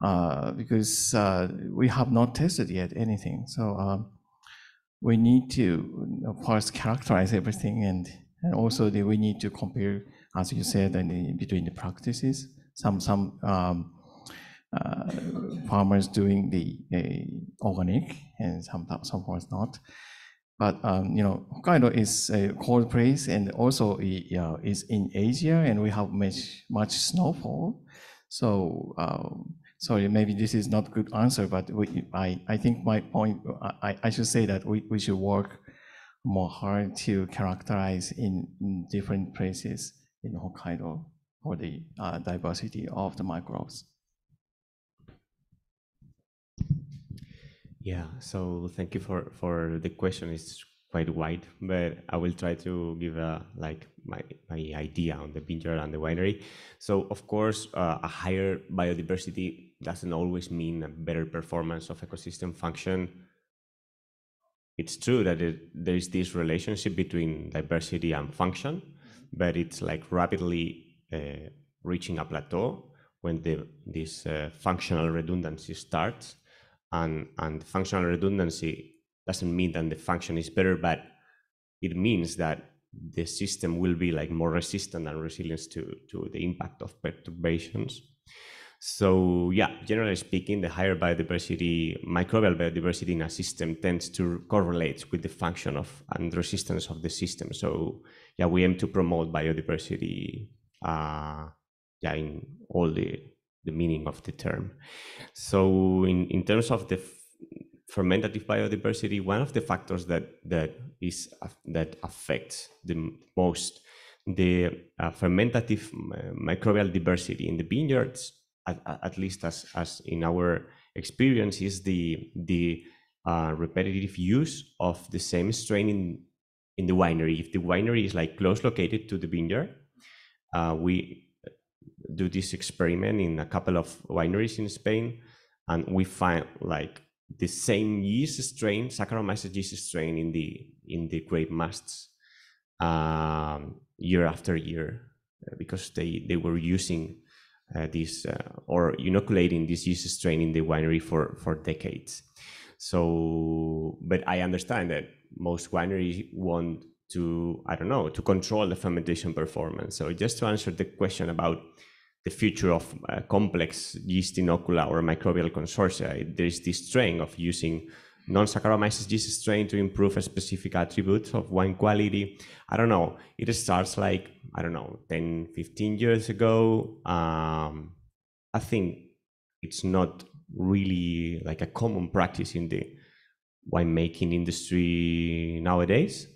uh, because uh, we have not tested yet anything. So um, we need to of course characterize everything and, and also the, we need to compare, as you said, and between the practices. Some some um, uh, farmers doing the organic and some some farmers not. But um, you know, Hokkaido is a cold place and also uh, is in Asia, and we have much much snowfall. So um, sorry, maybe this is not good answer, but we, I I think my point I, I should say that we, we should work more hard to characterize in, in different places in Hokkaido for the uh, diversity of the microbes. Yeah, so thank you for for the question. It's quite wide, but I will try to give a like my my idea on the vineyard and the winery. So of course, uh, a higher biodiversity doesn't always mean a better performance of ecosystem function. It's true that it, there is this relationship between diversity and function, but it's like rapidly uh, reaching a plateau when the this uh, functional redundancy starts and, and functional redundancy doesn't mean that the function is better, but it means that the system will be like more resistant and resilient to, to the impact of perturbations. So yeah, generally speaking, the higher biodiversity, microbial biodiversity in a system tends to correlate with the function of and resistance of the system. So yeah, we aim to promote biodiversity uh, yeah, in all the the meaning of the term. So in, in terms of the fermentative biodiversity, one of the factors that that is that affects the most the uh, fermentative uh, microbial diversity in the vineyards, at, at, least as, as in our experience, is the the uh, repetitive use of the same strain in in the winery. If the winery is like close located to the vineyard, uh, we do this experiment in a couple of wineries in Spain, and we find like the same yeast strain, Saccharomyces yeast strain in the in the grape masts um, year after year uh, because they they were using uh, this uh, or inoculating this yeast strain in the winery for for decades. So, but I understand that most wineries want to I don't know to control the fermentation performance. So just to answer the question about the future of uh, complex yeast inocula or microbial consortia, there is this trend of using non-Saccharomyces yeast strain to improve a specific attribute of wine quality. I don't know. It starts like I don't know 10, 15 years ago. Um, I think it's not really like a common practice in the winemaking industry nowadays.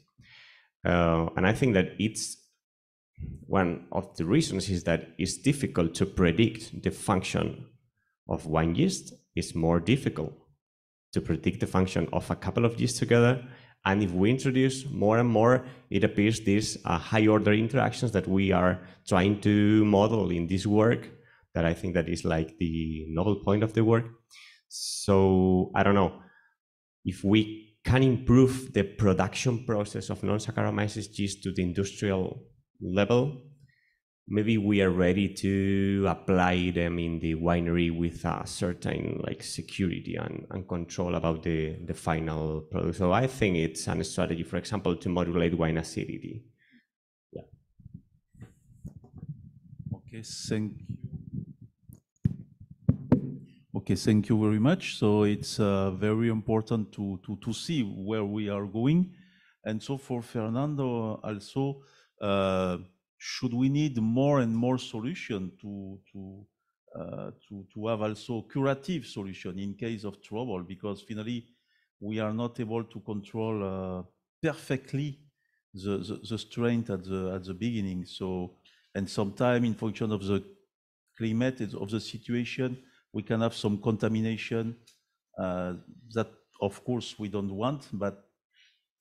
Uh, and I think that it's one of the reasons is that it's difficult to predict the function of one yeast. It's more difficult to predict the function of a couple of yeasts together. And if we introduce more and more, it appears these uh, high order interactions that we are trying to model in this work that I think that is like the novel point of the work. So I don't know if we can improve the production process of non-Saccharomyces yeast to the industrial level, maybe we are ready to apply them in the winery with a certain like security and, and control about the, the final product. So I think it's a strategy, for example, to modulate wine acidity. Yeah. Okay, thank you. Okay, thank you very much. So it's uh, very important to, to, to see where we are going. And so for Fernanda also, should we need more and more solution to, to, uh, to, to have also curative solution in case of trouble? Because finally, we are not able to control uh, perfectly the, the, the strength at the, at the beginning. So, and sometime in function of the climate, of the situation, we can have some contamination uh, that, of course, we don't want, but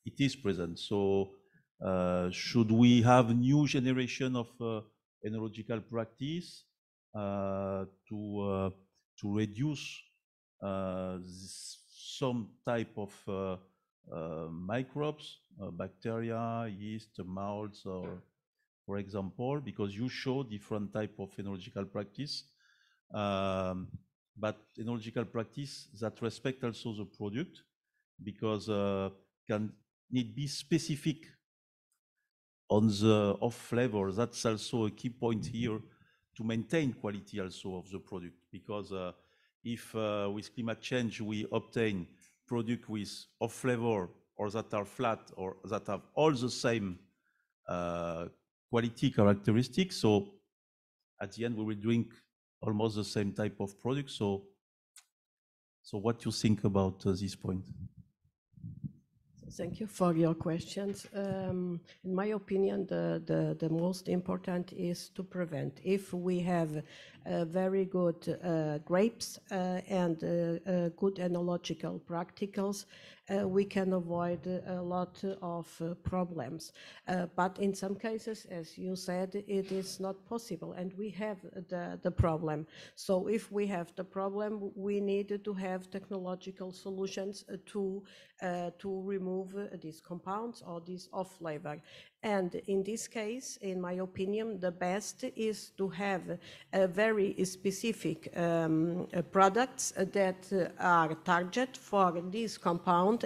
it is present. So, uh, should we have new generation of uh, enological practice uh, to uh, to reduce uh, some type of uh, uh, microbes, uh, bacteria, yeast, molds, or for example, because you show different type of enological practice, um, but enological practice that respect also the product, because uh, can need be specific on the off flavor. That's also a key point here to maintain quality also of the product, because uh, if uh, with climate change we obtain product with off flavor or that are flat or that have all the same uh, quality characteristics, so at the end we will drink almost the same type of product. So, so what do you think about uh, this point? Thank you for your questions. Um, in my opinion, the, the, the most important is to prevent. If we have uh, very good uh, grapes uh, and uh, uh, good enological practicals, we can avoid a lot of uh, problems. Uh, but in some cases, as you said, it is not possible, and we have the, the problem. So if we have the problem, we need to have technological solutions uh, to, uh, to remove uh, these compounds or these off flavor. And in this case, in my opinion, the best is to have a very specific um, uh, products that uh, are target for this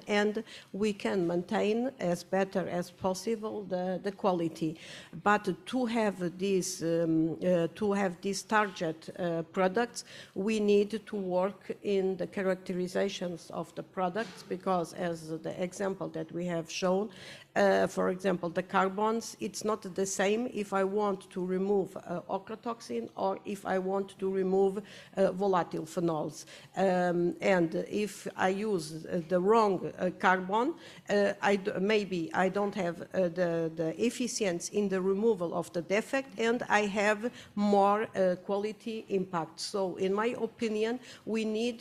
and we can maintain as better as possible the, the quality. But to have this, um, uh, to have these target uh, products, we need to work in the characterizations of the products because as the example that we have shown, uh, for example, the carbons, it's not the same if I want to remove uh, ochratoxin or if I want to remove uh, volatile phenols. Um, and if I use uh, the wrong uh, carbon, uh, maybe I don't have the, the efficiency in the removal of the defect and I have more quality impact. So in my opinion, we need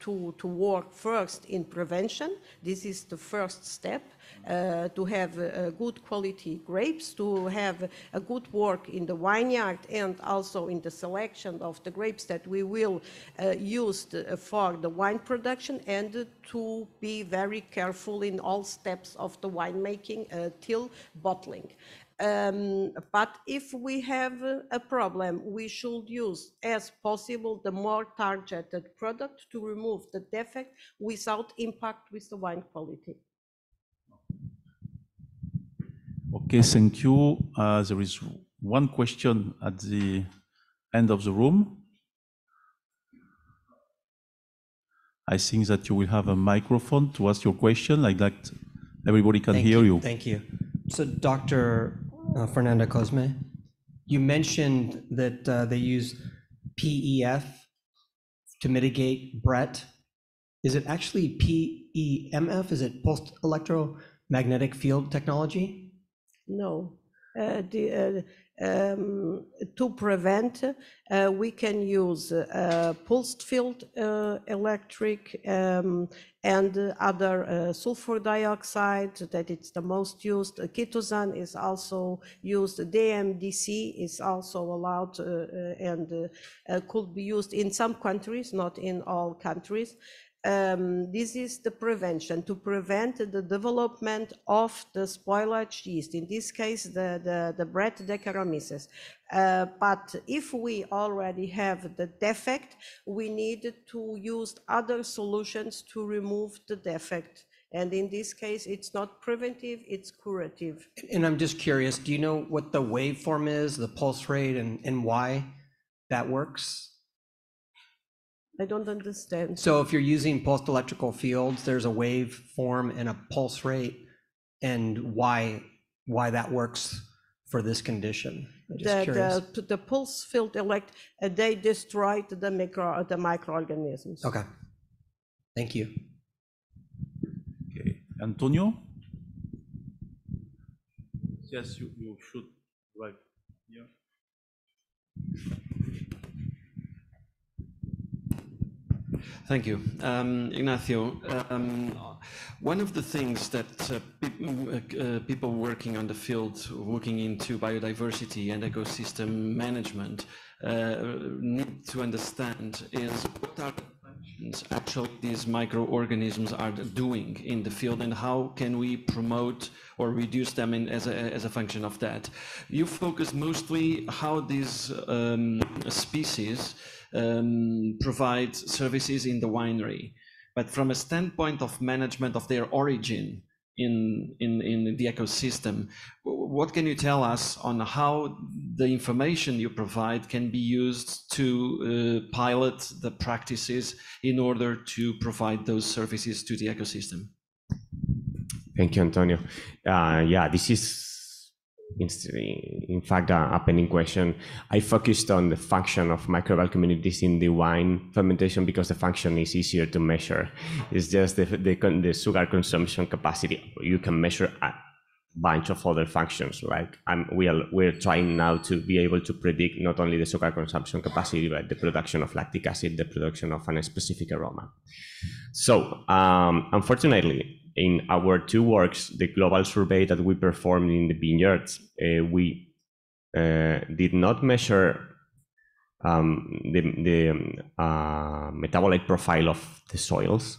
to, to work first in prevention. This is the first step to have uh, good quality grapes, to have a good work in the vineyard and also in the selection of the grapes that we will uh, use the- for the wine production and to be very careful in all steps of the winemaking uh, till bottling. Um, but if we have uh, a problem, we should use as possible the more targeted product to remove the defect without impact with the wine quality. Okay, thank you. Uh, There is one question at the end of the room. I think that you will have a microphone to ask your question, I'd like that everybody can Thank hear you. Thank you. So, Dr. uh, Fernanda Cosme, you mentioned that uh, they use PEF to mitigate Brett. Is it actually PEMF? Is it pulsed electromagnetic field technology? No. Uh, the, uh, um, to prevent, uh, we can use uh, pulsed field uh, electric um, and other uh, sulfur dioxide that it's the most used. Chitosan is also used. DMDC is also allowed and could be used in some countries, not in all countries. Um, this is the prevention, to prevent the development of the spoilage yeast, in this case, the, the, the Brett Brettanomyces. Uh, but if we already have the defect, we need to use other solutions to remove the defect. And in this case, it's not preventive, it's curative. And I'm just curious, do you know what the waveform is, the pulse rate, and, and why that works? I don't understand. So if you're using pulsed electrical fields, there's a wave form and a pulse rate, and why why that works for this condition? I'm just The, curious. the, the pulse field elect, uh, they destroyed the micro, the microorganisms. Okay. Thank you. Okay, Antonio? Yes, you, you should, right, yeah. Thank you. Um, Ignacio, um, one of the things that uh, peop- uh, people working on the field, looking into biodiversity and ecosystem management, uh, need to understand is what are actually these microorganisms are doing in the field and how can we promote or reduce them in, as, a, as a function of that. You focus mostly how these um, species um, provide services in the winery. But from a standpoint of management of their origin in, in, in the ecosystem, what can you tell us on how the information you provide can be used to uh, pilot the practices in order to provide those services to the ecosystem? Thank you, Antonio. Uh, yeah, this is in, fact a, a pending question. I focused on the function of microbial communities in the wine fermentation because the function is easier to measure. It's just the, the, the sugar consumption capacity. You can measure a bunch of other functions. Like um, we are, we're trying now to be able to predict not only the sugar consumption capacity, but the production of lactic acid, the production of a specific aroma. So, um, unfortunately, in our two works, the global survey that we performed in the vineyards, uh, we uh, did not measure um, the, the uh, metabolite profile of the soils.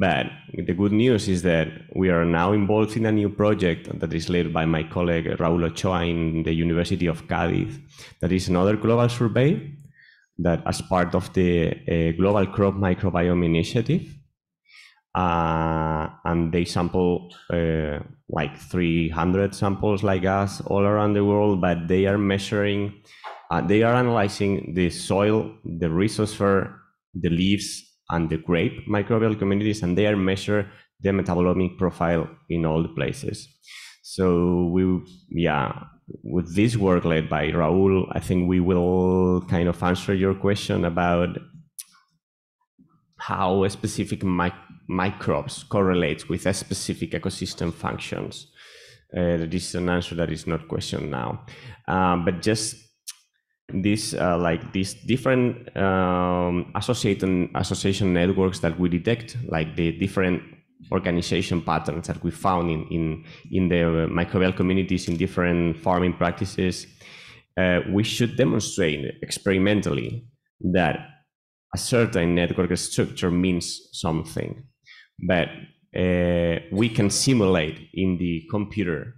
But the good news is that we are now involved in a new project that is led by my colleague Raúl Ochoa in the University of Cádiz. That is another global survey that, as part of the uh, Global Crop Microbiome Initiative, uh, and they sample uh, like 300 samples like us all around the world, but they are measuring, uh, they are analyzing the soil, the rhizosphere, the leaves, and the grape microbial communities, and they are measure the metabolomic profile in all the places. So we, yeah, with this work led by Raul, I think we will kind of answer your question about how a specific mic microbes correlates with a specific ecosystem functions. Uh, that is an answer that is not questioned now, um, but just this uh, like these different um, association association networks that we detect, like the different organization patterns that we found in in in the microbial communities in different farming practices. Uh, we should demonstrate experimentally that a certain network structure means something but uh, we can simulate in the computer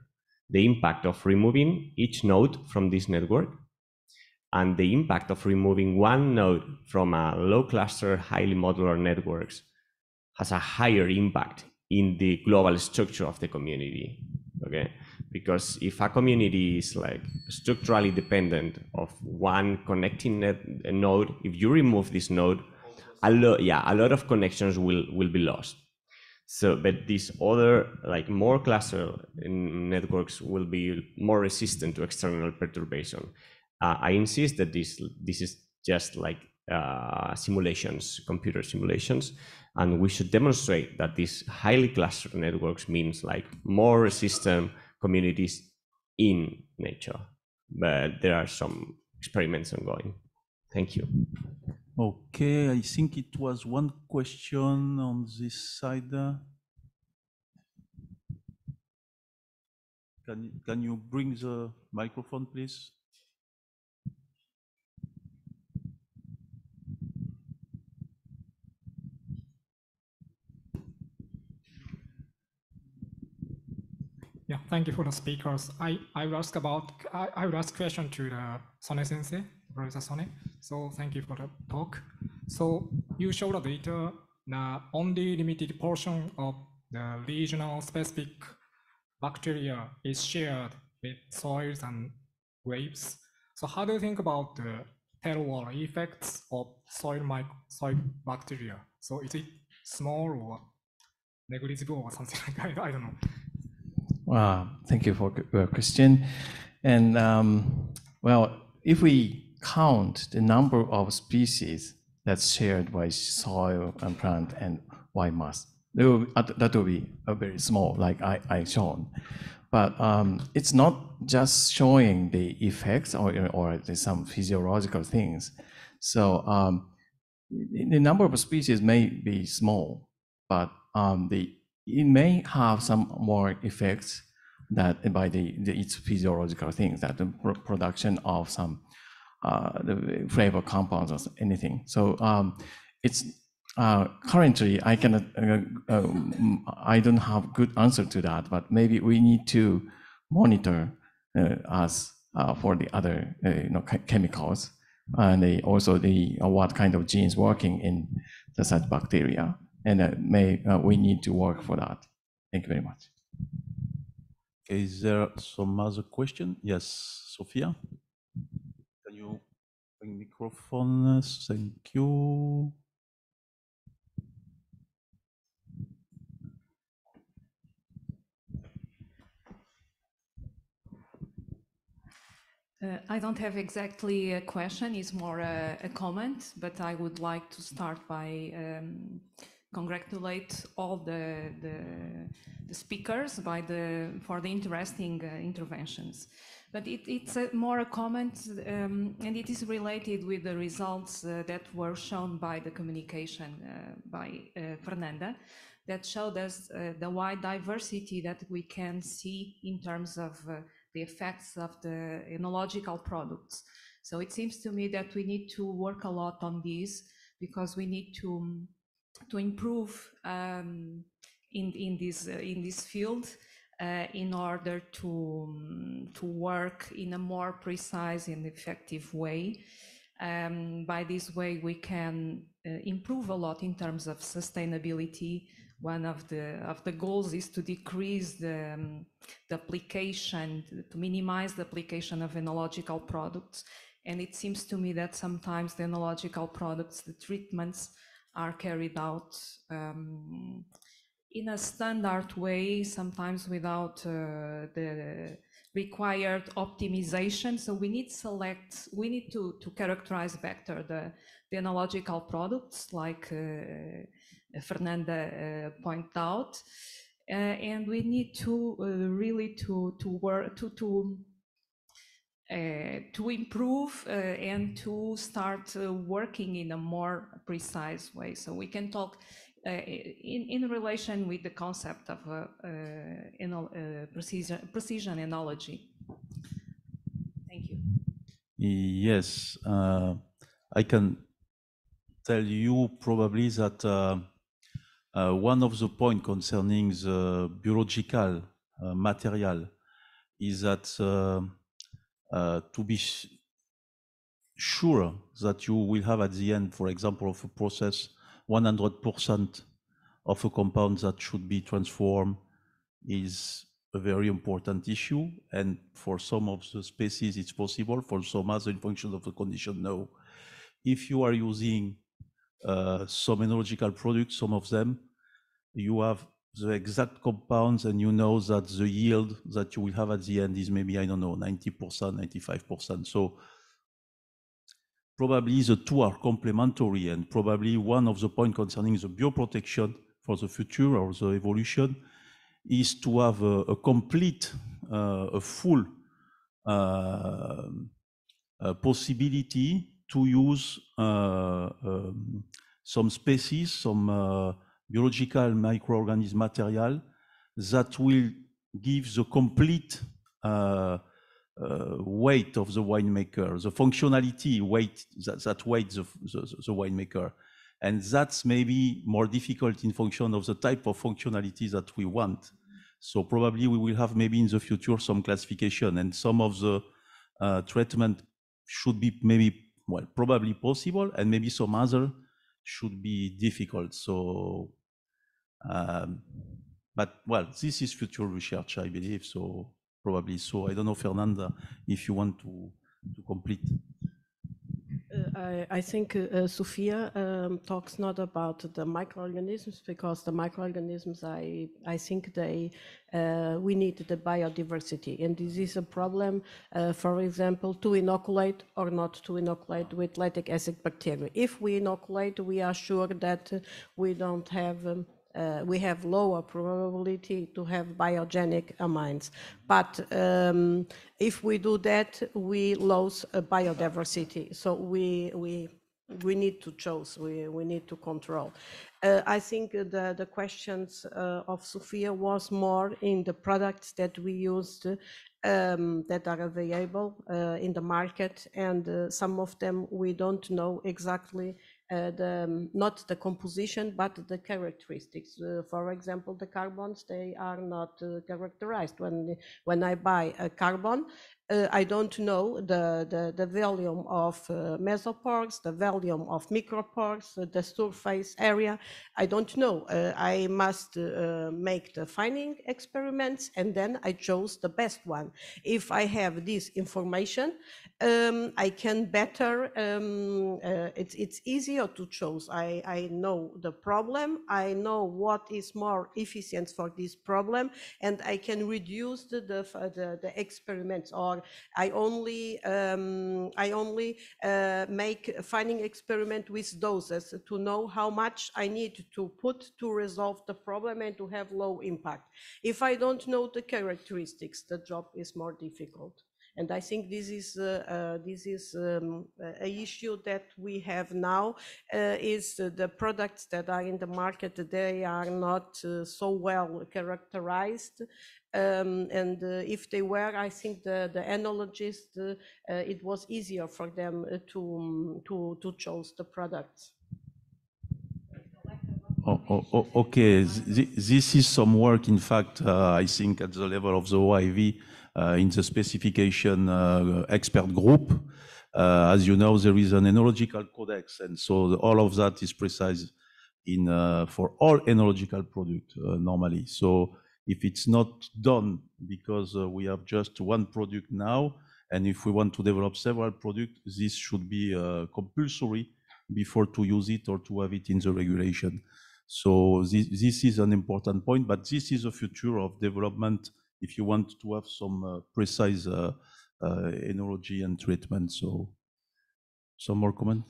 the impact of removing each node from this network and the impact of removing one node from a low cluster, highly modular networks has a higher impact in the global structure of the community. Okay, because if a community is like structurally dependent of one connecting net, node, if you remove this node, a lot, yeah, a lot of connections will will be lost. So, but these other, like more cluster networks will be more resistant to external perturbation. Uh, I insist that this, this is just like uh, simulations, computer simulations, and we should demonstrate that these highly clustered networks means like more resistant communities in nature. But there are some experiments ongoing. Thank you. Okay, I think it was one question on this side. Can, can you bring the microphone, please? Yeah, thank you for the speakers. I, I will ask about, I, I will ask question to the Sone sensei, Professor Sone. So thank you for the talk. So you show the data, the only limited portion of the regional specific bacteria is shared with soils and grapes. So how do you think about the terroir effects of soil, mic soil bacteria? So is it small or negligible or something like that? I don't know. Uh, thank you for your question. And um, well, if we count the number of species that's shared by soil and plant and white mass, that will, uh, that will be a very small, like I, I shown. but um, it's not just showing the effects or, or some physiological things. So um, the number of species may be small, but um, the, it may have some more effects that by the, the its physiological things, that the pro- production of some the flavor compounds or anything. So um, it's uh, currently I cannot, uh, um, I don't have good answer to that, but maybe we need to monitor uh, us uh, for the other uh, you know chemicals and also the uh, what kind of genes working in the such bacteria, and uh, may uh, we need to work for that. Thank you very much. Is there some other question? Yes, Sophia? You bring microphone? Thank you. Uh, I don't have exactly a question, it's more a, a comment, but I would like to start by um, congratulate all the, the, the speakers by the, for the interesting uh, interventions. But it, it's a, more a comment, um, and it is related with the results uh, that were shown by the communication uh, by uh, Fernanda, that showed us uh, the wide diversity that we can see in terms of uh, the effects of the enological products. So it seems to me that we need to work a lot on this because we need to to improve um, in in this uh, in this field uh, in order to um, to work in a more precise and effective way. Um, by this way, we can uh, improve a lot in terms of sustainability. One of the of the goals is to decrease the, um, the application, to minimize the application of enological products. And it seems to me that sometimes the enological products, the treatments, are carried out um, in a standard way, sometimes without uh, the required optimization. So we need select, we need to, to characterize better the, the enological products like uh, Fernanda uh, pointed out. Uh, and we need to uh, really to, to work, to, to uh, to improve uh, and to start working in a more precise way. So we can talk in, in relation with the concept of uh, uh, uh, precision, precision enology. Thank you. Yes, uh, I can tell you probably that uh, uh, one of the points concerning the biological uh, material is that uh, uh, to be sure that you will have at the end, for example, of a process, 100% of a compound that should be transformed is a very important issue. And for some of the species, it's possible. For some other, in function of the condition, no. If you are using uh, some enological products, some of them, you have the exact compounds and you know that the yield that you will have at the end is maybe, I don't know, 90%, 95%. So probably the two are complementary and probably one of the point concerning the bioprotection for the future or the evolution is to have a, a complete, uh, a full uh, uh, possibility to use uh, um, some species, some uh, biological microorganism material that will give the complete uh, weight of the winemaker, the functionality weight that, that weight the, the, the winemaker. And that's maybe more difficult in function of the type of functionality that we want. So probably we will have maybe in the future some classification and some of the uh, treatment should be maybe, well, probably possible and maybe some other should be difficult. So, um, but well, this is future research, I believe. So probably so. I don't know, Fernanda, if you want to, to complete. Uh, I, I think uh, Sophia um, talks not about the microorganisms because the microorganisms, I, I think they, uh, we need the biodiversity. And this is a problem, uh, for example, to inoculate or not to inoculate with lactic acid bacteria. If we inoculate, we are sure that uh, we don't have um, uh, we have lower probability to have biogenic amines. But um, if we do that, we lose uh, biodiversity. So we, we, we need to choose, we, we need to control. Uh, I think the, the questions uh, of Sophia was more in the products that we used um, that are available uh, in the market, and uh, some of them we don't know exactly uh, the, um, not the composition, but the characteristics. Uh, for example, the carbons, they are not uh, characterized. When, when I buy a carbon, uh, I don't know the, the, the volume of uh, the volume of micropores, uh, the surface area. I don't know. Uh, I must uh, make the fining experiments and then I chose the best one. If I have this information, um, I can better, um, uh, it's, it's easier to choose. I, I know the problem, I know what is more efficient for this problem, and I can reduce the, the, the, the experiments or I only, um, I only uh, make fining experiment with doses to know how much I need to put to resolve the problem and to have low impact. If I don't know the characteristics, the job is more difficult. And I think this is uh, uh, this is um, a issue that we have now uh, is the products that are in the market they are not uh, so well characterized. Um, and uh, if they were, I think the the enologists uh, uh, it was easier for them to um, to to choose the products. Oh, oh, Okay, Th- this is some work, in fact, I think at the level of the OIV, in the specification uh, expert group. Uh, As you know, there is an enological codex, and so all of that is precise in, uh, for all enological product uh, normally. So if it's not done because uh, we have just one product now, and if we want to develop several products, this should be uh, compulsory before to use it or to have it in the regulation. So this, this is an important point, but this is the future of development if you want to have some uh, precise uh, uh, enology and treatment. So some more comment?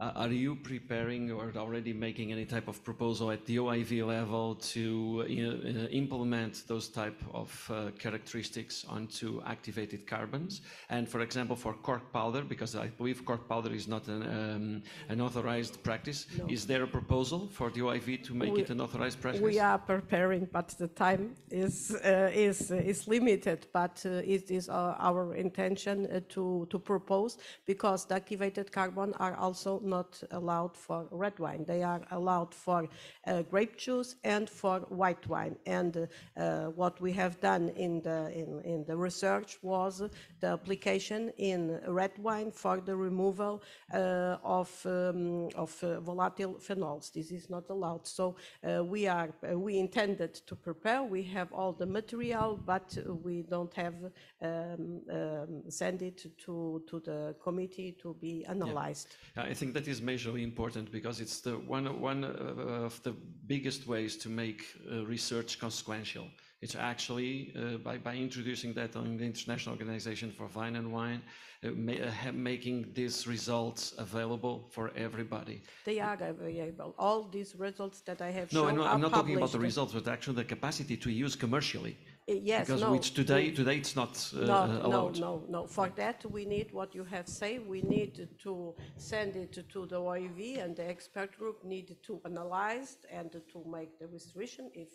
Are you preparing or already making any type of proposal at the OIV level to uh, uh, implement those type of uh, characteristics onto activated carbons? And for example, for cork powder, because I believe cork powder is not an, um, an authorized practice, No. is there a proposal for the OIV to make We- it an authorized practice? We are preparing, but the time is uh, is is limited. But uh, it is uh, our intention uh, to to propose because the activated carbon are also not allowed for red wine. They are allowed for uh, grape juice and for white wine. And uh, what we have done in the in, in the research was the application in red wine for the removal uh, of um, of uh, volatile phenols. This is not allowed. So uh, we are we intended to prepare. We have all the material, but we don't have um, um, send it to to the committee to be analyzed. Yeah, I think that is majorly important because it's the one one uh, of the biggest ways to make uh, research consequential. It's actually uh, by by introducing that on the International Organization for Vine and Wine, uh, ma uh, making these results available for everybody. They are available. All these results that I have No, shown are I'm not talking about the results, but actually the capacity to use commercially. Uh, yes, because no, which today we- today it's not uh, No, uh, no, no, no. For that, we need what you have said. We need to send it to the OIV and the expert group need to analyze and to make the restriction if,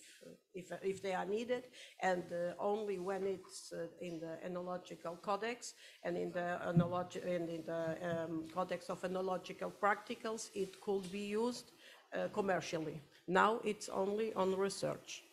if, if they are needed. And uh, only when it's uh, in the enological codex and in the enologi- and in the um, codex of enological practicals, it could be used uh, commercially. Now it's only on research.